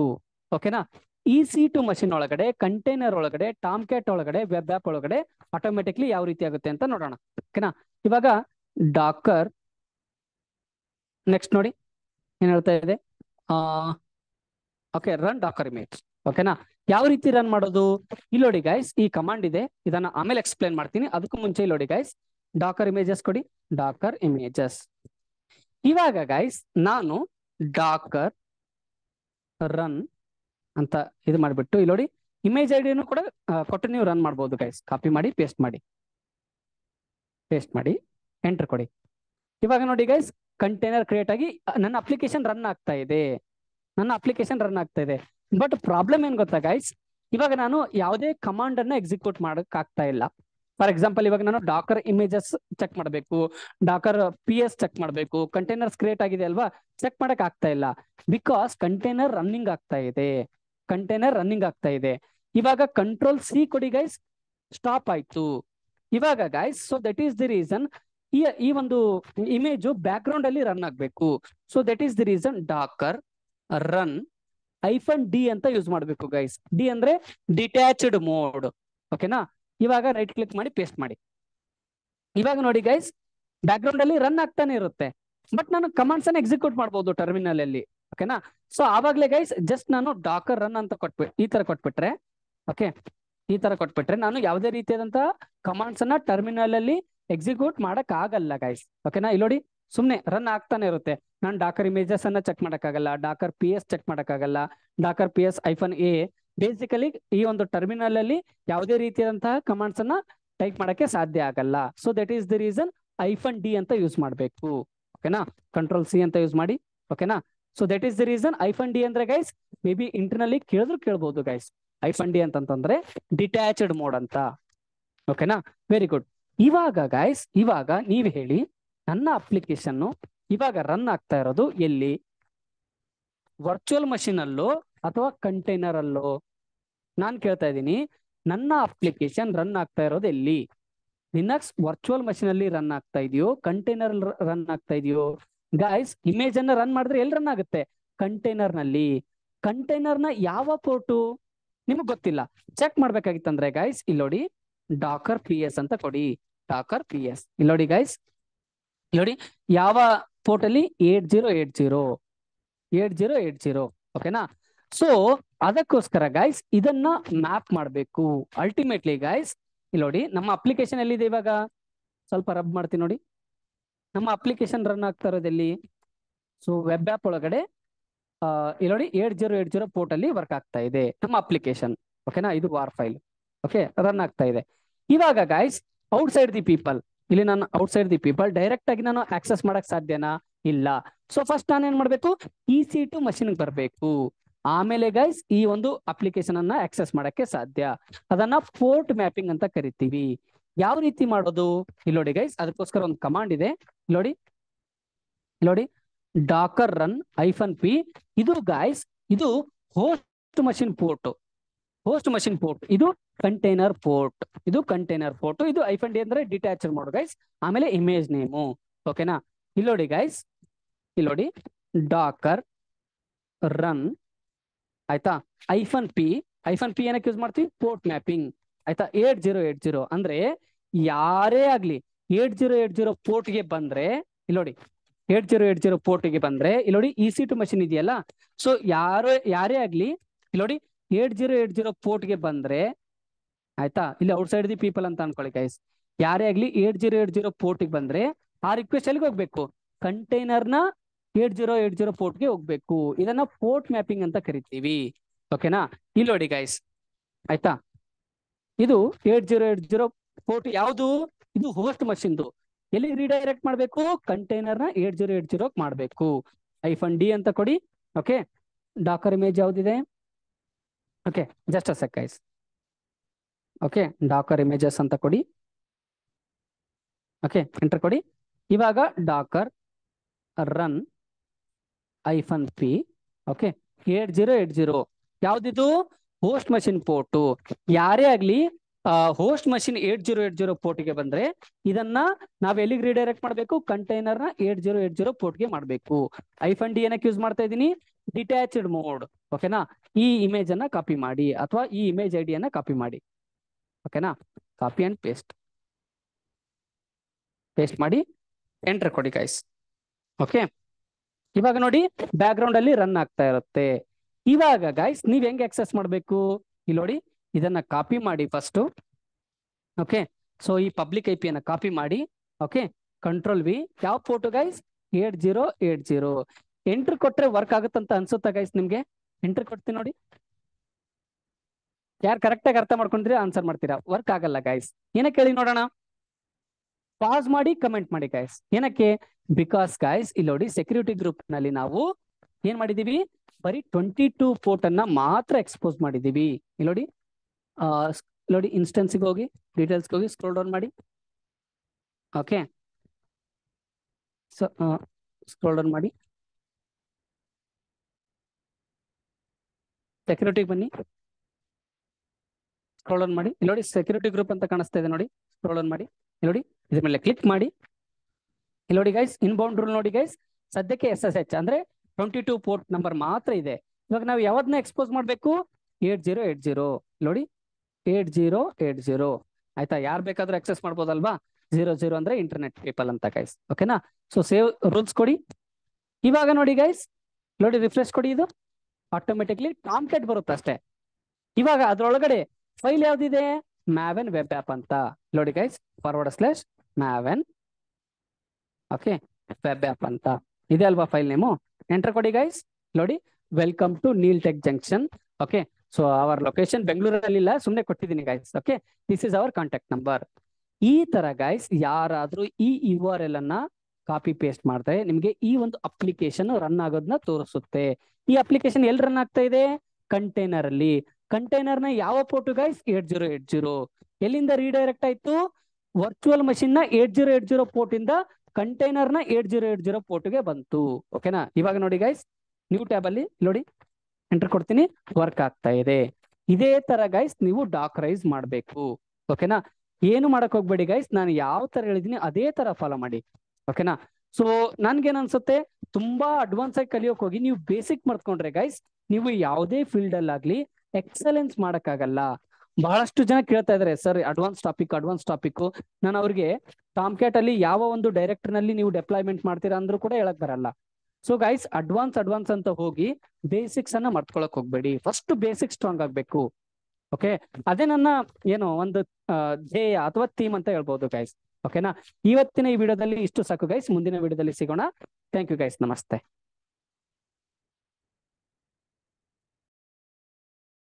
ಓಕೆನಾ ಈ ಸಿ ಟು ಮಷಿನ್ ಒಳಗಡೆ ಕಂಟೈನರ್ ಒಳಗಡೆ ಟಾಮ್ ಕ್ಯಾಟ್ ಒಳಗಡೆ ವೆಬ್ ಆಪ್ ಒಳಗಡೆ ಆಟೋಮೆಟಿಕ್ಲಿ ಯಾವ ರೀತಿ ಆಗುತ್ತೆ ಅಂತ ನೋಡೋಣ. ಓಕೆನಾ ಇವಾಗ ಡಾಕರ್ ನೆಕ್ಸ್ಟ್ ನೋಡಿ, ಏನ್ ಹೇಳ್ತಾ ಇದೆ? ಓಕೆ ರನ್ ಡಾಕರ್ ಇಮೇಜ್ ಓಕೆನಾ ಯಾವ ರೀತಿ ರನ್ ಮಾಡೋದು? ಇಲ್ಲಿ ನೋಡಿ ಗೈಸ್ ಈ ಕಮಾಂಡ್ ಇದೆ, ಇದನ್ನ ಆಮೇಲೆ ಎಕ್ಸ್ಪ್ಲೇನ್ ಮಾಡ್ತೀನಿ. ಅದಕ್ಕೂ ಮುಂಚೆ ಇಲ್ಲಿ ನೋಡಿ ಗೈಸ್ ಡಾಕರ್ ಇಮೇಜಸ್ ಕೊಡಿ. ಡಾಕರ್ ಇಮೇಜಸ್ ಇವಾಗ ಗೈಸ್ ನಾನು ಡಾಕರ್ ರನ್ ಅಂತ ಇದು ಮಾಡಿಬಿಟ್ಟು ಇಲ್ಲಿ ನೋಡಿ ಇಮೇಜ್ ಐಡಿಯನ್ನು ಕೂಡ ಕೊಟ್ಟು ನೀವು ರನ್ ಮಾಡ್ಬೋದು ಗೈಸ್ ಕಾಪಿ ಮಾಡಿ ಪೇಸ್ಟ್ ಮಾಡಿ. ಪೇಸ್ಟ್ ಮಾಡಿ ಎಂಟರ್ ಕೊಡಿ. ಇವಾಗ ನೋಡಿ ಗೈಸ್ ಕಂಟೈನರ್ ಕ್ರಿಯೇಟ್ ಆಗಿ ನನ್ನ ಅಪ್ಲಿಕೇಶನ್ ರನ್ ಆಗ್ತಾ ಇದೆ. ನನ್ನ ಅಪ್ಲಿಕೇಶನ್ ರನ್ ಆಗ್ತಾ ಇದೆ. ಬಟ್ ಪ್ರಾಬ್ಲಮ್ ಏನ್ ಗೊತ್ತಾ ಗೈಸ್ ಇವಾಗ ನಾನು ಯಾವುದೇ ಕಮಾಂಡ್ ಅನ್ನ ಎಕ್ಸಿಕ್ಯೂಟ್ ಮಾಡಕ್ ಆಗ್ತಾ ಇಲ್ಲ. ಫಾರ್ ಎಕ್ಸಾಂಪಲ್ ಇವಾಗ ನಾನು ಡಾಕರ್ ಇಮೇಜಸ್ ಚೆಕ್ ಮಾಡಬೇಕು ಡಾಕರ್ ಪಿ ಎಸ್ ಚೆಕ್ ಮಾಡಬೇಕು ಕಂಟೈನರ್ಸ್ ಕ್ರಿಯೇಟ್ ಆಗಿದೆ ಅಲ್ವಾ? ಚೆಕ್ ಮಾಡಕ್ ಆಗ್ತಾ ಇಲ್ಲ. ಬಿಕಾಸ್ ಕಂಟೈನರ್ ರನ್ನಿಂಗ್ ಆಗ್ತಾ ಇದೆ. ಕಂಟೈನರ್ ರನ್ನಿಂಗ್ ಆಗ್ತಾ ಇದೆ. ಇವಾಗ ಕಂಟ್ರೋಲ್ ಸಿ ಕೊಡಿ ಗೈಸ್ ಸ್ಟಾಪ್ ಆಯ್ತು. ಇವಾಗ guys so that is the reason ಈ ಈ ಒಂದು ಇಮೇಜು ಬ್ಯಾಕ್ ಗ್ರೌಂಡ್ ಅಲ್ಲಿ ರನ್ ಆಗ್ಬೇಕು. So that is the reason Docker run hyphen D ಅಂತ ಯೂಸ್ ಮಾಡಬೇಕು ಗೈಸ್ ಡಿ ಅಂದ್ರೆ ಡಿಟ್ಯಾಚ್ಡ್ ಮೋಡ್ ಓಕೆನಾ ಇವಾಗ ರೈಟ್ ಕ್ಲಿಕ್ ಮಾಡಿ ಪೇಸ್ಟ್ ಮಾಡಿ. ಇವಾಗ ನೋಡಿ ಗೈಸ್ ಬ್ಯಾಕ್ ಗ್ರೌಂಡ್ ಅಲ್ಲಿ ರನ್ ಆಗ್ತಾನೆ ಇರುತ್ತೆ. ಬಟ್ ನಾನು ಕಮಾಂಡ್ಸ್ ಅನ್ನ ಎಕ್ಸಿಕ್ಯೂಟ್ ಮಾಡಬಹುದು ಟರ್ಮಿನಲ್ ಅಲ್ಲಿ. ಓಕೆನಾ? ಸೊ ಆವಾಗ್ಲೇ ಗೈಸ್ ಜಸ್ಟ್ ನಾನು ಡಾಕರ್ ರನ್ ಅಂತ ಕೊಟ್ಬಿಟ್ಟು ಈ ತರ ಕೊಟ್ಬಿಟ್ರೆ, ಓಕೆ? ಈ ತರ ಕೊಟ್ಬಿಟ್ರೆ ನಾನು ಯಾವುದೇ ರೀತಿಯಾದಂತಹ ಕಮಾಂಡ್ಸ್ ಅನ್ನ ಟರ್ಮಿನಲ್ ಅಲ್ಲಿ ಎಕ್ಸಿಕ್ಯೂಟ್ ಮಾಡಕ್ ಆಗಲ್ಲ ಗೈಸ್ ಓಕೆನಾ? ಇಲ್ಲಿ ನೋಡಿ, ಸುಮ್ನೆ ರನ್ ಆಗ್ತಾನೆ ಇರುತ್ತೆ. ನಾನು ಡಾಕರ್ ಇಮೇಜಸ್ ಅನ್ನ ಚೆಕ್ ಮಾಡಕ್ಕಾಗಲ್ಲ ಡಾಕರ್ ಪಿ ಎಸ್ ಚೆಕ್ ಮಾಡಕ್ಕಾಗಲ್ಲ Docker P S hyphen A basically ಈ ಒಂದು ಟರ್ಮಿನಲ್ ಅಲ್ಲಿ ಯಾವುದೇ ರೀತಿಯಾದಂತಹ ಕಮಾಂಡ್ಸ್ ಅನ್ನ ಟೈಪ್ ಮಾಡಕ್ಕೆ ಸಾಧ್ಯ ಆಗಲ್ಲ. So that is the reason hyphen D ಅಂತ ಯೂಸ್ ಮಾಡಬೇಕು. ಓಕೆನಾ? ಕಂಟ್ರೋಲ್ ಸಿ ಅಂತ ಯೂಸ್ ಮಾಡಿ. ಓಕೆನಾ? So that is the reason hyphen D ಅಂದ್ರೆ ಗೈಸ್ ಮೇ ಬಿ ಇಂಟರ್ನಲ್ಲಿ ಕೇಳಿದ್ರು ಕೇಳ್ಬೋದು ಗೈಸ್ ಐಫನ್ ಡಿ ಅಂತಂತಂದ್ರೆ ಡಿಟ್ಯಾಚ್ಡ್ ಮೋಡ್ ಅಂತ. ಓಕೆನಾ ವೆರಿ ಗುಡ್ ಇವಾಗ ಗೈಸ್ ಇವಾಗ ನೀವ್ ಹೇಳಿ ನನ್ನ ಅಪ್ಲಿಕೇಶನ್ ಇವಾಗ ರನ್ ಆಗ್ತಾ ಇರೋದು ಎಲ್ಲಿ? ವರ್ಚುವಲ್ ಮಷೀನ್ ಅಲ್ಲೋ ಅಥವಾ ಕಂಟೈನರ್ ಅಲ್ಲೋ ನಾನ್ ಕೇಳ್ತಾ ಇದ್ದೀನಿ, ನನ್ನ ಅಪ್ಲಿಕೇಶನ್ ರನ್ ಆಗ್ತಾ ಇರೋದು ಎಲ್ಲಿ? ಲಿನಕ್ಸ್ ವರ್ಚುವಲ್ ಮಷೀನ್ ಅಲ್ಲಿ ರನ್ ಆಗ್ತಾ ಇದೆಯೋ ಕಂಟೈನರ್ ರನ್ ಆಗ್ತಾ ಇದೆಯೋ? ಗಾಯ್ಸ್ ಇಮೇಜ್ ಅನ್ನ ರನ್ ಮಾಡಿದ್ರೆ ಎಲ್ಲಿ ರನ್ ಆಗುತ್ತೆ? ಕಂಟೈನರ್ನಲ್ಲಿ. ಕಂಟೈನರ್ನ ಯಾವ ಪೋರ್ಟು ನಿಮಗ್ ಗೊತ್ತಿಲ್ಲ. ಚೆಕ್ ಮಾಡ್ಬೇಕಾಗಿತ್ತಂದ್ರೆ ಗೈಸ್ ಇಲ್ಲಿ ನೋಡಿ ಡಾಕರ್ ಪಿ ಎಸ್ ಅಂತ ಕೊಡಿ. ಡಾಕರ್ ಪಿ ಎಸ್ ಇಲ್ಲಿ ನೋಡಿ ಗೈಸ್ ನೋಡಿ, ಯಾವ ಪೋರ್ಟ್ ಅಲ್ಲಿ? Eight zero eight zero eight zero eight zero ಓಕೆನಾ ಸೊ ಅದಕ್ಕೋಸ್ಕರ ಗೈಸ್ ಇದನ್ನ ಮ್ಯಾಪ್ ಮಾಡಬೇಕು. ಅಲ್ಟಿಮೇಟ್ಲಿ ಗೈಸ್ ಇಲ್ಲಿ ನೋಡಿ, ನಮ್ಮ ಅಪ್ಲಿಕೇಶನ್ ಎಲ್ಲಿದೆ ಇವಾಗ? ಸ್ವಲ್ಪ ರಬ್ ಮಾಡ್ತೀನಿ ನೋಡಿ. ನಮ್ಮ ಅಪ್ಲಿಕೇಶನ್ ರನ್ ಆಗ್ತಾ ಇರೋದೆಲ್ಲಿ? ಸೊ ವೆಬ್ ಆಪ್ ಒಳಗಡೆ ಇಲ್ಲಿ ನೋಡಿ eight zero eight zero port ಅಲ್ಲಿ ವರ್ಕ್ ಆಗ್ತಾ ಇದೆ ನಮ್ಮ ಅಪ್ಲಿಕೇಶನ್ ಓಕೆನಾ ಇದು ವಾರ್ ಫೈಲ್ ಓಕೆ ರನ್ ಆಗ್ತಾ ಇದೆ. ಇವಾಗ guys outside the people ಇಲ್ಲಿ ನಾನು outside the people direct ಆಗಿ ನಾನು ಆಕ್ಸೆಸ್ ಮಾಡಕ್ ಸಾಧ್ಯನಾ? ಇಲ್ಲ. ಸೊ ಫಸ್ಟ್ ನಾನು ಏನ್ ಮಾಡ್ಬೇಕು? ಇ ಸಿ ಟು ಮಷಿನ್ ಬರಬೇಕು. ಆಮೇಲೆ ಗೈಸ್ ಈ ಒಂದು ಅಪ್ಲಿಕೇಶನ್ ಅನ್ನ ಆಕ್ಸೆಸ್ ಮಾಡಕ್ಕೆ ಸಾಧ್ಯ. ಅದನ್ನ ಪೋರ್ಟ್ ಮ್ಯಾಪಿಂಗ್ ಅಂತ ಕರಿತೀವಿ. ಯಾವ ರೀತಿ ಮಾಡೋದು? ಇಲ್ಲಿ ನೋಡಿ ಗೈಸ್ ಅದಕ್ಕೋಸ್ಕರ ಒಂದು ಕಮಾಂಡ್ ಇದೆ. ನೋಡಿ ನೋಡಿ ಡಾಕರ್ ರನ್ ಐಫನ್ ಪಿ ಇದು ಗೈಸ್ ಇದು host machine port host machine port ಇದು ಕಂಟೈನರ್ ಪೋರ್ಟ್ ಇದು ಕಂಟೈನರ್ ಪೋರ್ಟ್ ಇದು ಐಫನ್ ಡಿ ಅಂದ್ರೆ ಡಿಟ್ಯಾಚ್ ಮೋಡ್ ಗೈಸ್ ಆಮೇಲೆ ಇಮೇಜ್ ನೇಮು ಓಕೆನಾ ಇಲ್ಲಿ ನೋಡಿ ಗೈಸ್ ಇಲ್ಲಿ ನೋಡಿ ಡಾಕರ್ ರನ್ ಆಯ್ತಾ? ಐಫನ್ ಪಿ ಐಫನ್ ಪಿ ಏನಕ್ಕೆ ಯೂಸ್ ಮಾಡ್ತೀವಿ? ಪೋರ್ಟ್ ಮ್ಯಾಪಿಂಗ್ ಆಯ್ತಾ? ಏಟ್ ಜೀರೋ ಏಟ್ ಜೀರೋ ಅಂದ್ರೆ ಯಾರೇ ಆಗ್ಲಿ ಏಟ್ ಜೀರೋ ಏಟ್ ಜೀರೋ ಪೋರ್ಟ್ಗೆ ಬಂದ್ರೆ ಇಲ್ಲೋಡಿ ಏಟ್ ಜೀರೋ ಏಟ್ ಜೀರೋ ಪೋರ್ಟ್ಗೆ ಬಂದ್ರೆ ಇಲ್ಲೋಡಿ ಇ ಸಿ ಟು ಮಷಿನ್ ಇದೆಯಲ್ಲ ಸೊ ಯಾರೋ ಯಾರೇ ಆಗ್ಲಿ ಇಲ್ಲೋಡಿ ಏಟ್ ಜೀರೋ ಏಟ್ ಜೀರೋ ಪೋರ್ಟ್ಗೆ ಬಂದ್ರೆ ಆಯ್ತಾ ಇಲ್ಲಿ ಔಟ್ ಸೈಡ್ ದಿ ಪೀಪಲ್ ಅಂತ ಅನ್ಕೊಳ್ಳಿ ಗೈಸ್ ಯಾರೇ ಆಗ್ಲಿ ಏಟ್ ಜೀರೋ ಏಟ್ ಜೀರೋ ಪೋರ್ಟ್ಗೆ ಬಂದ್ರೆ ಆ ರಿಕ್ವೆಸ್ಟ್ ಎಲ್ಲಿಗೆ ಹೋಗ್ಬೇಕು ಕಂಟೈನರ್ನ ಏಟ್ ಜೀರೋ ಏಟ್ ಜೀರೋ ಪೋರ್ಟ್ಗೆ ಹೋಗ್ಬೇಕು ಇದನ್ನ ಪೋರ್ಟ್ ಮ್ಯಾಪಿಂಗ್ ಅಂತ ಕರಿತೀವಿ ಓಕೆನಾ ಇಲ್ಲೋಡಿ ಗೈಸ್ ಆಯ್ತಾ ಇದು eight zero eight zero port ಯಾವುದು? ಇದು ಹೋಸ್ಟ್ ಮಷಿನ್ದು. ಎಲ್ಲಿ ರಿಡೈರೆಕ್ಟ್ ಮಾಡಬೇಕು? ಕಂಟೈನರ್ನ ಏಟ್ ಜೀರೋ ಏಟ್ ಜೀರೋ ಮಾಡಬೇಕು. ಐಫನ್ ಡಿ ಅಂತ ಕೊಡಿ. Okay? Dakar image ಯಾವ್ದಿದೆ? Okay just uh guys okay Docker images ಅಂತ ಕೊಡಿ. ಓಕೆ ಎಂಟರ್ ಕೊಡಿ. ಇವಾಗ Docker run hyphen P okay, eight zero eight zero. ಯಾವ್ದಿದು? Host machine port. ಯಾರೇ ಆಗ್ಲಿ host machine eight zero eight zero ಪೋರ್ಟ್ಗೆ ಬಂದ್ರೆ ಇದನ್ನ ನಾವ್ ಎಲ್ಲಿಗೆ ರಿಡೈರೆಕ್ಟ್ ಮಾಡಬೇಕು? ಕಂಟೈನರ್ನ ಏಟ್ ಜೀರೋ ಏಟ್ ಜೀರೋ ಪೋರ್ಟ್ಗೆ ಮಾಡಬೇಕು. ಐಫನ್ ಡಿ ಏನಕ್ಕೆ ಯೂಸ್ ಮಾಡ್ತಾ ಇದೀನಿ ಡಿಟ್ಯಾಚ್ಡ್ ಮೋಡ್ ಓಕೆನಾ ಈ ಇಮೇಜ್ ಅನ್ನ ಕಾಪಿ ಮಾಡಿ ಅಥವಾ ಈ ಇಮೇಜ್ ಐಡಿ ಡಿಯನ್ನ ಕಾಪಿ ಮಾಡಿ. ಓಕೆನಾ ಕಾಪಿ ಅಂಡ್ ಪೇಸ್ಟ್ ಪೇಸ್ಟ್ ಮಾಡಿ ಎಂಟರ್ ಕೊಡಿ ಗೈಸ್ ಓಕೆ ಇವಾಗ ನೋಡಿ ಬ್ಯಾಕ್ ಗ್ರೌಂಡ್ ಅಲ್ಲಿ ರನ್ ಆಗ್ತಾ ಇರುತ್ತೆ. ಇವಾಗ ಗೈಸ್ ನೀವ್ ಹೆಂಗ್ ಆಕ್ಸೆಸ್ ಮಾಡ್ಬೇಕು? ಇಲ್ಲಿ ನೋಡಿ. ಇದನ್ನ ಕಾಪಿ ಮಾಡಿ ಫಸ್ಟ್ ಓಕೆ ಸೊ ಈ ಪಬ್ಲಿಕ್ ಐ ಪಿಯನ್ನು ಕಾಪಿ ಮಾಡಿ. ಓಕೆ ಕಂಟ್ರೋಲ್ ವಿ ಯಾವ photo guys eight zero eight zero enter ಕೊಟ್ರೆ ವರ್ಕ್ ಆಗುತ್ತಂತ ಅನ್ಸುತ್ತಾ ಗೈಸ್ ನಿಮ್ಗೆ? ಎಂಟ್ರ್ ಕೊಡ್ತೀನಿ ನೋಡಿ. ಯಾರು ಕರೆಕ್ಟ್ ಆಗಿ ಅರ್ಥ ಮಾಡ್ಕೊಂಡ್ರಿ ಆನ್ಸರ್ ಮಾಡ್ತೀರಾ? ವರ್ಕ್ ಆಗಲ್ಲ ಗೈಸ್ ಏನಕ್ಕೆ ಹೇಳಿ ನೋಡೋಣ? ಪಾಸ್ ಮಾಡಿ ಕಮೆಂಟ್ ಮಾಡಿ ಗೈಸ್ ಏನಕ್ಕೆ? ಬಿಕಾಸ್ ಗೈಸ್ ಇಲ್ಲಿ ನೋಡಿ ಸೆಕ್ಯೂರಿಟಿ ಗ್ರೂಪ್ನಲ್ಲಿ ನಾವು ಏನ್ ಮಾಡಿದೀವಿ? ಬರೀ ಟ್ವೆಂಟಿ ಟೂ ಅನ್ನ ಮಾತ್ರ ಎಕ್ಸ್ಪೋಸ್ ಮಾಡಿದೀವಿ. ಇಲ್ಲಿ ನೋಡಿ. ನೋಡಿ ಇನ್ಸ್ಟೆನ್ಸ್ಗೆ ಹೋಗಿ ಡೀಟೇಲ್ಸ್ಗೆ ಹೋಗಿ ಸ್ಕ್ರೋಲ್ ಡೌನ್ ಮಾಡಿ. ಓಕೆ ಸೊ ಸ್ಕ್ರೋಲ್ ಡೌನ್ ಮಾಡಿ. ಸೆಕ್ಯೂರಿಟಿಗೆ ಬನ್ನಿ. ಸ್ಕ್ರೋಲ್ ಡೌನ್ ಮಾಡಿ. ಇಲ್ಲಿ ನೋಡಿ ಸೆಕ್ಯೂರಿಟಿ ಗ್ರೂಪ್ ಅಂತ ಕಾಣಿಸ್ತಾ ಇದೆ ನೋಡಿ. ಸ್ಕ್ರೋಲ್ ಡೌನ್ ಮಾಡಿ. ನೋಡಿ, ಇದ್ರ ಮೇಲೆ ಕ್ಲಿಕ್ ಮಾಡಿ. ಇಲ್ಲಿ ನೋಡಿ ಗೈಸ್ ಇನ್ಬೌಂಡ್ ರೂಲ್ ನೋಡಿ ಗೈಸ್ ಸದ್ಯಕ್ಕೆ ಎಸ್ ಎಸ್ ಎಚ್ ಅಂದ್ರೆ ಟ್ವೆಂಟಿ ಟೂ ಪೋರ್ಟ್ ನಂಬರ್ ಮಾತ್ರ ಇದೆ. ಇವಾಗ ನಾವು ಯಾವ್ದನ್ನ ಎಕ್ಸ್ಪೋಸ್ ಮಾಡಬೇಕು? ಏಟ್ ಜೀರೋ ಏಟ್ ಜೀರೋ ನೋಡಿ ಏಟ್ ಜೀರೋ ಏಟ್ ಜೀರೋ. ಆಯ್ತಾ? ಯಾರು ಬೇಕಾದ್ರೂ ಆಕ್ಸೆಸ್ ಮಾಡ್ಬೋದಲ್ವಾ? ಜೀರೋ ಜೀರೋ ಅಂದ್ರೆ ಇಂಟರ್ನೆಟ್ ಪೀಪಲ್ ಅಂತ ಗೈಸ್ ಓಕೆನಾ ಸೊ ಸೇವ್ ರೂಲ್ಸ್ ಕೊಡಿ. ಇವಾಗ ನೋಡಿ ಗೈಸ್ ನೋಡಿ ರಿಫ್ರೆಶ್ ಕೊಡಿ ಇದು. ಆಟೋಮೆಟಿಕ್ಲಿ ಟಾಮ್ಕೆಟ್ ಬರುತ್ತೆ ಅಷ್ಟೇ. ಇವಾಗ ಅದ್ರೊಳಗಡೆ ಫೈಲ್ ಯಾವ್ದಿದೆ? ಮ್ಯಾವೆನ್ ವೆಬ್ ಆ್ಯಪ್ ಅಂತ. ನೋಡಿ guys forward slash Maven okay web app ಅಂತ. ಇದೆ ಅಲ್ವಾ ಫೈಲ್ ನೇಮು ಎಂಟರ್ ಕೊಡಿ ಗೈಸ್ ನೋಡಿ welcome to Neel tech junction okay so our location ಬೆಂಗಳೂರಲ್ಲಿ ಇಲ್ಲ ಸುಮ್ಮನೆ ಕೊಟ್ಟಿದ್ದೀನಿ guys okay this is our contact number ಈ ತರ ಗೈಸ್ ಯಾರಾದ್ರೂ ಈ ಯು ಆರ್ ಎಲ್ ಅನ್ನ ಕಾಪಿ ಪೇಸ್ಟ್ ಮಾಡ್ತಾರೆ ನಿಮಗೆ ಈ ಒಂದು ಅಪ್ಲಿಕೇಶನ್ ರನ್ ಆಗೋದನ್ನ ತೋರಿಸುತ್ತೆ. ಈ ಅಪ್ಲಿಕೇಶನ್ ಎಲ್ಲಿ ರನ್ ಆಗ್ತಾ ಇದೆ? ಕಂಟೈನರ್ ಅಲ್ಲಿ. ಕಂಟೈನರ್ನ ಯಾವ port guys eight zero eight zero ಎಲ್ಲಿಂದ ರೀಡೈರೆಕ್ಟ್ ಆಯ್ತು? ವರ್ಚುವಲ್ ಮಷಿನ್ನ eight zero eight zero port ಇಂದ ಕಂಟೈನರ್ನ ಏಟ್ ಜೀರೋ ಏಟ್ ಜೀರೋ ಪೋರ್ಟ್ಗೆ ಬಂತು. ಓಕೆನಾ ಇವಾಗ ನೋಡಿ ಗೈಸ್ ನ್ಯೂ ಟ್ಯಾಬ್ ಅಲ್ಲಿ, ನೋಡಿ. ಎಂಟರ್ ಕೊಡ್ತೀನಿ. ವರ್ಕ್ ಆಗ್ತಾ ಇದೆ. ಇದೇ ತರ ಗೈಸ್ ನೀವು ಡಾಕರೈಸ್ ಮಾಡಬೇಕು. ಓಕೆನಾ ಏನು ಮಾಡಕ್ ಹೋಗ್ಬೇಡಿ ಗೈಸ್ ನಾನು ಯಾವ ತರ ಹೇಳಿದೀನಿ ಅದೇ ತರ ಫಾಲೋ ಮಾಡಿ. ಓಕೆನಾ ಸೊ ನನ್ಗೇನ್ ಅನ್ಸುತ್ತೆ? ತುಂಬಾ ಅಡ್ವಾನ್ಸ್ ಆಗಿ ಕಲಿಯೋಕ್ ಹೋಗಿ ನೀವು ಬೇಸಿಕ್ ಮಾಡ್ಕೊಂಡ್ರೆ ಗೈಸ್ ನೀವು ಯಾವುದೇ ಫೀಲ್ಡ್ ಅಲ್ಲಾಗ್ಲಿ ಎಕ್ಸಲೆನ್ಸ್ ಮಾಡಕ್ಕಾಗಲ್ಲ. ಬಹಳಷ್ಟು ಜನ ಕೇಳ್ತಾ ಇದಾರೆ sir advance topic advance topic ನಾನು ಅವ್ರಿಗೆ ಟಾಮ್ಕ್ಯಾಟ್ ಅಲ್ಲಿ ಯಾವ ಒಂದು ಡೈರೆಕ್ಟರ್ನಲ್ಲಿ ನೀವು ಡೆಪ್ಲಾಯ್ಮೆಂಟ್ ಮಾಡ್ತೀರಾ ಅಂದ್ರೂ ಕೂಡ ಹೇಳಕ್ ಬರಲ್ಲ. ಸೊ ಗೈಸ್ ಅಡ್ವಾನ್ಸ್ ಅಡ್ವಾನ್ಸ್ ಅಂತ ಹೋಗಿ ಬೇಸಿಕ್ಸ್ ಅನ್ನ ಮರ್ತ್ಕೊಳಕ್ ಹೋಗ್ಬೇಡಿ. ಫಸ್ಟ್ ಬೇಸಿಕ್ ಸ್ಟ್ರಾಂಗ್ ಆಗ್ಬೇಕು. ಓಕೆ ಅದೇ ನನ್ನ, ಏನು ಒಂದು ಧ್ಯೇಯ ಅಥವಾ ಥೀಮ್ ಅಂತ ಹೇಳ್ಬೋದು ಗೈಸ್ ಓಕೆನಾ ಇವತ್ತಿನ ಈ ವಿಡಿಯೋದಲ್ಲಿ ಇಷ್ಟು ಸಾಕು ಗೈಸ್ ಮುಂದಿನ ವಿಡಿಯೋದಲ್ಲಿ ಸಿಗೋಣ. ಥ್ಯಾಂಕ್ ಯು ಗೈಸ್ ನಮಸ್ತೆ.